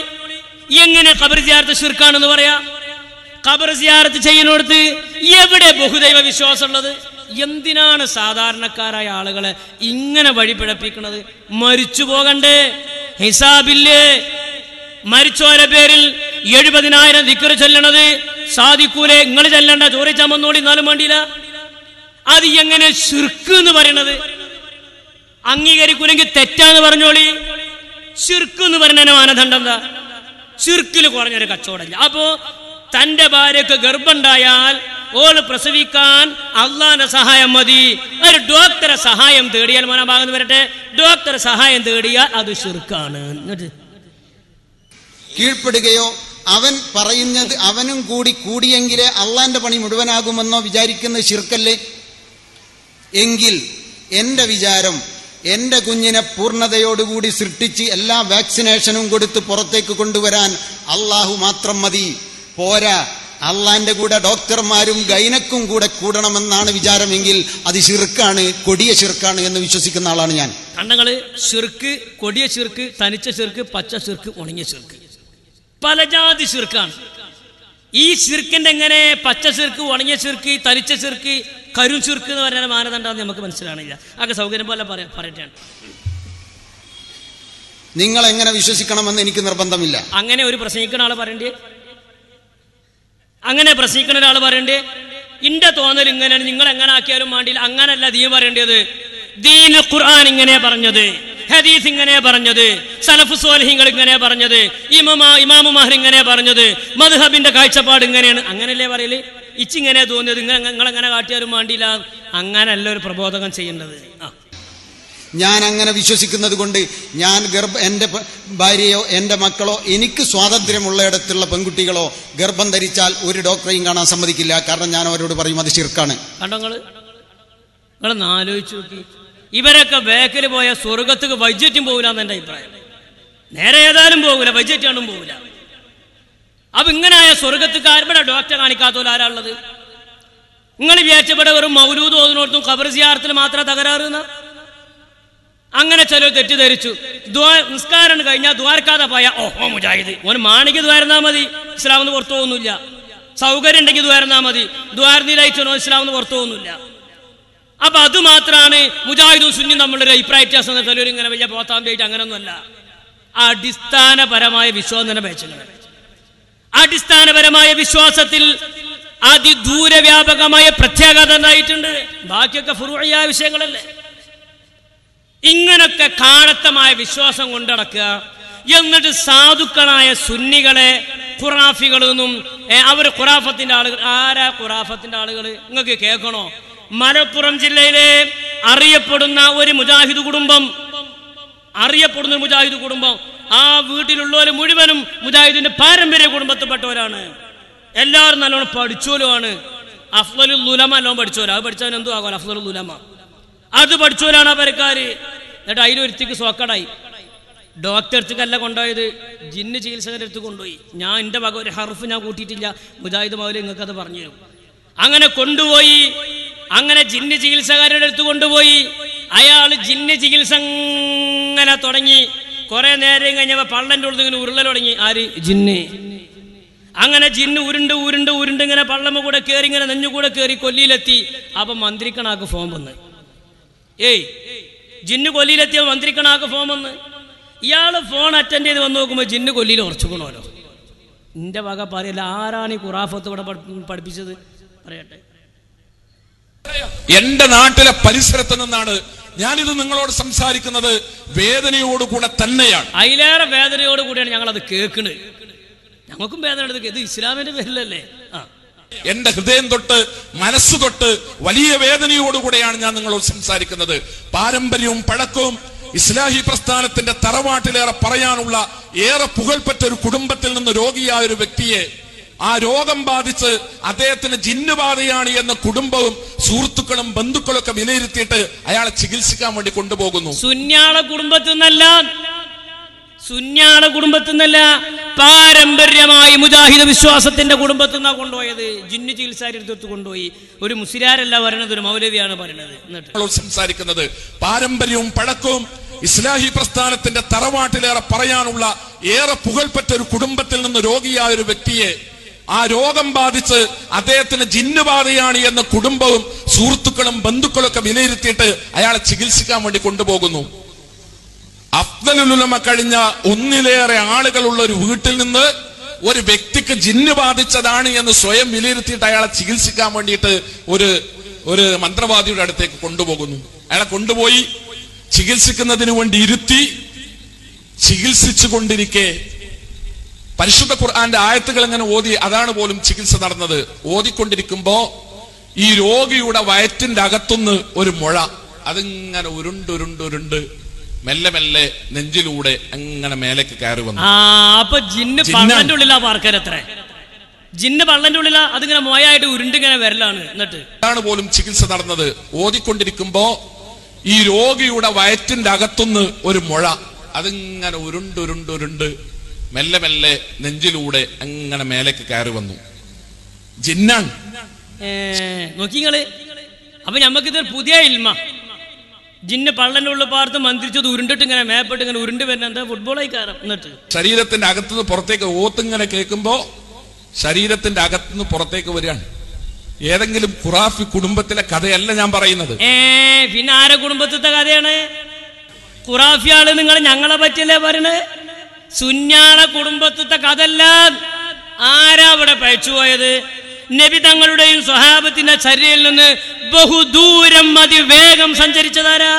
എങ്ങനെ ഖബർ സിയാറത്ത് ഷിർക്കാണെന്ന് പറയാ? ഖബർ സിയാറത്ത് ചെയ്യുന്നിടത്ത് എവിടെ ബഹുദൈവ വിശ്വാസം ഉള്ളത് എന്തിനാണ് സാധാരണക്കാരായ ആളുകളെ ഇങ്ങനെ വഴിപിഴപ്പിക്കുന്നത്? മരിച്ചു പോകണ്ടേ? ഹിസാബില്ലേ? മരിച്ചോരെ പേരിൽ എഴുപതിനായിരം ദിക്കറ് ചൊല്ലണത്. സാധിക്കൂലെ നിങ്ങൾ ചെല്ലണ്ട ചോറി വന്നോളി എന്നാലും വേണ്ടിയില്ല. അത് എങ്ങനെ ശുർക്ക് എന്ന് പറയണത്? അംഗീകരിക്കൂലെങ്കിൽ തെറ്റാന്ന് പറഞ്ഞോളി. ശുർക്ക് എന്ന് പറഞ്ഞ മാനദണ്ഡം എന്താ? ഷിർക്കിൽ കുറഞ്ഞൊരു കച്ചവടമില്ല അപ്പോ തന്റെ ഭാര്യക്ക് ഗർഭമുണ്ടായാൽ ഓൾ പ്രസവിക്കാൻ അള്ളാന്റെ സഹായം മതി. ഒരു ഡോക്ടറെ സഹായം തേടിയാൽ മോനാഭാഗം വരട്ടെ. ഡോക്ടറെ സഹായം തേടിയാൽ അത് ചെറുക്കാണ് കീഴ്പ്പെടുകയോ അവൻ പറയുന്നത് അവനും കൂടി കൂടിയെങ്കിലേ അള്ളാന്റെ പണി മുഴുവനാകുമെന്നോ വിചാരിക്കുന്ന ശിർക്കല്ലേ? എങ്കിൽ എന്റെ വിചാരം എന്റെ കുഞ്ഞിനെ പൂർണതയോടുകൂടി സൃഷ്ടിച്ച് എല്ലാ വാക്സിനേഷനും കൊടുത്ത് പുറത്തേക്ക് കൊണ്ടുവരാൻ അള്ളാഹു മാത്രം മതി. പോരാ. അള്ളാന്റെ കൂടെ ഡോക്ടർമാരും ഗൈനക്കും കൂടെ കൂടണമെന്നാണ് വിചാരമെങ്കിൽ അത് ശിർക്കാണ് കൊടിയ ശിർക്കാണ് എന്ന് വിശ്വസിക്കുന്ന ആളാണ് ഞാൻ. കണ്ണങ്ങൾ ചെറുക്ക് കൊടിയ ചെറുക്ക് തനിച്ച ചെറുക്ക് പച്ച ചെറുക്ക് ഉണങ്ങിയ ചെറുക്ക് പല ജാതി ചെറുക്കാണ് ഈ ചെറുക്കിന്റെ എങ്ങനെ പച്ച ചെറുക്ക് ഉണങ്ങിയ ചെറുക്ക് തനിച്ച ചെറുക്ക് കരും ചെറുക്ക് എന്ന് പറയുന്ന മാനദണ്ഡം നമുക്ക് മനസ്സിലാണില്ല അതൊക്കെ സൗകര്യം പോലെ പറയാം പറയട്ടെ നിങ്ങൾ എങ്ങനെ വിശ്വസിക്കണമെന്ന് എനിക്ക് നിർബന്ധമില്ല. അങ്ങനെ ഒരു പ്രസംഗിക്കുന്ന ആൾ പറയണ്ടേ? അങ്ങനെ പ്രസംഗിക്കുന്ന ഒരാൾ പറയണ്ടേ ഇന്റെ തോന്നൽ ഇങ്ങനെയാണ് നിങ്ങൾ എങ്ങനെ ആക്കിയാലും വേണ്ടിയില്ല അങ്ങനല്ല ദീൻ പറയേണ്ടത്. ദീൻ ഖുർആൻ ഇങ്ങനെ പറഞ്ഞത് ഹദീസ് ഇങ്ങനെ പറഞ്ഞത് സലഫ് സോലഹിങ്ങൾ ഇങ്ങനെ പറഞ്ഞത് ഇമമാ ഇമാമുമാർ ഇങ്ങനെ പറഞ്ഞത് മദ്ഹബിന്റെ കാഴ്ചപ്പാട് ഇങ്ങനെയാണ്. അങ്ങനല്ലേ പറയൽ? ഇച്ചിങ്ങനെ തോന്നിയത് നിങ്ങൾ നിങ്ങൾ എങ്ങനെ കാട്ടിയാലും വേണ്ടിയില്ല അങ്ങനല്ല ഒരു പ്രബോധകം ചെയ്യേണ്ടത് ആ. ഞാൻ അങ്ങനെ വിശ്വസിക്കുന്നത് കൊണ്ട് ഞാൻ ഗർഭ എന്റെ ഭാര്യയോ എന്റെ മക്കളോ എനിക്ക് സ്വാതന്ത്ര്യമുള്ളയിടത്തുള്ള പെൺകുട്ടികളോ ഗർഭം ധരിച്ചാൽ ഒരു ഡോക്ടറെയും കാണാൻ സമ്മതിക്കില്ല. കാരണം ഞാൻ അവരോട് പറയും അത് ശിർക്കാണ്. ഇവരൊക്കെ ബേക്കൽ പോയ സ്വർഗത്തേക്ക് ബഡ്ജറ്റും പോകില്ല എന്നെ അഭിപ്രായം. നേരെ ഏതായാലും പോകില്ല ബഡ്ജറ്റ് ആണും പോകില്ല അപ്പൊ ഇങ്ങനായ സ്വർഗത്തേക്ക് ആരുടെ ഡോക്ടറെ കാണിക്കാത്തോല ആരാ ഉള്ളത്? നിങ്ങൾ വിചാരിച്ചപ്പെടെ വെറും മൗലൂദ് ഓതിനോടത്തും ഖബർ സിയാർത്തിൽ മാത്രം തകരാറുന്ന അങ്ങനെ ചിലർ തെറ്റിദ്ധരിച്ചു. നിസ്കാരം കഴിഞ്ഞാൽ ദ്വാരക്കാതെ പോയ ഓ ഓ മുജാഹിദ്. ഓന് മാണിക്ക് ദ്വാരന്നാ മതി ഇസ്ലാമെന്ന് പുറത്തു പോകുന്നില്ല. സൗകര്യം ഉണ്ടെങ്കിൽ ദ്വാരന്നാ മതി ദ്വാരനിലയിച്ചോ ഇസ്ലാമെന്ന് പുറത്തു പോകുന്നില്ല. അപ്പൊ അത് മാത്രമാണ് മുജാഹിദും സുന്നിയും തമ്മിലൊരു ഒരു അഭിപ്രായ വ്യത്യാസം എന്ന ചിലർ ഇങ്ങനെ വലിയ പോത്താമ്പായിട്ട് അങ്ങനെയൊന്നുമല്ല അടിസ്ഥാനപരമായ വിശ്വാസം തന്നെ വെച്ചത് അടിസ്ഥാനപരമായ വിശ്വാസത്തിൽ അതിദൂരവ്യാപകമായ പ്രത്യാഘാതം ഉണ്ടായിട്ടുണ്ട്. ബാക്കിയൊക്കെ ഫുറിയ വിഷയങ്ങളല്ലേ? ഇങ്ങനൊക്കെ കാലത്തമായ വിശ്വാസം കൊണ്ടടക്കുക. എന്നിട്ട് സാധുക്കളായ സുന്നികളെ ഖുറാഫികളെന്നും അവർ ഖുറാഫത്തിന്റെ ആളുകൾ ആരാ ഖുറാഫത്തിന്റെ ആളുകൾ? നിങ്ങൾക്ക് കേൾക്കണോ? മലപ്പുറം ജില്ലയിലെ അറിയപ്പെടുന്ന ഒരു മുജാഹിദ് കുടുംബം അറിയപ്പെടുന്ന ഒരു മുജാഹിദ് കുടുംബം ആ വീട്ടിലുള്ളവർ മുഴുവനും മുജാഹിദിന്റെ പാരമ്പര്യ കുടുംബത്തിൽപ്പെട്ടവരാണ്. എല്ലാവരും നല്ലോണം പഠിച്ചോലുമാണ്. ഉലമ നല്ലോണം പഠിച്ചോലും അത് പഠിച്ചാൽ എന്തോ അഫ്സലുൽ ഉലമ. അത് പഠിച്ചവരാണ് ആ പരക്കാര് എന്നിട്ട് അതിലൊരുത്തിക്ക് സോക്കടായി. ഡോക്ടർ അടുത്തേക്കല്ല കൊണ്ടുപോയത്. ജിന്ന് ചികിത്സകരുടെ അടുത്ത് കൊണ്ടുപോയി. ഞാൻ എന്റെ ഭാഗം ഒരു ഹർഫ് ഞാൻ കൂട്ടിയിട്ടില്ല. മുജാഹിദ് മൗലി നിങ്ങൾക്ക് അത് പറഞ്ഞു തരും അങ്ങനെ കൊണ്ടുപോയി. അങ്ങനെ ജിന്ന് ചികിത്സകാരുടെ അടുത്ത് കൊണ്ടുപോയി. അയാൾ ജിന്ന് ചികിത്സ അങ്ങനെ തുടങ്ങി. കുറെ നേരം കഴിഞ്ഞപ്പോൾ പള്ളന്റെ ഉള്ളത് ഇങ്ങനെ ഉരുളൽ തുടങ്ങി. ആര്? ജിന്ന്. അങ്ങനെ ജിന്ന് ഉരുണ്ട് ഉരുണ്ട് ഉരുണ്ട് ഇങ്ങനെ പള്ളമ്മ കൂടെ കയറി ഇങ്ങനെ നെഞ്ഞു നെഞ്ഞുകൂടെ കയറി കൊല്ലിയിലെത്തി. അപ്പൊ മന്ത്രിക്കണാക്ക് ഫോം വന്ന്. ഏയ് ജിന്ന് കൊല്ലിയിലെത്തിയ മന്ത്രിക്കണാക്ക് ഫോമെന്ന് വന്ന് ഇയാൾ ഫോൺ അറ്റൻഡ് ചെയ്ത് വന്ന് നോക്കുമ്പോൾ ജിന്ന് കൊല്ലിയിൽ ഉറച്ചുക്കണമല്ലോ എന്റെ വക പറയല്ല ആരാണ് ഈ ഖുറാഫത്ത് ഇവിടെ പഠി- പഠിപ്പിച്ചത്? പറയട്ടെ. എന്റെ നാട്ടിലെ പരിസരത്ത് നിന്നാണ് ഞാനിത് നിങ്ങളോട് സംസാരിക്കുന്നത്. വേദനയോടുകൂടെ തന്നെയാണ്. അതിലേറെ വേദനയോട് കൂടിയാണ് ഞങ്ങൾ അത് കേൾക്കുന്നത് ഞങ്ങൾക്കും വേദന എടുത്ത് ഇത് ഇസ്ലാമിന്റെ പേരിലല്ലേ? എന്റെ ഹൃദയം തൊട്ട് മനസ്സ് തൊട്ട് വലിയ വേദനയോടുകൂടെയാണ് ഞാൻ നിങ്ങളോട് സംസാരിക്കുന്നത്. പാരമ്പര്യവും പഴക്കവും ഇസ്ലാഹി പ്രസ്ഥാനത്തിന്റെ തറവാട്ടിലേറെ പറയാനുള്ള ഏറെ പുകൾപ്പെട്ട ഒരു കുടുംബത്തിൽ നിന്ന് രോഗിയായ ഒരു വ്യക്തിയെ ആ രോഗം ബാധിച്ച് അദ്ദേഹത്തിന് ജിന്നുബാധയാണ് എന്ന കുടുംബവും സുഹൃത്തുക്കളും ബന്ധുക്കളും ഒക്കെ വിലയിരുത്തിയിട്ട് അയാളെ ചികിത്സിക്കാൻ വേണ്ടി കൊണ്ടുപോകുന്നു. കുടുംബത്തിൽ നിന്നല്ല സുന്യാള കുടുംബത്തിൽ നിന്നല്ല പാരമ്പര്യമായി മുജാഹിദ വിശ്വാസത്തിന്റെ കുടുംബത്തിൽ നിന്നാണ് കൊണ്ടുപോയത്. ജിന്നു ചികിത്സാരിടത്ത് കൊണ്ടുപോയി. ഒരു മുസ്ലിയാരല്ല പറയണത് ഒരു മൗലവിയാണ് പറയണത്. സംസാരിക്കുന്നത് പാരമ്പര്യവും പഴക്കവും ഇസ്ലാഹി പ്രസ്ഥാനത്തിന്റെ തറവാട്ടിലേറെ പറയാനുള്ള ഏറെ പുകൾപ്പെട്ട ഒരു കുടുംബത്തിൽ നിന്ന് രോഗിയായ ഒരു വ്യക്തിയെ ആ രോഗം ബാധിച്ച് അദ്ദേഹത്തിന് ജിന്നുബാധയാണ് എന്ന കുടുംബവും സുഹൃത്തുക്കളും ബന്ധുക്കളും ഒക്കെ വിലയിരുത്തിയിട്ട് അയാളെ ചികിത്സിക്കാൻ വേണ്ടി കൊണ്ടുപോകുന്നു. അഫ്ദലുലമ കഴിഞ്ഞ ഒന്നിലേറെ ആളുകളുള്ള ഒരു വീട്ടിൽ നിന്ന് ഒരു വ്യക്തിക്ക് ജിന്ന് ബാധിച്ചതാണ് എന്ന് സ്വയം വിലയിരുത്തിയിട്ട് അയാളെ ചികിത്സിക്കാൻ വേണ്ടിയിട്ട് ഒരു ഒരു മന്ത്രവാദിയുടെ അടുത്തേക്ക് കൊണ്ടുപോകുന്നു. അയാളെ കൊണ്ടുപോയി ചികിത്സിക്കുന്നതിന് വേണ്ടി ഇരുത്തി ചികിത്സിച്ചു കൊണ്ടിരിക്കെ പരിശുദ്ധ ഖുർആന്റെ ആയത്തുകൾ എങ്ങനെ ഓതി അതാണ് പോലും ചികിത്സ നടന്നത്. ഓതിക്കൊണ്ടിരിക്കുമ്പോ ഈ രോഗിയുടെ വയറ്റിന്റെ അകത്തുനിന്ന് ഒരു മുഴ അതിങ്ങനെ ഉരുണ്ട് ഉരുണ്ട് ഉരുണ്ട് മെല്ലെ മെല്ലെ നെഞ്ചിലൂടെ അങ്ങനെ മേലേക്ക് കയറി വന്നു. ആ അപ്പൊ ജിന്ന്. പള്ളന്റെ ഉള്ളിലാ പാർക്കരത്രേ. ജിന്ന് പള്ളന്റെ ഉള്ളിലാ അതിങ്ങനെ മോയായിട്ട് ഉരുണ്ടിങ്ങനെ വരലാണ് എന്നിട്ട്. അതാണ് പോലും ചികിത്സ നടന്നത്. ഓതിക്കൊണ്ടിരിക്കുമ്പോ ഈ രോഗിയുടെ വയറ്റിന്റെ അകത്തുനിന്ന് ഒരു മുഴ അതിങ്ങനെ ഉരുണ്ടുരുണ്ടുരുണ്ട് ഉരുണ്ട് ഉരുണ്ട് മെല്ലെ മെല്ലെ നെഞ്ചിലൂടെ അങ്ങനെ മേലേക്ക് കയറി വന്നു. ജിന്നാണ്. നോക്കിങ്ങൾ. അപ്പൊ ഞമ്മക്കിതൊരു പുതിയ ഇൽമ. ജിന്ന് പള്ളന്റെ ഉള്ളിൽ പാർത്ത് മന്ത്രിച്ചത് ഉരുണ്ടിട്ട് ഇങ്ങനെ മേപ്പെട്ട് ഇങ്ങനെ ഉരുണ്ട് വരുന്ന എന്താ ഫുട്ബോളായി കയറാം എന്നിട്ട്? ശരീരത്തിന്റെ അകത്തുനിന്ന് പുറത്തേക്ക് ഓത്തിങ്ങനെ കേൾക്കുമ്പോ ശരീരത്തിന്റെ അകത്തുനിന്ന് പുറത്തേക്ക് വരികയാണ്. ഏതെങ്കിലും ഖുറാഫി കുടുംബത്തിലെ കഥയല്ല ഞാൻ പറയുന്നത്. ഏ പിന്നെ ആരെ കുടുംബത്തിലത്തെ കഥയാണ്? ഖുറാഫിയാൾ നിങ്ങൾ ഞങ്ങളെ പറ്റിയല്ലേ പറയണേ? സുന്യാള കുടുംബത്തിലത്തെ കഥല്ല ആരാ അവിടെ പഴച്ചുപോയത് നബി തങ്ങളുടെയും സ്വഹാബത്തിന്റെ ചര്യയിൽ നിന്ന് ബഹുദൂരം അതിവേഗം സഞ്ചരിച്ചതാരാ?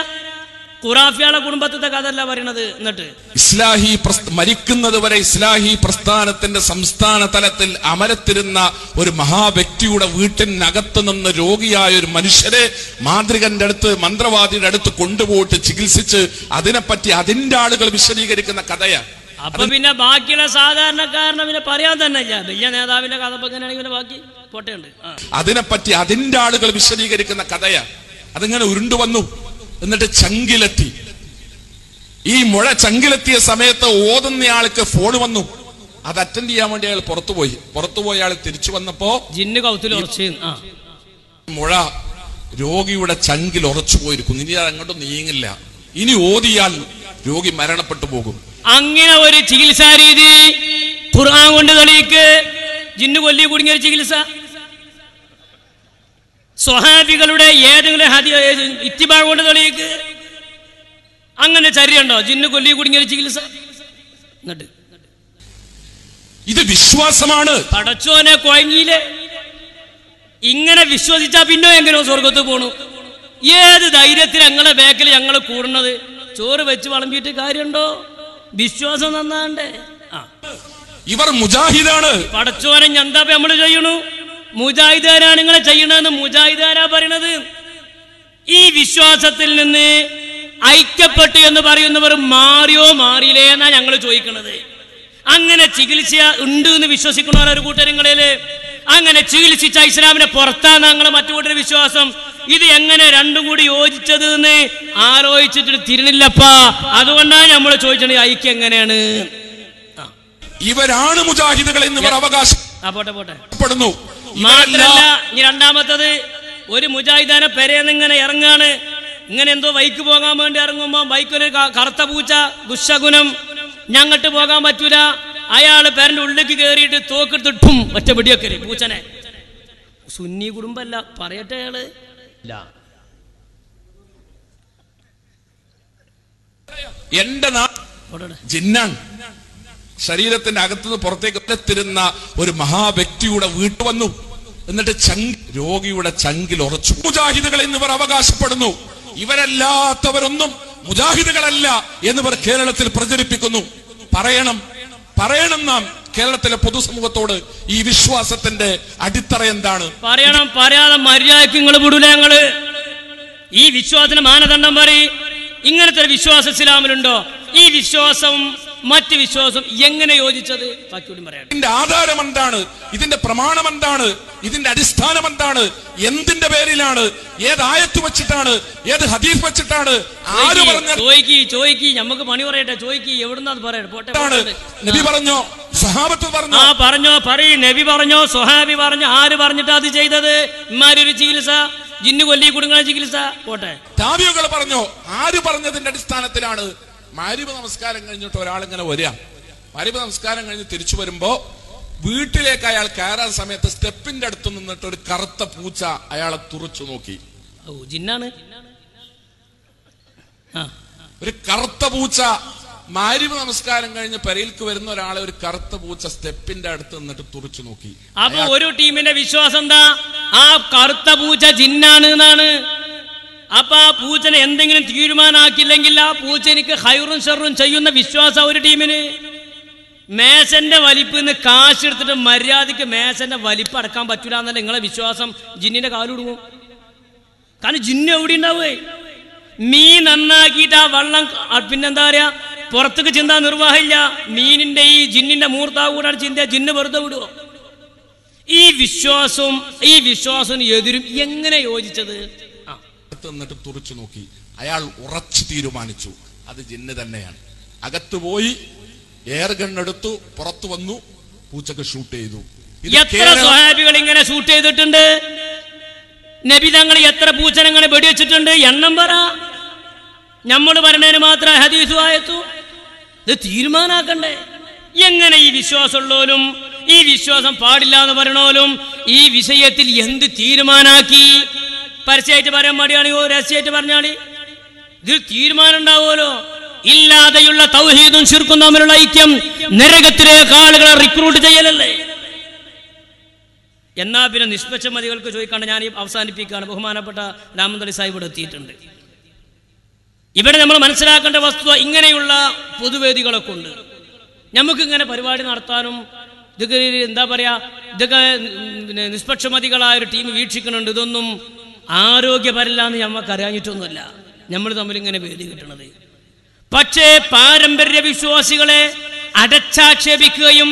ഖുറാഫിയാളെ കുടുംബത്തിലത്തെ കഥല്ല പറയണത് എന്നിട്ട്. ഇസ്ലാഹി മരിക്കുന്നത് വരെ ഇസ്ലാഹി പ്രസ്ഥാനത്തിന്റെ സംസ്ഥാന തലത്തിൽ അമരത്തിരുന്ന ഒരു മഹാവ്യക്തിയുടെ വീട്ടിനകത്ത് നിന്ന് രോഗിയായ ഒരു മനുഷ്യരെ മാന്ത്രികന്റെ അടുത്ത് മന്ത്രവാദിയുടെ അടുത്ത് കൊണ്ടുപോയിട്ട് ചികിത്സിച്ച് അതിനെപ്പറ്റി അതിന്റെ ആളുകൾ വിശദീകരിക്കുന്ന കഥയാണ് അപ്പൊ പിന്നെ ബാക്കിയുള്ള സാധാരണക്കാരനെ പിന്നെ പറയാൻ തന്നെ ഇല്ല. വലിയ നേതാവിന്റെ കഥ എങ്ങനെയാണെങ്കിൽ പിന്നെ ബാക്കി പോട്ടയുണ്ട് അതിനെപ്പറ്റി അതിന്റെ ആളുകൾ വിശദീകരിക്കുന്ന കഥയാ. അതിങ്ങനെ ഉരുണ്ടു വന്നു. എന്നിട്ട് ചങ്കിലെത്തി. ഈ മുഴ ചങ്കിലെത്തിയ സമയത്ത് ഓതുന്നയാൾക്ക് ഫോൺ വന്നു. അത് അറ്റൻഡ് ചെയ്യാൻ വേണ്ടി അയാൾ പുറത്തുപോയി. പുറത്തുപോയി അയാൾ തിരിച്ചു വന്നപ്പോ ജിന്ന് കൗത്തിൽ മുഴ രോഗിയുടെ ചങ്കിൽ ഉറച്ചു പോയിരിക്കുന്നു ഇനി അത് അങ്ങോട്ടും നീങ്ങില്ല. ഇനി ഓതിയാൽ രോഗി മരണപ്പെട്ടു പോകും. അങ്ങനെ ഒരു ചികിത്സാ രീതി ഖുർആൻ കൊണ്ട് തെളിയിക്ക്. ജിന്നു കൊല്ലി കുടുങ്ങിയ ഒരു ചികിത്സ. സ്വഹാബികളുടെ ഏതെങ്കിലും ഹതി ഇത്തിബാ കൊണ്ട് തെളിയിക്ക്. അങ്ങനെ ചരിയുണ്ടോ ജിന്നു കൊല്ലി കുടുങ്ങിയ ഒരു ചികിത്സ. എന്നിട്ട് ഇത് വിശ്വാസമാണ്. പടച്ചോനെ കുഴങ്ങിയില്ലേ ഇങ്ങനെ വിശ്വസിച്ചാ പിന്നോ എങ്ങനെയോ സ്വർഗത്ത് പോണു. ഏത് ധൈര്യത്തിൽ ഞങ്ങളെ ബാക്കിൽ ഞങ്ങൾ കൂടുന്നത്? ചോറ് വെച്ച് വളമ്പിയിട്ട് കാര്യമുണ്ടോ? വിശ്വാസം നന്നാണ്ടേ ഇവർ മുജാഹിദാണ്. പടച്ചോനെ എന്താ നമ്മൾ ചെയ്യണു? മുജാഹിദാരാണ് നിങ്ങളെ ചെയ്യണമെന്ന് മുജാഹിദാരാ പറയണത്? ഈ വിശ്വാസത്തിൽ നിന്ന് ഐക്യപ്പെട്ടു എന്ന് പറയുന്നവർ മാറിയോ മാറിയില്ലേ എന്നാ ഞങ്ങൾ ചോദിക്കണത്. അങ്ങനെ ചികിത്സ ഉണ്ട് എന്ന് വിശ്വസിക്കണ ഒരു കൂട്ടരങ്ങളിൽ അങ്ങനെ ചികിത്സിച്ച ഇസ്ലാമിനെ പുറത്താണ് ഞങ്ങൾ മറ്റു കൂട്ടർ വിശ്വാസം? ഇത് എങ്ങനെ രണ്ടും കൂടി യോജിച്ചത്? ആലോചിച്ചിട്ട് തിരിണില്ലപ്പാ അതുകൊണ്ടാണ് നമ്മൾ ചോദിച്ചത് ഐക്യ എങ്ങനെയാണ്? ഇവരാണ് മുജാഹിദുകൾ എന്നിവർ അവകാശം ആ പോട്ടെ പോട്ടെ. മാത്രല്ല ഇനി രണ്ടാമത്തത് ഒരു മുജാഹിദാനെ പെരേന്ന് ഇങ്ങനെ ഇറങ്ങാണ്. ഇങ്ങനെ എന്തോ ബൈക്ക് പോകാൻ വേണ്ടി ഇറങ്ങുമ്പോ ബൈക്കിന് ക- കറുത്ത പൂച്ച ദുശകുനം ഞങ്ങട്ട് പോകാൻ പറ്റൂല. അയാൾ പേരന്റെ ഉള്ളിലേക്ക് കയറിയിട്ട് തോക്കെടുത്തിട്ടും ഒറ്റ പിടിയൊക്കെ പൂച്ചനെ. സുന്നി കുടുംബല്ല പറയട്ടെ അയാൾ. ഇല്ല. എന്റെ നാ ജിന്നാണ് ശരീരത്തിന്റെ അകത്തുനിന്ന് പുറത്തേക്ക് എത്തിരുന്ന ഒരു മഹാവ്യക്തിയുടെ വീട്ടു വന്നു. എന്നിട്ട് ചങ്ക് രോഗിയുടെ ചങ്കിൽ ഉറച്ചു. മുജാഹിദുകൾ എന്നിവർ അവകാശപ്പെടുന്നു. ഇവരല്ലാത്തവരൊന്നും മുജാഹിദുകളല്ല എന്നിവർ കേരളത്തിൽ പ്രചരിപ്പിക്കുന്നു. പറയണം. പറയണം നാം കേരളത്തിലെ പൊതുസമൂഹത്തോട് ഈ വിശ്വാസത്തിന്റെ അടിത്തറ എന്താണ്? പറയണം. പറയാതെ മര്യാദയ്ക്ക് നിങ്ങൾ വിടൂല ഞങ്ങൾ. ഈ വിശ്വാസത്തിന് മാനദണ്ഡം പറയും. ഇങ്ങനത്തെ ഒരു വിശ്വാസം ഇസ്ലാമിലുണ്ടോ? ഈ വിശ്വാസവും മറ്റ് വിശ്വാസം എങ്ങനെ യോജിച്ചത്? ബാക്കിയോടും ഇതിന്റെ ആധാരം എന്താണ്? ഇതിന്റെ പ്രമാണം എന്താണ്? ഇതിന്റെ അടിസ്ഥാനം എന്താണ്? എന്തിന്റെ പേരിലാണ്? ഏത് ആയത്ത് വെച്ചിട്ടാണ്? ഏത് ഹദീഫ് വെച്ചിട്ടാണ്? ആര് പറഞ്ഞ ചോയ്ക്കി ചോയ്ക്കി. നമുക്ക് പണി പറയട്ടെ ചോയ്ക്കി. എവിടുന്നാ പറയട്ടെ പോട്ടെ നബി പറഞ്ഞോ? സഹാബത്ത് പറഞ്ഞോ? ആ പറഞ്ഞോ പറയ്. നബി പറഞ്ഞോ സ്വഹാബി പറഞ്ഞോ. ആര് പറഞ്ഞിട്ടാ അത് ചെയ്തത്? ഇമാരൊരു ചികിത്സ? ജിന്നു കൊല്ലി കുടുങ്ങണ ചികിത്സ. പോട്ടെ. താബിയുകൾ പറഞ്ഞോ? ആര് പറഞ്ഞതിന്റെ അടിസ്ഥാനത്തിലാണ് മാരിബ് നമസ്കാരം കഴിഞ്ഞിട്ട് ഒരാൾ ഇങ്ങനെ വരിക. മാരിബ് നമസ്കാരം കഴിഞ്ഞ് തിരിച്ചു വരുമ്പോ വീട്ടിലേക്ക് അയാൾ കയറാൻ സമയത്ത് സ്റ്റെപ്പിന്റെ അടുത്ത് നിന്നിട്ട് ഒരു കറുത്ത പൂച്ച അയാളെ തുറച്ചു നോക്കി. ജിന്നാണ്? ഒരു കറുത്ത പൂച്ച മാരിബ് നമസ്കാരം കഴിഞ്ഞ് പെരയിൽക്ക് വരുന്ന ഒരാളെ ഒരു കറുത്ത പൂച്ച സ്റ്റെപ്പിന്റെ അടുത്ത് നിന്നിട്ട് തുറച്ചു നോക്കി. അപ്പൊ ഒരു ടീമിന്റെ വിശ്വാസം എന്താ? ആ കറുത്ത പൂച്ച ജിന്നാണ് എന്നാണ്. അപ്പൊ ആ പൂച്ചനെ എന്തെങ്കിലും തീരുമാനാക്കില്ലെങ്കിൽ ആ പൂച്ച എനിക്ക് ഹൈറും ഷെറും ചെയ്യുന്ന വിശ്വാസം ഒരു ടീമിന്. മേശന്റെ വലിപ്പിന്ന് കാശ് എടുത്തിട്ട് മര്യാദയ്ക്ക് മേശന്റെ വലിപ്പ് അടക്കാൻ പറ്റൂല എന്നല്ല നിങ്ങളെ വിശ്വാസം. ജിന്നിന്റെ കാലുടുങ്ങും കാരണം ജിന്ന് എവിടെ ഉണ്ടാവേ മീൻ നന്നാക്കിയിട്ട് ആ വെള്ളം പിന്നെന്താ പറയാ? പുറത്തേക്ക് ചിന്ത നിർവാഹമില്ല. മീനിന്റെ ഈ ജിന്നിന്റെ മൂർത്താവ് കൂടാണ് ചിന്ത ജിന്ന് വെറുതെ വിടുവോ? ഈ വിശ്വാസവും ഈ വിശ്വാസവും എതിരും എങ്ങനെ യോജിച്ചത്? എന്നിട്ട് തുറച്ചു നോക്കി. അയാൾ ഉറച്ചു തീരുമാനിച്ചു. അത് ജിന്ന് തന്നെയാണ്. അകത്ത് പോയി എയർ എടുത്തു പുറത്തു വന്നു പൂച്ചക്ക് ഷൂട്ട് ചെയ്തു. എത്ര സ്വഹാബികൾ ഇങ്ങനെ ഷൂട്ട് ചെയ്തിട്ടുണ്ട്? നബി തങ്ങൾ എത്ര പൂച്ചനങ്ങനെ വെടിവെച്ചിട്ടുണ്ട്? എണ്ണം പറ. നമ്മൾ പറഞ്ഞതിന് മാത്രം ഹദീസു ആയത്തു ഇത് തീരുമാനാക്കണ്ടേ? എങ്ങനെ ഈ വിശ്വാസമുള്ളവരും ഈ വിശ്വാസം പാടില്ല എന്ന് പറയണോലും ഈ വിഷയത്തിൽ എന്ത് തീരുമാനാക്കി? പരസ്യമായിട്ട് പറയാൻ മടിയാണെങ്കിൽ രഹസ്യമായിട്ട് പറഞ്ഞാളി. ഇതിൽ തീരുമാനം ഉണ്ടാവുമല്ലോ. ഇല്ലാതെയുള്ള തൗഹീദും ശിർക്കും തമ്മിലുള്ള ഐക്യം നരകത്തിലെ ആളുകളെ റിക്രൂട്ട് ചെയ്യലല്ലേ? എന്നാ പിന്നെ നിഷ്പക്ഷ നിഷ്പക്ഷമതികൾക്ക് ചോദിക്കാണ്ട് ഞാൻ അവസാനിപ്പിക്കുകയാണ്. ബഹുമാനപ്പെട്ട രാമന്തളി സാഹിബ് എത്തിയിട്ടുണ്ട്. ഇവിടെ നമ്മൾ മനസ്സിലാക്കേണ്ട വസ്തുത ഇങ്ങനെയുള്ള പൊതുവേദികളൊക്കെ ഉണ്ട് നമുക്ക് ഇങ്ങനെ പരിപാടി നടത്താനും ഇതൊക്കെ എന്താ പറയാ ഇതൊക്കെ നിഷ്പക്ഷമതികളായ ഒരു ടീം വീക്ഷിക്കുന്നുണ്ട്. ഇതൊന്നും ആരോഗ്യപരല്ല എന്ന് നമുക്ക് അറിയാഞ്ഞിട്ടൊന്നുമല്ല നമ്മൾ തമ്മിൽ ഇങ്ങനെ വേദി കിട്ടണത്. പക്ഷേ പാരമ്പര്യ വിശ്വാസികളെ അടച്ചാക്ഷേപിക്കുകയും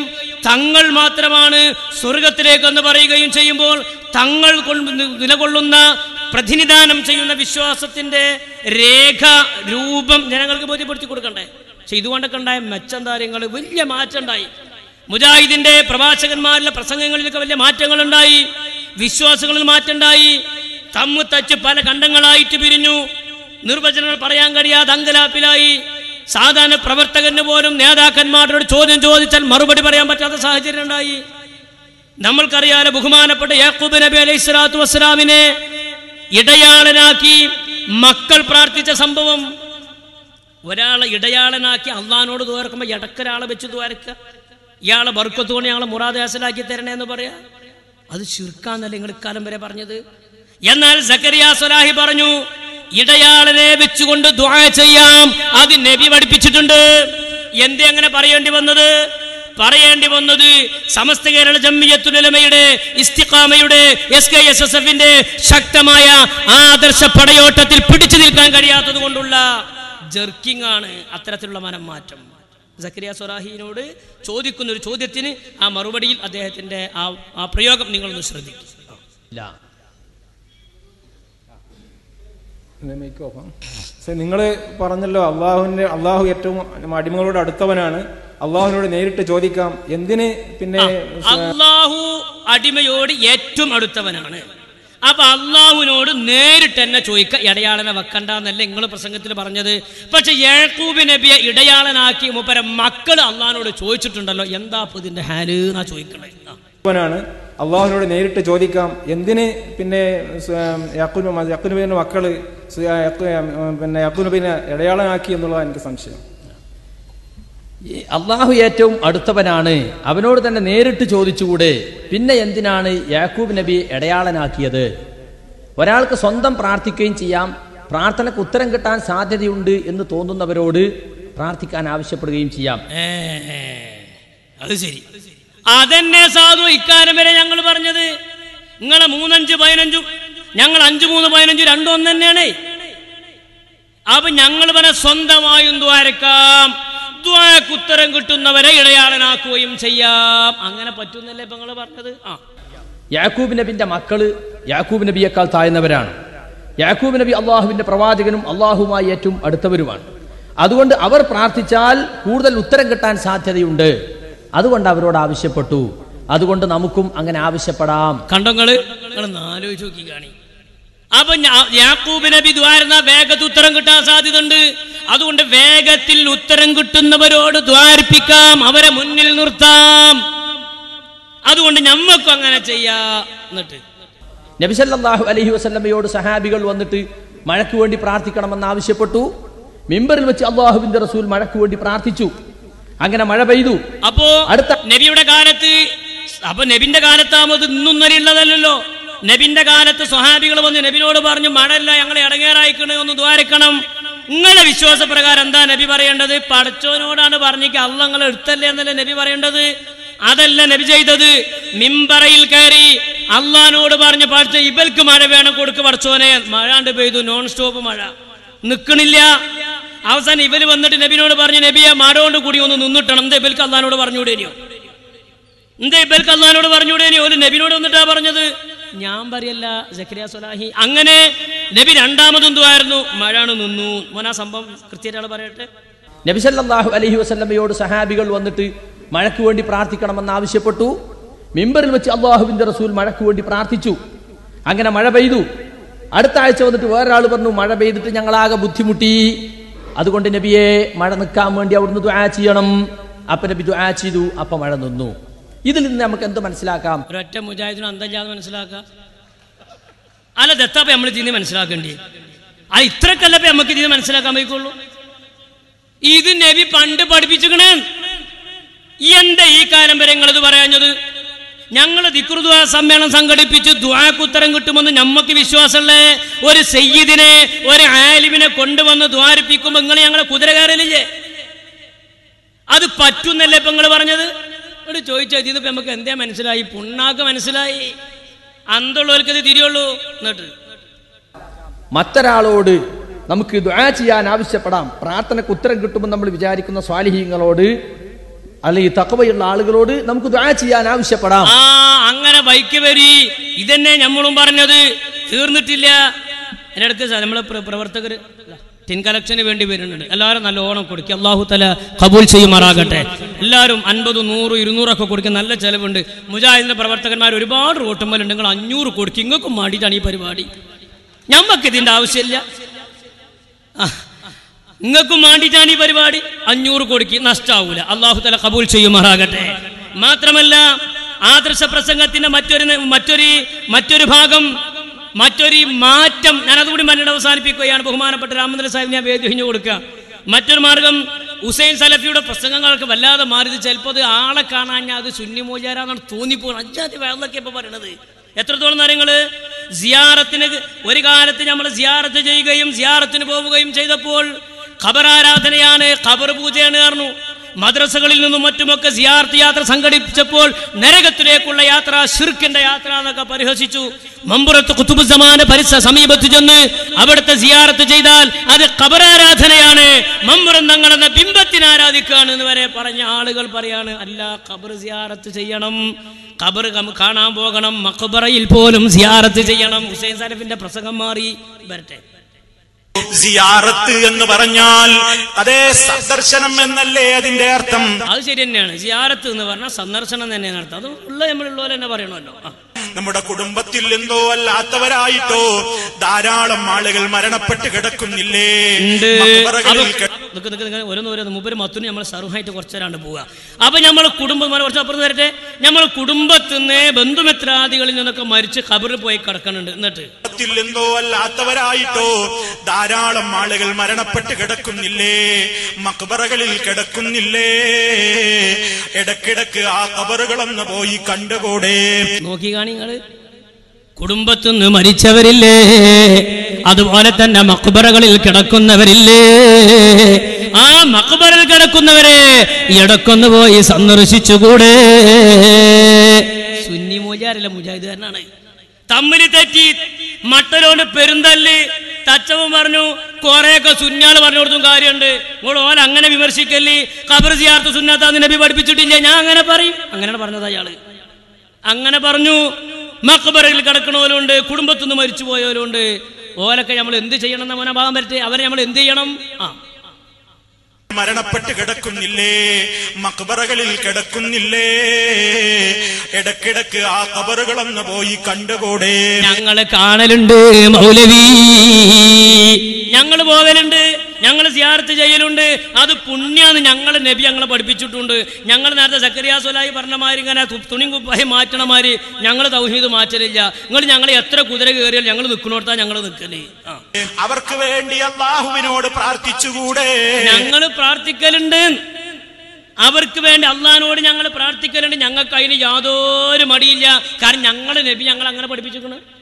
തങ്ങൾ മാത്രമാണ് സ്വർഗത്തിലേക്കെന്ന് പറയുകയും ചെയ്യുമ്പോൾ തങ്ങൾ നിലകൊള്ളുന്ന പ്രതിനിധാനം ചെയ്യുന്ന വിശ്വാസത്തിന്റെ രേഖ രൂപം ജനങ്ങൾക്ക് ബോധ്യപ്പെടുത്തി കൊടുക്കണ്ടേ? പക്ഷെ ഇതുകൊണ്ടൊക്കെ ഉണ്ടായ മെച്ചം കാര്യങ്ങൾ വലിയ മാറ്റം ഉണ്ടായി മുജാഹിദിന്റെ പ്രഭാഷകന്മാരിലെ പ്രസംഗങ്ങളിലൊക്കെ വലിയ മാറ്റങ്ങൾ ഉണ്ടായി വിശ്വാസങ്ങളിൽ മാറ്റം ഉണ്ടായി തമ്മു തച്ച് പല ഖണ്ഡങ്ങളായിട്ട് പിരിഞ്ഞു. നിർവചനങ്ങൾ പറയാൻ കഴിയാതെ അങ്കലാപ്പിലായി. സാധാരണ പ്രവർത്തകന് പോലും നേതാക്കന്മാരോട് ചോദ്യം ചോദിച്ചാൽ മറുപടി പറയാൻ പറ്റാത്ത സാഹചര്യം ഉണ്ടായി. നമ്മൾക്കറിയാതെ ബഹുമാനപ്പെട്ട യാക്കൂബ് നബി അലൈഹി സ്വലാത്തു വസ്സലാമിനെ ഇടയാളനാക്കി മക്കൾ പ്രാർത്ഥിച്ച സംഭവം. ഒരാളെ ഇടയാളനാക്കി അള്ളഹാനോട് തോർക്കുമ്പോൾ ഇടക്കൊരാളെ വെച്ച് തോരക്കുക. ഇയാളെ ബർക്കത്തോണി ഞങ്ങളെ മുറാദ് ഹാസലാക്കി തരണേ എന്ന് പറയാ. അത് ചുരുക്കാന്നല്ല നിങ്ങൾ ഇക്കാലം വരെ പറഞ്ഞത്? എന്നാൽ സക്കരിയ സ്വലാഹി പറഞ്ഞു ഇടയാളനെ വെച്ചുകൊണ്ട് ദുആ ചെയ്യാം. അത് നബി പഠിപ്പിച്ചിട്ടുണ്ട്. എന്തേ അങ്ങനെ പറയേണ്ടി വന്നത്? പറയേണ്ടി വന്നത് സമസ്ത കേരള ജമ്മിയത്തുലമയുടെ ഇസ്തിഖാമയുടെ എസ് കെ എസ് എസ് എഫിന്റെ ശക്തമായ ആദർശ പടയോട്ടത്തിൽ പിടിച്ചു നിൽക്കാൻ കഴിയാത്തത് കൊണ്ടുള്ള ജർക്കിംഗ് ആണ് അത്തരത്തിലുള്ള മനം മാറ്റം സക്കരിയ സൊറാഹിനോട് ചോദിക്കുന്ന ഒരു ചോദ്യത്തിന് ആ മറുപടിയിൽ അദ്ദേഹത്തിന്റെ ആ ആ പ്രയോഗം നിങ്ങളൊന്ന് ശ്രദ്ധിക്കും. ഇല്ല. നിങ്ങൾ പറഞ്ഞല്ലോ അള്ളാഹുവിന്റെ അള്ളാഹു ഏറ്റവും അടിമകളോട് അടുത്തവനാണ്. അള്ളാഹുവിനോട് നേരിട്ട് ചോദിക്കാം. എന്തിന് പിന്നെ അള്ളാഹു അടിമയോട് ഏറ്റവും അടുത്തവനാണ്. അപ്പൊ അള്ളാഹുവിനോട് നേരിട്ട് തന്നെ ചോദിക്കുക ഇടയാളനെ വെക്കണ്ട എന്നല്ല നിങ്ങൾ പ്രസംഗത്തിൽ പറഞ്ഞത്. പക്ഷെ യാക്കൂബ് നബിയെ ഇടയാളനാക്കി മൂപ്പര മക്കൾ അള്ളാഹിനോട് ചോദിച്ചിട്ടുണ്ടല്ലോ. എന്താ ഇതിന്റെ ഹാൽ എന്നാ ചോദിക്കണേ അള്ളാഹുവിനോട് നേരിട്ട് ചോദിക്കാം. എന്തിന് പിന്നെ യാക്കുനുബിന്റെ മക്കൾ പിന്നെ യാക്കുനുബിനെ ഇടയാളനാക്കി എന്നുള്ളതാണ് എനിക്ക് സംശയം. അള്ളാഹു ഏറ്റവും അടുത്തവനാണ്. അവനോട് തന്നെ നേരിട്ട് ചോദിച്ചുകൂടെ പിന്നെ എന്തിനാണ് യാക്കൂബ് നബി ഇടയാളനാക്കിയത്? ഒരാൾക്ക് സ്വന്തം പ്രാർത്ഥിക്കുകയും ചെയ്യാം പ്രാർത്ഥനക്ക് ഉത്തരം കിട്ടാൻ സാധ്യതയുണ്ട് എന്ന് തോന്നുന്നവരോട് പ്രാർത്ഥിക്കാൻ ആവശ്യപ്പെടുകയും ചെയ്യാം. അത് ശരി. അതന്നെ സാധു ഇക്കാര്യം വരെ ഞങ്ങൾ പറഞ്ഞത്. നിങ്ങളെ മൂന്നഞ്ച് പതിനഞ്ചും ഞങ്ങൾ അഞ്ചു മൂന്ന് പതിനഞ്ചു രണ്ടും ഒന്ന് തന്നെയാണ് അപ്പൊ ഞങ്ങൾ പറഞ്ഞ സ്വന്തമായും ദ്വാരക്കാം ദ്വാരക്ക് ഉത്തരം കിട്ടുന്നവരെ ഇടയാളനാക്കുകയും ചെയ്യാം. അങ്ങനെ പറ്റുന്നല്ലേ ഇപ്പൊ നിങ്ങൾ പറഞ്ഞത്? ആ. യാക്കൂബ് നബിന്റെ മക്കൾ യാക്കൂബ് നബിയേക്കാൾ താഴ്ന്നവരാണ്. യാക്കൂബ് നബി അള്ളാഹുവിന്റെ പ്രവാചകനും അള്ളാഹുമായി ഏറ്റവും അടുത്തവരുമാണ്. അതുകൊണ്ട് അവർ പ്രാർത്ഥിച്ചാൽ കൂടുതൽ ഉത്തരം കിട്ടാൻ സാധ്യതയുണ്ട്. അതുകൊണ്ട് അവരോട് ആവശ്യപ്പെട്ടു. അതുകൊണ്ട് നമുക്കും അങ്ങനെ ആവശ്യപ്പെടാം. കണ്ടങ്ങൾ ആലോചിച്ച് നോക്കി കാണി. അപ്പൊ യാക്കൂബ് നബി ദ്വാരുന്ന വേഗത്തിൽ ഉത്തരം കിട്ടാൻ സാധ്യതയുണ്ട്. അതുകൊണ്ട് വേഗത്തിൽ ഉത്തരം കിട്ടുന്നവരോട് ദ്വാരിപ്പിക്കാം അവരെ മുന്നിൽ നിർത്താം. അതുകൊണ്ട് ഞമ്മക്കും അങ്ങനെ ചെയ്യാ എന്നിട്ട്. നബിസല്ലാഹു അലഹി വസല്ലമയോട് സഹാബികൾ വന്നിട്ട് മഴയ്ക്ക് വേണ്ടി പ്രാർത്ഥിക്കണമെന്ന് ആവശ്യപ്പെട്ടു. മിമ്പറിൽ വെച്ച് അള്ളാഹുബിന്റെ റസൂൽ മഴയ്ക്ക് വേണ്ടി പ്രാർത്ഥിച്ചു. അങ്ങനെ മഴ പെയ്തു. അപ്പോ അടുത്ത നബിയുടെ കാലത്ത് അപ്പൊ നബിന്റെ കാലത്താമത് ഇന്നും ഉള്ളതല്ലല്ലോ നബിന്റെ കാലത്ത് സ്വഹാബികൾ വന്ന് നബിനോട് പറഞ്ഞു മഴല്ല ഞങ്ങളെ ഇടങ്ങേറായിക്കണേ ഒന്ന് ദ്വാരക്കണം. നിങ്ങളെ വിശ്വാസപ്രകാരം എന്താ നബി പറയേണ്ടത്? പടച്ചോനോടാണ് പറഞ്ഞിക്ക് അല്ല എടുത്തല്ലേ എന്നല്ലേ നബി പറയേണ്ടത്? അതല്ല നബി ചെയ്തത്. മിമ്പറയിൽ കയറി അള്ളഹാനോട് പറഞ്ഞ് പഠിച്ച ഇവൽക്ക് മഴ വേണം കൊടുക്ക് പടച്ചോനെ മഴാണ്ട് പെയ്തു നോൺ സ്റ്റോപ്പ് മഴ. നിൽക്കണില്ല അവസാനം ഇവർ വന്നിട്ട് നബിനോട് പറഞ്ഞു നബിയെ മഴോണ്ട് കൂടി ഒന്ന് നിന്നിട്ടണം. എന്താ ഇവൽക്ക് അള്ളഹാനോട് പറഞ്ഞുകൂടേനിയോ എന്താ ഇവൽക്ക് അള്ളഹാനോട് പറഞ്ഞുകൂടേനിയോ ഒരു നബിനോട് വന്നിട്ടാ പറഞ്ഞത്. ഞാൻ പറയല്ല ജക്കരിയ സുലാഹി അങ്ങനെ നബി രണ്ടാമത് എന്തുവായിരുന്നു? മഴാണ് നിന്നു. മോനാ സംഭവം കൃത്യമായിട്ട് പറയട്ടെ. നബി സല്ലാഹു അലഹി വസല്ലമയോട് സഹാബികൾ വന്നിട്ട് മഴയ്ക്ക് വേണ്ടി പ്രാർത്ഥിക്കണമെന്ന് ആവശ്യപ്പെട്ടു. മിമ്പറിൽ വെച്ച് അള്ളാഹുവിന്റെ റസൂൽ മഴയ്ക്ക് വേണ്ടി പ്രാർത്ഥിച്ചു. അങ്ങനെ മഴ പെയ്തു. അടുത്ത ആഴ്ച വന്നിട്ട് വേറൊരാൾ പറഞ്ഞു മഴ പെയ്തിട്ട് ഞങ്ങളാകെ ബുദ്ധിമുട്ടി. അതുകൊണ്ട് നബിയെ മഴ നിൽക്കാൻ വേണ്ടി അവിടുന്ന് ദുആ ചെയ്യണം. അപ്പൊ നബി ദുആ ചെയ്തു. അപ്പൊ മഴ നിന്നു. ഇതിൽ നിന്ന് നമുക്ക് എന്ത് മനസ്സിലാക്കാം? ഒരൊറ്റ മുജാഹിദിനും അന്തല്ലാതെ മനസ്സിലാക്കാം. അല്ല ദത്താപ്പ നമ്മൾ ഇതിന് മനസ്സിലാക്കേണ്ടി? ആ ഇത്രക്കല്ലപ്പ നമുക്ക് ഇതിന് മനസ്സിലാക്കാൻ പോയിക്കുള്ളൂ ഇത് നബി പണ്ട് പഠിപ്പിച്ചിക്കണേ എന്താ ഈ കാലം വരെ നിങ്ങളിത് പറയാഞ്ഞത്? ഞങ്ങൾ ദിക്റുദ്വാ സമ്മേളനം സംഘടിപ്പിച്ച് ദ്വാക്കുത്തരം കിട്ടുമെന്ന് നമുക്ക് വിശ്വാസമുള്ള. ഒരു സയ്യിദിനെ ഒരു ആലിമിനെ കൊണ്ടുവന്ന് ദ്വാരിപ്പിക്കുമ്പോ നിങ്ങൾ ഞങ്ങളെ കുതിര കയറലില്ലേ അത് പറ്റുന്നല്ലേ ഇപ്പൊ നിങ്ങൾ പറഞ്ഞത്? ഇവിടെ ചോദിച്ചാൽ ഇതിപ്പോ നമുക്ക് എന്താ മനസ്സിലായി? പുണ്ണാക്ക് മനസ്സിലായി. അന്തുള്ളവർക്ക് ഇത് തിരിയുള്ളൂ. എന്നിട്ട്. മറ്റൊരാളോട് നമുക്ക് ദുആ ചെയ്യാൻ ആവശ്യപ്പെടാം. പ്രാർത്ഥനയ്ക്ക് ഉത്തരം കിട്ടുമെന്ന് നമ്മൾ വിചാരിക്കുന്ന സ്വാലിഹീങ്ങളോട് അല്ലെങ്കിൽ തക്കവയുള്ള ആളുകളോട് നമുക്ക് ദുആ ചെയ്യാൻ ആവശ്യപ്പെടാം. ആ അങ്ങനെ ബൈക്ക് വരി. ഇതന്നെ നമ്മളും പറഞ്ഞത്. തീർന്നിട്ടില്ല. എന്റെ അടുത്ത് നമ്മളെ പ്രവർത്തകർ ടിൻ കലക്ഷന് വേണ്ടി വരുന്നുണ്ട്. എല്ലാവരും നല്ല ഓണം കൊടുക്കുക അള്ളാഹു തല കബൂൽ ചെയ്യുമാറാകട്ടെ. എല്ലാവരും അൻപത് നൂറ് ഇരുന്നൂറൊക്കെ കൊടുക്കുക നല്ല ചെലവുണ്ട്. മുജാഹിദിന്റെ പ്രവർത്തകന്മാർ ഒരുപാട് റോട്ടുമ്മലുണ്ട് നിങ്ങൾ അഞ്ഞൂറ് കൊടുക്കുക ഇങ്ങൾക്കും വേണ്ടിയിട്ടാണ് ഈ പരിപാടി. ഞമ്മക്ക് ഇതിന്റെ ആവശ്യമില്ല. നിങ്ങൾക്കും വേണ്ടിയിട്ടാണ് ഈ പരിപാടി. അഞ്ഞൂറ് കോടിക്ക്. നഷ്ടാവൂല. അള്ളാഹു തല കബൂൽ ചെയ്യുമാറാകട്ടെ. മാത്രമല്ല ആദർശ പ്രസംഗത്തിന്റെ മറ്റൊരു മറ്റൊരു മറ്റൊരു ഭാഗം മറ്റൊരു മാറ്റം ഞാൻ അതുകൂടി മന്നോട് അവസാനിപ്പിക്കുകയാണ്. ബഹുമാനപ്പെട്ട രാമചന്ദ്ര സാഹിബ് ഞാൻ വേദി ഒഴിഞ്ഞു കൊടുക്കുക. മറ്റൊരു മാർഗം ഹുസൈൻ സലഫിയുടെ പ്രസംഗങ്ങൾക്ക് വല്ലാതെ മാറിയത് ചിലപ്പോൾ അത് ആളെ കാണാൻ ഞാൻ അത് സുന്നി മോചാരാന്നാണ് തോന്നിപ്പോകുന്നത് അഞ്ചാതി വേളൊക്കെ ഇപ്പൊ പറയണത്. എത്രത്തോളം കാര്യങ്ങൾ സിയാറത്തിന് ഒരു കാലത്ത് നമ്മൾ സിയാറത്ത് ചെയ്യുകയും സിയാറത്തിന് പോവുകയും ചെയ്തപ്പോൾ ഖബർ ആരാധനയാണ് ഖബർ പൂജയാണ് പറഞ്ഞു. മദ്രസകളിൽ നിന്നും മറ്റുമൊക്കെ സിയാർത്ത് യാത്ര സംഘടിപ്പിച്ചപ്പോൾ നരകത്തിലേക്കുള്ള യാത്ര ഷിർക്കിന്റെ യാത്ര എന്നൊക്കെ പരിഹസിച്ചു. മമ്പുറത്ത് കുത്തുബുസമാന പരിസ സമീപത്ത് ചെന്ന് അവിടുത്തെ സിയാറത്ത് ചെയ്താൽ അത് കബറാരാധനയാണ് മമ്പുറം തങ്ങളെന്ന ബിംബത്തിന് ആരാധിക്കുകയാണ് എന്ന് വരെ പറഞ്ഞ ആളുകൾ പറയാണ് അല്ല കബർ സിയാറത്ത് ചെയ്യണം. കബർ കാണാൻ പോകണം. മക്ബറയിൽ പോലും സിയാറത്ത് ചെയ്യണം. ഹുസൈൻ സലഫിന്റെ പ്രസംഗം മാറി. വരട്ടെ. സിയാറത്ത് എന്ന് പറഞ്ഞാൽ അതേ സന്ദർശനം എന്നല്ലേ അതിന്റെ അർത്ഥം? അത് ശരി തന്നെയാണ്. സിയാറത്ത് എന്ന് പറഞ്ഞാൽ സന്ദർശനം തന്നെയാണ് അർത്ഥം. അത് ഉള്ള നമ്മളുള്ള തന്നെ പറയണമല്ലോ. നമ്മുടെ കുടുംബത്തിൽ എന്തോ അല്ലാത്തവരായിട്ടോ. ധാരാളം ആളുകൾ മരണപ്പെട്ട് കിടക്കുന്നില്ലേ? മൂപ്പര് മത്തുന് നമ്മൾ സർവമായിട്ട് കുറച്ചേരാണ്ട് പോവുക അപ്പൊ നമ്മൾ കുടുംബം കുറച്ച് അപ്പുറം വരട്ടെ. നമ്മൾ കുടുംബത്തിൽ നിന്ന് ബന്ധുമിത്രാദികളിൽ നിന്നൊക്കെ മരിച്ച് ഖബറിൽ പോയി കിടക്കണുണ്ട്. എന്നിട്ട്. എന്തോ അല്ലാത്തവരായിട്ടോ. ധാരാളം ആളുകൾ മരണപ്പെട്ട് കിടക്കുന്നില്ലേ? മക്ബറകളിൽ കിടക്കുന്നില്ലേ? ഇടക്കിടക്ക് ആ കബറുകളൊന്ന് പോയി കണ്ടുകൂടെ? നോക്കി കാണി നിങ്ങൾ കുടുംബത്തിൽ നിന്ന് മരിച്ചവരില്ലേ? അതുപോലെ തന്നെ മക്ബറകളിൽ കിടക്കുന്നവരില്ലേ? ആ മക്ബറിൽ കിടക്കുന്നവരെ ഇടക്കൊന്ന് പോയി സന്ദർശിച്ചുകൂടെ? സുന്നി മൂജാരല്ല മുജാഹിദുകാരനാണ്. തമ്മിൽ തെറ്റി. മട്ടലോണ്ട് പെരുന്തല്ല് തച്ചവൻ പറഞ്ഞു കുറെയൊക്കെ സുന്നാൾ പറഞ്ഞു കൊടുത്തും കാര്യമുണ്ട്. നിങ്ങൾ ഓൻ അങ്ങനെ വിമർശിക്കല്ലേ? കബർ സിയാർത്ത് സുന്നാത്ത നബി പഠിപ്പിച്ചിട്ടില്ല? ഞാൻ അങ്ങനെ പറയും. അങ്ങനെയാണ് പറഞ്ഞത് അയാൾ. അങ്ങനെ പറഞ്ഞു. മക്ബറയിൽ കിടക്കണവരുണ്ട് കുടുംബത്തുനിന്ന് മരിച്ചു പോയവരുണ്ട് ഓലൊക്കെ നമ്മൾ എന്ത് ചെയ്യണം എന്ന മനോഭാവം വരട്ടെ? അവരെ നമ്മൾ എന്ത് ചെയ്യണം? ആ. മരണപ്പെട്ട് കിടക്കുന്നില്ലേ? മക്ബറകളിൽ കിടക്കുന്നില്ലേ? ഇടക്കിടക്ക് ആ കബറുകളൊന്ന് പോയി കണ്ടുകൂടെ? ഞങ്ങൾ കാണലുണ്ട് മൗലവി. ഞങ്ങൾ പോകലുണ്ട് ഞങ്ങൾ സിയാർത്ത് ചെയ്യലുണ്ട്. അത് പുണ്യാന്ന് ഞങ്ങൾ നബി ഞങ്ങളെ പഠിപ്പിച്ചിട്ടുണ്ട്. ഞങ്ങൾ നേരത്തെ സക്കരിയ സൊലായി പറഞ്ഞ മാതിരി ഇങ്ങനെ തുണി കുപ്പായി മാറ്റണ മാതിരി ഞങ്ങൾ തൗഹീദ് മാറ്റലില്ല. നിങ്ങൾ ഞങ്ങൾ എത്ര കുതിര കയറിയാൽ ഞങ്ങൾ നിൽക്കണോടത്താ ഞങ്ങൾ നിൽക്കൽ അവർക്ക് വേണ്ടി അള്ളാഹുവിനോട് പ്രാർത്ഥിച്ചുകൂടെ? ഞങ്ങൾ പ്രാർത്ഥിക്കലുണ്ട്. അവർക്ക് വേണ്ടി അള്ളഹാനോട് ഞങ്ങൾ പ്രാർത്ഥിക്കലുണ്ട്. ഞങ്ങൾക്ക് അതിന് യാതൊരു മടിയില്ല. കാരണം ഞങ്ങൾ നബി ഞങ്ങൾ അങ്ങനെ പഠിപ്പിച്ചിരിക്കണ്. ആ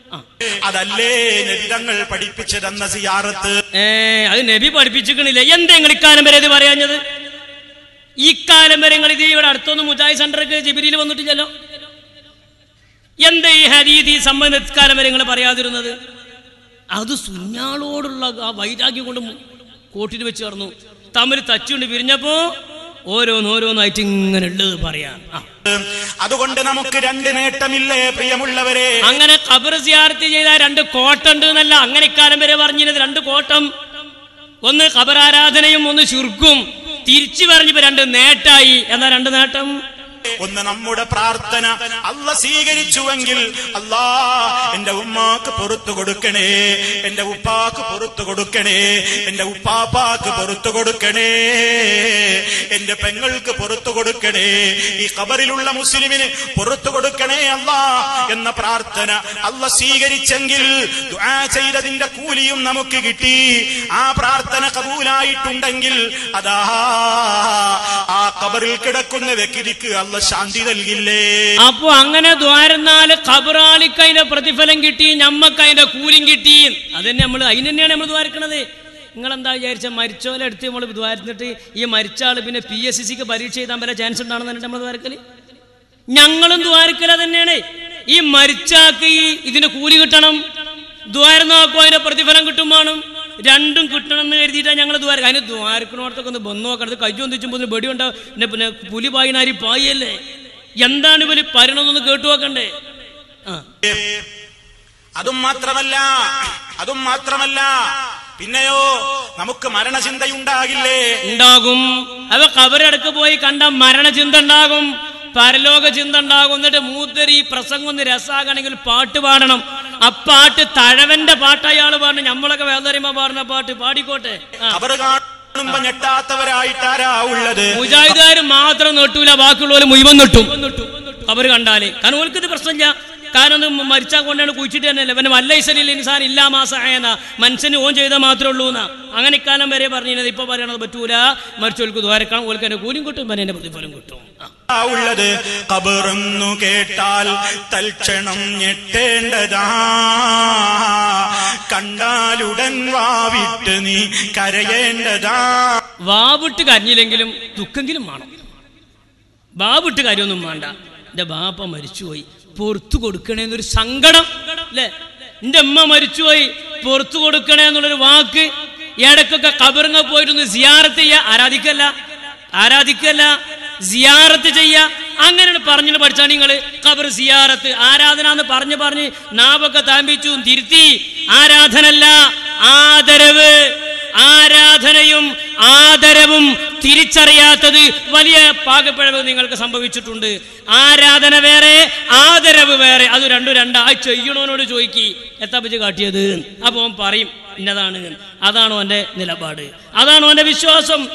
അതല്ലേ നബിതങ്ങൾ പഠിപ്പിച്ചു തന്ന സിയാറത്ത്? ഏ അത് നബി പഠിപ്പിച്ചിക്കണില്ല എന്തെങ്കിലും ഇക്കാലം വരെ ഇത് പറയാഞ്ഞത്? ഇക്കാലം വരെ നിങ്ങൾ ഇത് ഇവിടെ അടുത്തൊന്നും മുജായി സെന്റർക്ക് ജിബിരിയിൽ വന്നിട്ടില്ലല്ലോ? എന്താ ഈ ഹരീതി സംബന്ധിച്ച കാലം വരെ നിങ്ങൾ പറയാതിരുന്നത്? അത് സുഞ്ഞാളോടുള്ള ആ വൈരാഗ്യം കൊണ്ട് കോട്ടിൽ വെച്ച് കടന്നു. തമ്മിൽ തച്ചുകൊണ്ട് പിരിഞ്ഞപ്പോ ഓരോന്നോരോന്നായിട്ട് ഇങ്ങനെ ഉള്ളത് പറയാൻ. അതുകൊണ്ട് നമുക്ക് രണ്ട് നേട്ടമില്ലേ പ്രിയമുള്ളവരെ? അങ്ങനെ ഖബർ സിയാർത്തി ചെയ്ത രണ്ട് കോട്ടുണ്ട് എന്നല്ല അങ്ങനെ ഇക്കാലം വരെ പറഞ്ഞിരുന്നത് രണ്ട് കോട്ടം. ഒന്ന് ഖബർ ആരാധനയും ഒന്ന് ശുർക്കും തിരിച്ചു പറഞ്ഞപ്പോ രണ്ട് നേട്ടായി. എന്നാ രണ്ട് നേട്ടം? ഒന്ന് നമ്മുടെ പ്രാർത്ഥന. അല്ല സ്വീകരിച്ചുവെങ്കിൽ അല്ലാ എന്റെ ഉമ്മാക്ക് പുറത്തു കൊടുക്കണേ എന്റെ ഉപ്പാക്ക് പുറത്തു കൊടുക്കണേ എന്റെ ഉപ്പാപ്പാക്ക് പുറത്തു കൊടുക്കണേ എന്റെ പെങ്ങൾക്ക് പുറത്തു കൊടുക്കണേ ഈ കബറിലുള്ള മുസ്ലിമിന് പുറത്തു കൊടുക്കണേ അല്ലാ എന്ന പ്രാർത്ഥന. അല്ല സ്വീകരിച്ചെങ്കിൽ ചെയ്തതിന്റെ കൂലിയും നമുക്ക് കിട്ടി. ആ പ്രാർത്ഥന കബൂലായിട്ടുണ്ടെങ്കിൽ അതാ ആ കബറിൽ കിടക്കുന്ന വ്യക്തിക്ക് അല്ല ശാന്തി നൽകില്ലേ? അപ്പൊ അങ്ങനെ ദ്വാരന്നാൽ ഖബറാളിക്ക് അതിന്റെ പ്രതിഫലം കിട്ടി ഞമ്മക്ക് അതിന്റെ കൂലിയും കിട്ടി. അതന്നെ നമ്മൾ അതിന് തന്നെയാണ് നമ്മൾ ദ്വാരക്കണത്. നിങ്ങൾ എന്താ വിചാരിച്ച മരിച്ചോലെ എടുത്ത് നമ്മൾ ദ്വാരത്തിട്ട് ഈ മരിച്ച പിന്നെ പി എസ് സി സിക്ക് പരീക്ഷ എഴുതാൻ വല്ല ചാൻസ് ഉണ്ടാണെന്ന് നമ്മൾ ദ്വാരക്കൽ? ഞങ്ങളും ദ്വാരക്കല തന്നെയാണ്. ഈ മരിച്ചാക്ക് ഈ ഇതിന് കൂലി കിട്ടണം. ദ്വാരം നോക്കും അതിന്റെ പ്രതിഫലം കിട്ടും രണ്ടും കിട്ടണം എന്ന് കരുതിയിട്ടാണ് ഞങ്ങൾ ദ്വാരക അതിന് ദ്വാരക്കണോടത്തൊക്കെ ഒന്ന് ബന്ധു നോക്കണത് കൈ ഒന്നിച്ചുമ്പോൾ ബെടി ഉണ്ടാവും പിന്നെ പിന്നെ പുലി പായിനാരി പായല്ലേ? എന്താണ് ഇവർ പറയണമെന്നൊന്ന് കേട്ടു നോക്കണ്ടേ? അതും മാത്രമല്ല അതും മാത്രമല്ല പിന്നെയോ നമുക്ക് മരണചിന്തയുണ്ടാകില്ലേ? ഉണ്ടാകും. അവ കബറടക്ക് പോയി കണ്ട മരണചിന്ത ഉണ്ടാകും. പരലോക ചിന്ത ഉണ്ടാകും. എന്നിട്ട് മൂത്തര് ഈ പ്രസംഗം ഒന്ന് രസാകണമെങ്കിൽ പാട്ട് പാടണം. ആ പാട്ട് തഴവന്റെ പാട്ട് അയാൾ പാടണം നമ്മളൊക്കെ വേദറിയുമ്പോ പാടുന്ന പാട്ട് പാടിക്കോട്ടെ? മുജാഹിദാരും മുജാഹിദുകാർ മാത്രം നെട്ടൂല ബാക്കിയുള്ളവർ മുഴുവൻ നെട്ടും അവർ കണ്ടാൽ. കാരണം ഓൽക്കിത് പ്രശ്നമില്ല. കാരണം മരിച്ചാൽ കൊണ്ടാണ് കുഴിച്ചിട്ട് തന്നെ പിന്നെ വല്ല ഇസലിൽ ഇൻസാൻ ഇല്ലാ മാസായെന്ന മനുഷ്യന് ഓൻ ചെയ്താൽ മാത്രമേ ഉള്ളൂ എന്നാ. അങ്ങനെ ഇക്കാലം വരെ പറഞ്ഞിരുന്നത്. ഇപ്പൊ പറയണത് പറ്റൂല. മരിച്ചോൽക്ക് ദ്വാരക്കണം ഓൽക്ക് എന്നെ കൂലിയും കിട്ടും. പിന്നെ എന്റെ പ്രതിഫലം കിട്ടും. ഉള്ളത് കബറെന്നു കേട്ടാൽ തൽക്ഷണം ഞെട്ടേണ്ടതാ. കണ്ടാലുടൻ വാവിട്ട് നീ കരയേണ്ടതാ. വാവിട്ട് കരഞ്ഞില്ലെങ്കിലും ദുഃഖെങ്കിലും വേണം. വാവിട്ട് കാര്യമൊന്നും വേണ്ട. എന്റെ ബാപ്പ മരിച്ചുപോയി. പുറത്തു കൊടുക്കണേ എന്നൊരു സങ്കടം അല്ലേ? എന്റെ അമ്മ മരിച്ചുപോയി പുറത്തു കൊടുക്കണേ എന്നുള്ളൊരു വാക്ക് ഇടക്കൊക്കെ കബറിങ്ങ പോയിട്ടൊന്ന് സിയാറത്ത് ചെയ്യ ആരാധിക്കല്ല ആരാധിക്കല്ല സിയാറത്ത് ചെയ്യ. അങ്ങനെ പറഞ്ഞു പഠിച്ചാണ് നിങ്ങൾ കബർ സിയാറത്ത് ആരാധന എന്ന് പറഞ്ഞു പറഞ്ഞ് നാവൊക്കെ താമ്പിച്ചു തിരുത്തി. ആരാധനല്ല ആദരവ്. ആരാധനയും ആദരവും തിരിച്ചറിയാത്തത് വലിയ പാകപ്പിഴവ് നിങ്ങൾക്ക് സംഭവിച്ചിട്ടുണ്ട്. ആരാധന വേറെ ആദരവ് വേറെ. അത് രണ്ടും രണ്ടായി ചെയ്യണോനോട് ചോദിക്കി. എത്താ പറ്റി കാട്ടിയത്? അപ്പൊ അവൻ പറയും ഇന്നതാണ്. അതാണോ എന്റെ നിലപാട്. അതാണോ എന്റെ വിശ്വാസം.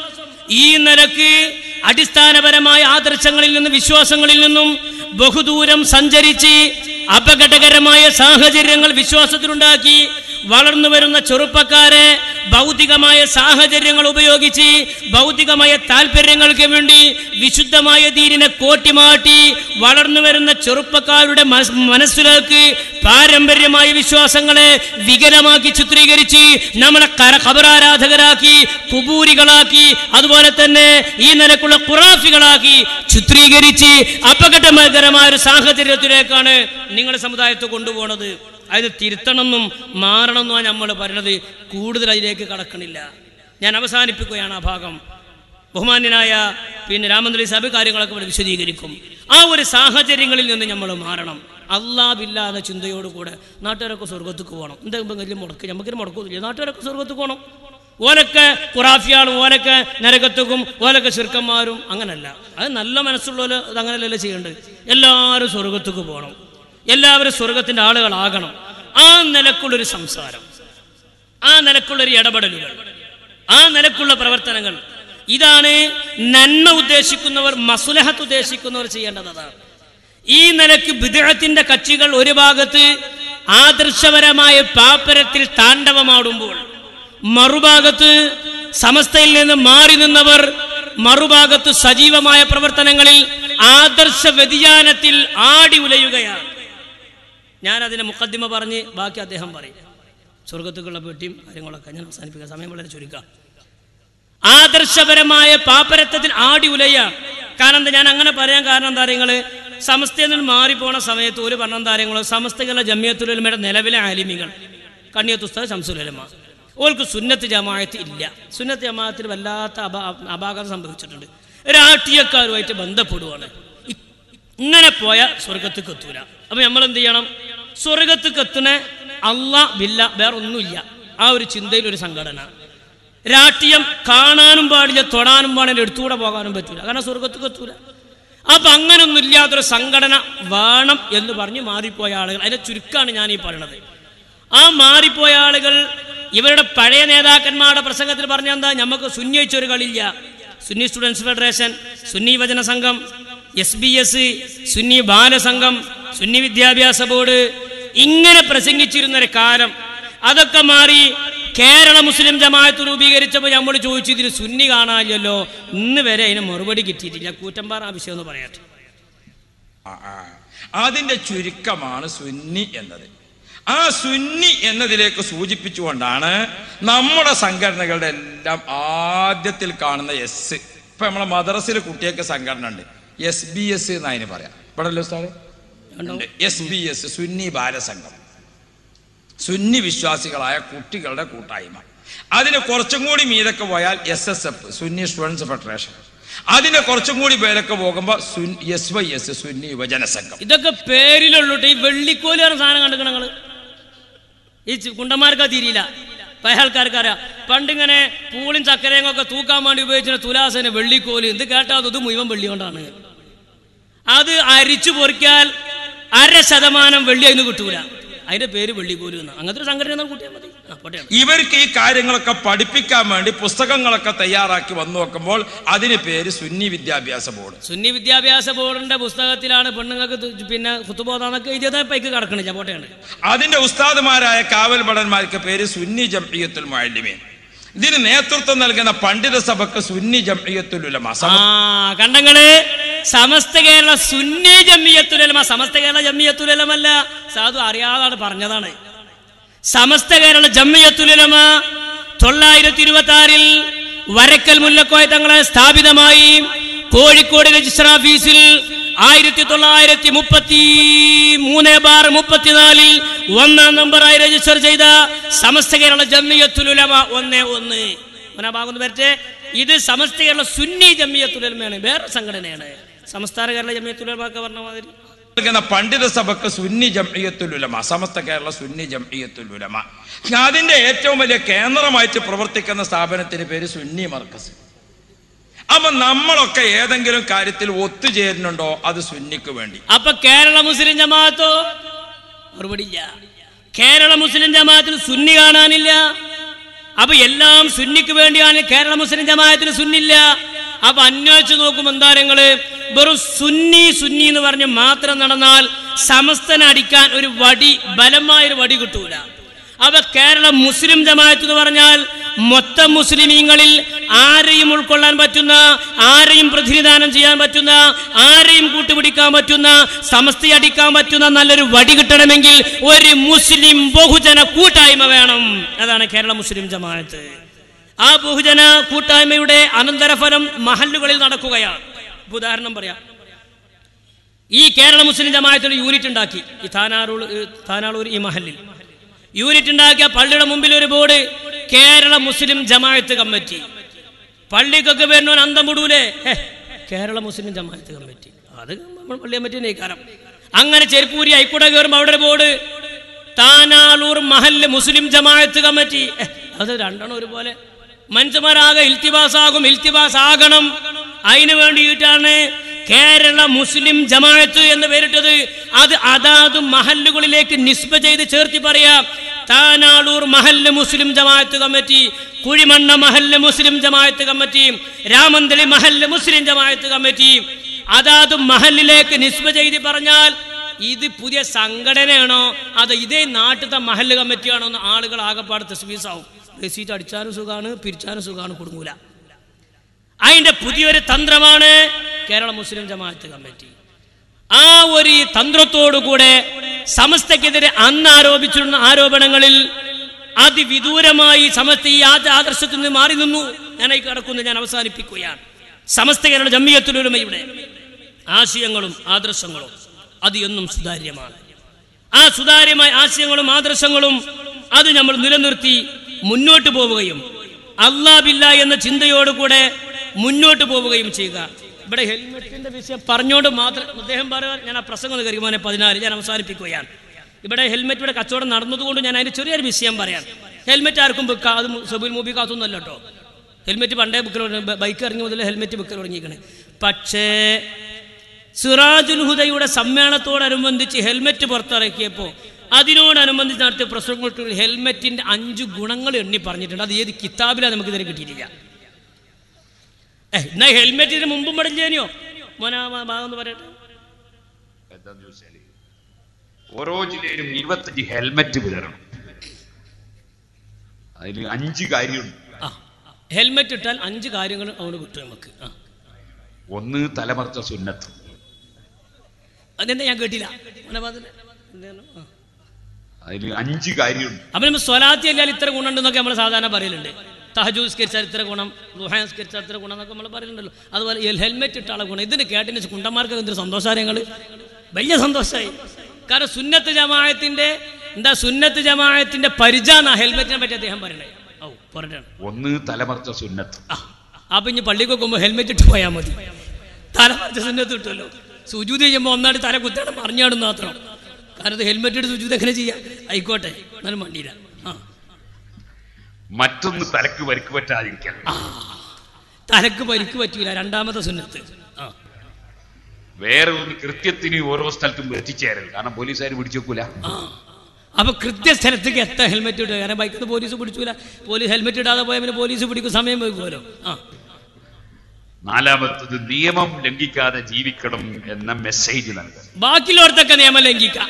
ഈ നിലയ്ക്ക് അടിസ്ഥാനപരമായ ആദർശങ്ങളിൽ നിന്നും വിശ്വാസങ്ങളിൽ നിന്നും ബഹുദൂരം സഞ്ചരിച്ച് അപകടകരമായ സാഹചര്യങ്ങൾ വിശ്വാസത്തിലുണ്ടാക്കി. വളർന്നു വരുന്ന ചെറുപ്പക്കാരെ ഭൗതികമായ സാഹചര്യങ്ങൾ ഉപയോഗിച്ച് ഭൗതികമായ താല്പര്യങ്ങൾക്ക് വേണ്ടി വിശുദ്ധമായ ദീനിനെ കോട്ടിമാട്ടി വളർന്നു വരുന്ന ചെറുപ്പക്കാരുടെ മനസ്സിലേക്ക് പാരമ്പര്യമായ വിശ്വാസങ്ങളെ വികലമാക്കി ചിത്രീകരിച്ച് നമ്മളെ കര ഖബറാരാധകരാക്കി കുബൂരികളാക്കി അതുപോലെ തന്നെ ഈ നിലക്കുള്ള ഖുറാഫികളാക്കി ചിത്രീകരിച്ച് അപകടകരമായ ഒരു സാഹചര്യത്തിലേക്കാണ് നിങ്ങളുടെ സമുദായത്തെ കൊണ്ടുപോകുന്നത് അത് തിരുത്തണമെന്നും മാറണമെന്നുമാണ് നമ്മൾ പറയുന്നത്. കൂടുതൽ അതിലേക്ക് കടക്കണില്ല. ഞാൻ അവസാനിപ്പിക്കുകയാണ് ആ ഭാഗം. ബഹുമാന്യനായ പിന്നെ രാമന്ത്രി സഭ കാര്യങ്ങളൊക്കെ ഇവിടെ വിശദീകരിക്കും. ആ ഒരു സാഹചര്യങ്ങളിൽ നിന്ന് നമ്മൾ മാറണം. അള്ളാബില്ലാതെ ചിന്തയോടുകൂടെ നാട്ടുകാരൊക്കെ സ്വർഗത്തേക്ക് പോകണം. എന്തെങ്കിലും വലിയ മുടക്ക്? നമുക്കൊരു മുടക്കൊന്നുമില്ല. നാട്ടുകാരൊക്കെ സ്വർഗത്തേക്ക് പോകണം. ഓലൊക്കെ ഖുറാഫിയാളും ഓലൊക്കെ നരകത്തുക്കും ഓലൊക്കെ ചെറുക്കന്മാരും അങ്ങനല്ല. അത് നല്ല മനസ്സുള്ളവർ അത് അങ്ങനെയല്ലല്ലോ ചെയ്യേണ്ടത്. എല്ലാവരും സ്വർഗത്തേക്ക് പോകണം. എല്ലാവരും സ്വർഗത്തിന്റെ ആളുകളാകണം. ആ നിലക്കുള്ളൊരു സംസാരം ആ നിലക്കുള്ളൊരു ഇടപെടലുകൾ ആ നിലക്കുള്ള പ്രവർത്തനങ്ങൾ. ഇതാണ് നന്മ ഉദ്ദേശിക്കുന്നവർ മസുലഹത്ത് ഉദ്ദേശിക്കുന്നവർ ചെയ്യേണ്ടത് അതാണ്. ഈ നിലയ്ക്ക് വിദേഹത്തിന്റെ കക്ഷികൾ ഒരു ഭാഗത്ത് ആദർശപരമായ പാപ്പരത്തിൽ താണ്ഡവമാടുമ്പോൾ മറുഭാഗത്ത് സമസ്തയിൽ നിന്ന് മാറി നിന്നവർ മറുഭാഗത്ത് സജീവമായ പ്രവർത്തനങ്ങളിൽ ആദർശ വ്യതിയാനത്തിൽ ആടി ഉലയുകയാണ്. ഞാൻ അതിനെ മുക്കദ്ദിമ പറഞ്ഞ് ബാക്കി അദ്ദേഹം പറയും. സ്വർഗത്തുക്കളുടെ പെട്ടിയും കാര്യങ്ങളൊക്കെ ഞാൻ അവസാനിപ്പിക്കാം. സമയം വളരെ ചുരുക്കാം. ആദർശപരമായ പാപ്പരത്വത്തിൽ ആടി ഉലയ. കാരണം എന്താ? ഞാൻ അങ്ങനെ പറയാൻ കാരണം എന്താ നിങ്ങൾ സമസ്തയിൽ നിന്ന് മാറിപ്പോണ സമയത്ത് ഒരു പറഞ്ഞ താരങ്ങളോ സമസ്തകളുടെ ജമ്മിയത്തുലമയുടെ നിലവിലെ ആലിമികൾ. കണ്ണിയത്ത് ഉസ്താദ് ശംസുലമ ഓൾക്ക് സുന്നത്ത് ജമാഅത്ത് ഇല്ല. സുന്നത്ത് ജമാഅത്തിന് വല്ലാത്ത അപാ അപാകത സംഭവിച്ചിട്ടുണ്ട്. രാഷ്ട്രീയക്കാരുമായിട്ട് ബന്ധപ്പെടുവാണ്. ഇങ്ങനെ പോയ സ്വർഗത്തേക്ക് എത്തൂല അപ്പൊ നമ്മൾ എന്ത് ചെയ്യണം? സ്വർഗത്തേക്ക് എത്തുന്ന അല്ല ബില്ല വേറെ ഒന്നുമില്ല ആ ഒരു ചിന്തയിൽ ഒരു സംഘടന. രാഷ്ട്രീയം കാണാനും പാടില്ല തൊടാനും പാടില്ല എടുത്തുകൂടെ പോകാനും പറ്റൂല. കാരണം സ്വർഗത്തേക്ക് എത്തൂല അപ്പൊ അങ്ങനൊന്നും ഇല്ലാത്തൊരു സംഘടന വേണം എന്ന് പറഞ്ഞ് മാറിപ്പോയ ആളുകൾ. അതിന്റെ ചുരുക്കാണ് ഞാൻ ഈ പറയണത്. ആ മാറിപ്പോയ ആളുകൾ ഇവരുടെ പഴയ നേതാക്കന്മാരുടെ പ്രസംഗത്തിൽ പറഞ്ഞ എന്താ? നമുക്ക് സുന്യയിച്ചൊരു കളിയില്ല. Sunni students federation Sunni Vachana Sangham S B S Sunni Balasangham Sunni Vidyabhyasa board ഇങ്ങനെ പ്രസംഗിച്ചിരുന്നൊരു കാലം. അതൊക്കെ മാറി കേരള മുസ്ലിം ജമാഅത്ത് രൂപീകരിച്ചപ്പോൾ നമ്മൾ ചോദിച്ചു ഇതിന് സുന്നി കാണാനില്ലല്ലോ. ഇന്ന് വരെ അതിന് മറുപടി കിട്ടിയിട്ടില്ല. കൂറ്റമ്പാറ ആവശ്യം എന്ന് പറയട്ടെ. അതിന്റെ ചുരുക്കമാണ് സുന്നി എന്നത്. ആ സുന്നി എന്നതിലേക്ക് സൂചിപ്പിച്ചുകൊണ്ടാണ് നമ്മുടെ സംഘടനകളുടെ എല്ലാം ആദ്യത്തിൽ കാണുന്ന എസ് ഇപ്പൊ നമ്മളെ മദ്രസിൽ കുട്ടിയൊക്കെ സംഘടന ഉണ്ട് എസ് ബി എസ് എന്ന് അതിന് പറയാം? ഇവിടെ സാറേ S B S Sunni Balasangham. Sunni വിശ്വാസികളായ കുട്ടികളുടെ കൂട്ടായ്മ. അതിന് കുറച്ചും കൂടി മീതൊക്കെ പോയാൽ S S F Sunni students federation. അതിന് കുറച്ചും കൂടി പേരൊക്കെ പോകുമ്പോ എസ് വൈ എസ് സുന്നി യുവജന സംഘം ഇതൊക്കെ പേരിലുള്ള ഈ വെള്ളിക്കോൽ പറഞ്ഞ സാധനം കണ്ടു ഞങ്ങൾ ഈ കുണ്ടന്മാർക്ക് തിരിയില്ല. പഴയ ആൾക്കാർക്കറിയാം പണ്ടിങ്ങനെ പൂളും ചക്കരയും ഒക്കെ തൂക്കാൻ വേണ്ടി ഉപയോഗിച്ചിരുന്ന തുലാസന് വെള്ളിക്കോൽ. ഇത് കേട്ടാ അത് മുഴുവൻ വെള്ളി കൊണ്ടാണ്. അത് അരിച്ചു പൊറിക്കാൽ അര ശതമാനം വെള്ളി അതിന് കിട്ടൂല. അതിന്റെ പേര് വെള്ളി എന്ന്. അങ്ങനത്തെ ഒരു സംഘടന കൂട്ടിയാൽ മതി. ഇവർക്ക് ഈ കാര്യങ്ങളൊക്കെ പഠിപ്പിക്കാൻ വേണ്ടി പുസ്തകങ്ങളൊക്കെ തയ്യാറാക്കി വന്നു നോക്കുമ്പോൾ അതിന് പേര് സുന്നി വിദ്യാഭ്യാസ ബോർഡ്. സുന്നി വിദ്യാഭ്യാസ ബോർഡിന്റെ പുസ്തകത്തിലാണ് പെണ്ണുങ്ങൾക്ക് പിന്നെ കുത്തുബോധാന്നൊക്കെ എഴുതിയതായി പൈക്ക് പോട്ടെയാണ് അതിന്റെ ഉസ്താദുമാരായ കാവൽ ഭടന്മാർക്ക് പേര് സുന്നി ജംഇയ്യത്തുൽ മുഅല്ലിമീൻ. ഇതിന് നേതൃത്വം നൽകുന്ന പണ്ഡിത സഭക്ക് സുന്നി ജംഇയ്യത്തുൽ ഉലമ. കണ്ടങ്ങൾ? സമസ്ത കേരള സുന്നി ജമ്മിയത്തുലമ സമസ്ത കേരള ജമ്മിയത്തുലമല്ല സാധു അറിയാതാണ് പറഞ്ഞതാണ്. സമസ്ത കേരള ജമ്മിയത്തുലമ തൊള്ളായിരത്തി ഇരുപത്തി ആറിൽ വരക്കൽ മുല്ലക്കോയ തങ്ങളെ സ്ഥാപിതമായി കോഴിക്കോട് രജിസ്റ്റർ ഓഫീസിൽ ആയിരത്തി തൊള്ളായിരത്തി മുപ്പത്തി മൂന്ന് ബാർ മുപ്പത്തിനാലിൽ ഒന്നാം നമ്പറായി രജിസ്റ്റർ ചെയ്ത സമസ്ത കേരള ജമ്മിയത്തുലമ ഒന്ന് ഒന്ന്. ഭാഗം വരട്ടെ. ഇത് സമസ്ത കേരള സുന്നി ജമ്മിയത്തുലമയാണ് വേറെ സംഘടനയാണ്. സംസ്ഥാന കേരള ജമിയത്തുലമാക്കെ പറഞ്ഞ മാതിരി. നൽകുന്ന പണ്ഡിത സഭക്ക് സുന്നി ജംഇയത്തുലുലമ സമസ്ത കേരള സുന്നി ജംഇയത്തുലുലമ അതിന്റെ ഏറ്റവും വലിയ കേന്ദ്രമായിട്ട് പ്രവർത്തിക്കുന്ന സ്ഥാപനത്തിന് പേര് സുന്നി മർക്കസ്. അപ്പൊ നമ്മളൊക്കെ ഏതെങ്കിലും കാര്യത്തിൽ ഒത്തുചേരുന്നുണ്ടോ അത് സുന്നിക്ക് വേണ്ടി. അപ്പൊ കേരള മുസ്ലിം ജമാഅത്തോ? മറുപടിയില്ല. കേരള മുസ്ലിം ജമാഅത്തിൽ സുന്നി കാണാനില്ല. അപ്പൊ എല്ലാം സുന്നിക്ക് വേണ്ടിയാണ് കേരള മുസ്ലിം ജമാഅത്തിന് സുന്നില്ല. അപ്പൊ അന്വേഷിച്ച് നോക്കുമ്പോൾ എന്താ നിങ്ങൾ വെറും സുന്നി സുന്നി എന്ന് പറഞ്ഞ് മാത്രം നടന്നാൽ സമസ്തനെ അടിക്കാൻ ഒരു വടി ബലമായൊരു വടി കിട്ടൂല. അപ്പൊ കേരള മുസ്ലിം ജമാഅത്ത് എന്ന് പറഞ്ഞാൽ മൊത്തം മുസ്ലിമീങ്ങളിൽ ആരെയും ഉൾക്കൊള്ളാൻ പറ്റുന്ന ആരെയും പ്രതിനിധാനം ചെയ്യാൻ പറ്റുന്ന ആരെയും കൂട്ടുപിടിക്കാൻ പറ്റുന്ന സമസ്തയെ അടിക്കാൻ പറ്റുന്ന നല്ലൊരു വടി കിട്ടണമെങ്കിൽ ഒരു മുസ്ലിം ബഹുജന കൂട്ടായ്മ വേണം. അതാണ് കേരള മുസ്ലിം ജമാഅത്ത്. ആ ബഹുജന കൂട്ടായ്മയുടെ അനന്തരഫലം മഹല്ലുകളിൽ നടക്കുകയാണ്. ഉദാഹരണം പറയാം. ഈ കേരള മുസ്ലിം ജമായത്തിന് യൂണിറ്റ് ഉണ്ടാക്കി. ഈ താനാറൂർ താനാളൂർ ഈ മഹല്ലിൽ. യൂണിറ്റ് ഉണ്ടാക്കിയ പള്ളിയുടെ മുമ്പിൽ ഒരു ബോർഡ് കേരള മുസ്ലിം ജമാഅത്ത് കമ്മിറ്റി. പള്ളിക്കൊക്കെ വരുന്നവൻ അന്തം വിടൂലേ? കേരള മുസ്ലിം ജമാഅത്ത് കമ്മിറ്റി. അത് നമ്മൾ പള്ളി കമ്മിറ്റി നീക്കാരം അങ്ങനെ ചെരുപ്പൂരി ഐക്കൂടെ കയറുമ്പോൾ അവിടെ ഒരു ബോർഡ്. താനാളൂർ മഹല്ല് മുസ്ലിം ജമാഅത്ത് കമ്മിറ്റി. അത് രണ്ടെണ്ണം ഒരുപോലെ മനുഷ്യന്മാരാകെ ഇൽത്തിബാസാകും ഇൽത്തിബാസ് ആകണം അതിനു വേണ്ടിയിട്ടാണ് കേരള മുസ്ലിം ജമാഅത്ത് എന്ന് പേരിട്ടത്. അത് അതാത് മഹല്ലുകളിലേക്ക് നിസ്ബ ചെയ്ത് ചേർത്തി പറയാം താനാളൂർ മഹല്ല് മുസ്ലിം ജമാഅത്ത് കമ്മിറ്റി കുഴിമണ്ണ മഹല്ല് മുസ്ലിം ജമാഅത്ത് കമ്മിറ്റി രാമന്തളി മഹല്ല് മുസ്ലിം ജമാഅത്ത് കമ്മിറ്റി. അതാത് മഹല്ലിലേക്ക് നിസ്ബ ചെയ്ത് പറഞ്ഞാൽ ഇത് പുതിയ സംഘടനയാണോ? അത് ഇതേ നാട്ടിലത്തെ മഹല്ല് കമ്മിറ്റിയാണോ എന്ന് ആളുകൾ ആകെപ്പാട് തസ്ബീസാവും. റെസീറ്റ് അടിച്ചാലും സുഖമാണ് പിരിച്ചാലും സുഖമാണ് കുടുങ്ങൂല. അതിന്റെ പുതിയൊരു തന്ത്രമാണ് കേരള മുസ്ലിം ജമാഅത്ത് കമ്മിറ്റി. ആ ഒരു തന്ത്രത്തോടുകൂടെ സമസ്തക്കെതിരെ അന്ന് ആരോപിച്ചിരുന്ന ആരോപണങ്ങളിൽ അതിവിദൂരമായി സമസ്ത ഈ ആദർശത്തിൽ നിന്ന് മാറി നിന്നു. ഞാൻ ഈ കിടക്കുന്നു ഞാൻ അവസാനിപ്പിക്കുകയാണ്. സമസ്ത കേരള ജമ്മിയത്തിലൊരുമയുടെ ആശയങ്ങളും ആദർശങ്ങളും അത് എന്നും സുതാര്യമാണ്. ആ സുതാര്യമായ ആശയങ്ങളും ആദർശങ്ങളും അത് നമ്മൾ നിലനിർത്തി മുന്നോട്ട് പോവുകയും അള്ളാബില്ല എന്ന ചിന്തയോടുകൂടെ മുന്നോട്ട് പോവുകയും ചെയ്യുക. ഇവിടെ ഹെൽമെറ്റിന്റെ വിഷയം പറഞ്ഞുകൊണ്ട് മാത്രം അദ്ദേഹം പറയാൻ ഞാൻ ആ പ്രസംഗം കരിമാനെ പതിനാല് ഞാൻ അവസാനിപ്പിക്കുകയാണ്. ഇവിടെ ഹെൽമെറ്റ് ഇവിടെ കച്ചവടം നടന്നതുകൊണ്ട് ഞാൻ അതിന്റെ ചെറിയൊരു വിഷയം പറയാം. ഹെൽമെറ്റ് ആർക്കും വെക്കാം അത് സബുൽ മൂബി കാത്തൊന്നല്ല കേട്ടോ. ഹെൽമെറ്റ് പണ്ടേ ബുക്കിൽ ബൈക്ക് ഇറങ്ങി മുതൽ ഹെൽമെറ്റ് ബുക്കിൽ തുടങ്ങിയിരിക്കണേ പക്ഷേ സിറാജുൽ ഹുദയുടെ സമ്മേളനത്തോടനുബന്ധിച്ച് ഹെൽമെറ്റ് പുറത്തിറക്കിയപ്പോൾ അതിനോടനുബന്ധിച്ച് നടത്തിയ പ്രശ്നങ്ങൾ ഹെൽമെറ്റിന്റെ അഞ്ച് ഗുണങ്ങൾ എണ്ണി പറഞ്ഞിട്ടുണ്ട്. അത് ഏത് കിതാബിലാണ് നമുക്ക് ഇതിനെ കിട്ടിയിട്ടില്ല. ഏ എന്നാ ഹെൽമെറ്റിന് മുമ്പും പടില്ലേനിയോ മോനാ ഭാഗം പറയട്ടെ. എന്താന്ന് ചോദിച്ചാൽ ഓരോ ജില്ലയിലും ഇരുപത്തഞ്ച് ഹെൽമെറ്റ് വിതരണം. അതിൽ അഞ്ച് കാര്യമുണ്ട്. ഹെൽമെറ്റ് ഇട്ടാൽ അഞ്ച് കാര്യങ്ങൾ അവിടെ കിട്ടും നമുക്ക്. ഒന്ന് തലമറച്ച സുന്നത്ത്. അതെന്താ ഞാൻ കേട്ടില്ല മോനെ ഭാഗത്തിന് എന്തേനു? ആ. അതിൽ അഞ്ച് കാര്യമുണ്ട്. അപ്പൊ സ്വലാത്തി അല്ലാൽ ഇത്ര ഗുണമുണ്ടെന്നൊക്കെ നമ്മൾ സാധാരണ പറയലുണ്ട്. തഹജു സ്കരിച്ചാൽ ഇത്ര ഗുണം ദുഹാൻ സ്കരിച്ചാൽ ഇത്ര ഗുണം എന്നൊക്കെ നമ്മൾ പറയലുണ്ടല്ലോ. അതുപോലെ ഹെൽമെറ്റ് ഇട്ടാളെ ഗുണം. ഇതിന് കേട്ടിന് കുണ്ടന്മാർക്ക് എന്തൊരു സന്തോഷമാണ് ഞങ്ങൾ വലിയ സന്തോഷമായി കാരണം സുന്നത്ത് ജമായത്തിന്റെ എന്താ സുന്നത്ത് ജമായത്തിന്റെ പരിചാന്ന ഹെൽമെറ്റിനെ പറ്റി അദ്ദേഹം പറയണേ ഓ പറഞ്ഞാണ് ഒന്ന് തലമറച്ച സുന്നത്ത്. അപ്പൊ ഇനി പള്ളിക്ക് പോകുമ്പോൾ ഹെൽമെറ്റ് ഇട്ട് പോയാൽ മതി. തലമർച്ച സുന്നത്ത് ഇട്ടല്ലോ സുജൂതി ചെയ്യുമ്പോൾ ഒന്നാട് തല കുത്തണം മറിഞ്ഞാടും മാത്രം. കാരണം ഹെൽമെറ്റ് എടുത്ത് വെച്ചു എങ്ങനെ ചെയ്യാം? ആയിക്കോട്ടെ എന്നാലും വണ്ടിയില്ല ആ. മറ്റൊന്ന് തലക്ക് പരിക്ക് പറ്റാതിരിക്കാൻ. തലക്ക് പരിക്ക് പറ്റൂല രണ്ടാമത്തെ സുന്നത്ത്. വേറെ ഒന്ന് കൃത്യത്തിന് ഓരോ സ്ഥലത്തും എത്തിച്ചേരൽ കാരണം പോലീസുകാർ പിടിച്ചേക്കൂല. അപ്പൊ കൃത്യസ്ഥലത്തേക്ക് എത്താൻ ഹെൽമെറ്റ് ഇടുക. കാരണം ബൈക്കിൽ നിന്ന് പോലീസ് പിടിച്ചൂല. പോലീസ് ഹെൽമെറ്റ് ഇടാതെ പോയാൽ പിന്നെ പോലീസ് പിടിക്കും സമയം വയ്ക്കുമല്ലോ ആ. നാലാമത്തത് നിയമം ലംഘിക്കാതെ ജീവിക്കണം എന്ന മെസ്സേജ് നൽകുക ബാക്കിയുള്ളവർക്കൊക്കെ നിയമം ലംഘിക്കാം.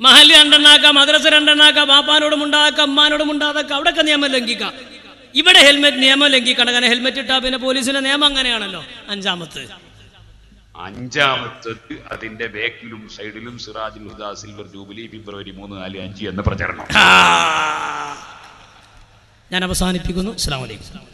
മഹൽ രണ്ടെണ്ണാക്കാം മദ്രസ രണ്ടെണ്ണാക്കാം ബാപ്പാനോടും ഉണ്ടാക്കാം അമ്മാനോടും ഉണ്ടാക്കാം അവിടെയൊക്കെ നിയമം ലംഘിക്കാം. ഇവിടെ ഹെൽമെറ്റ് നിയമം ലംഘിക്കണം. കാരണം ഹെൽമെറ്റ് ഇട്ടാ പിന്നെ പോലീസിന്റെ നിയമം അങ്ങനെയാണല്ലോ. അഞ്ചാമത്ത്. അഞ്ചാമത്തത് അതിന്റെ ബാക്കിലും സൈഡിലും സിറാജുൽ ഹുദ സിൽവർ ജൂബിലി ഫെബ്രുവരി മൂന്ന് നാല് അഞ്ച് എന്ന പ്രചരണം. ഞാൻ അവസാനിപ്പിക്കുന്നു. അസ്സാം വലൈക്കും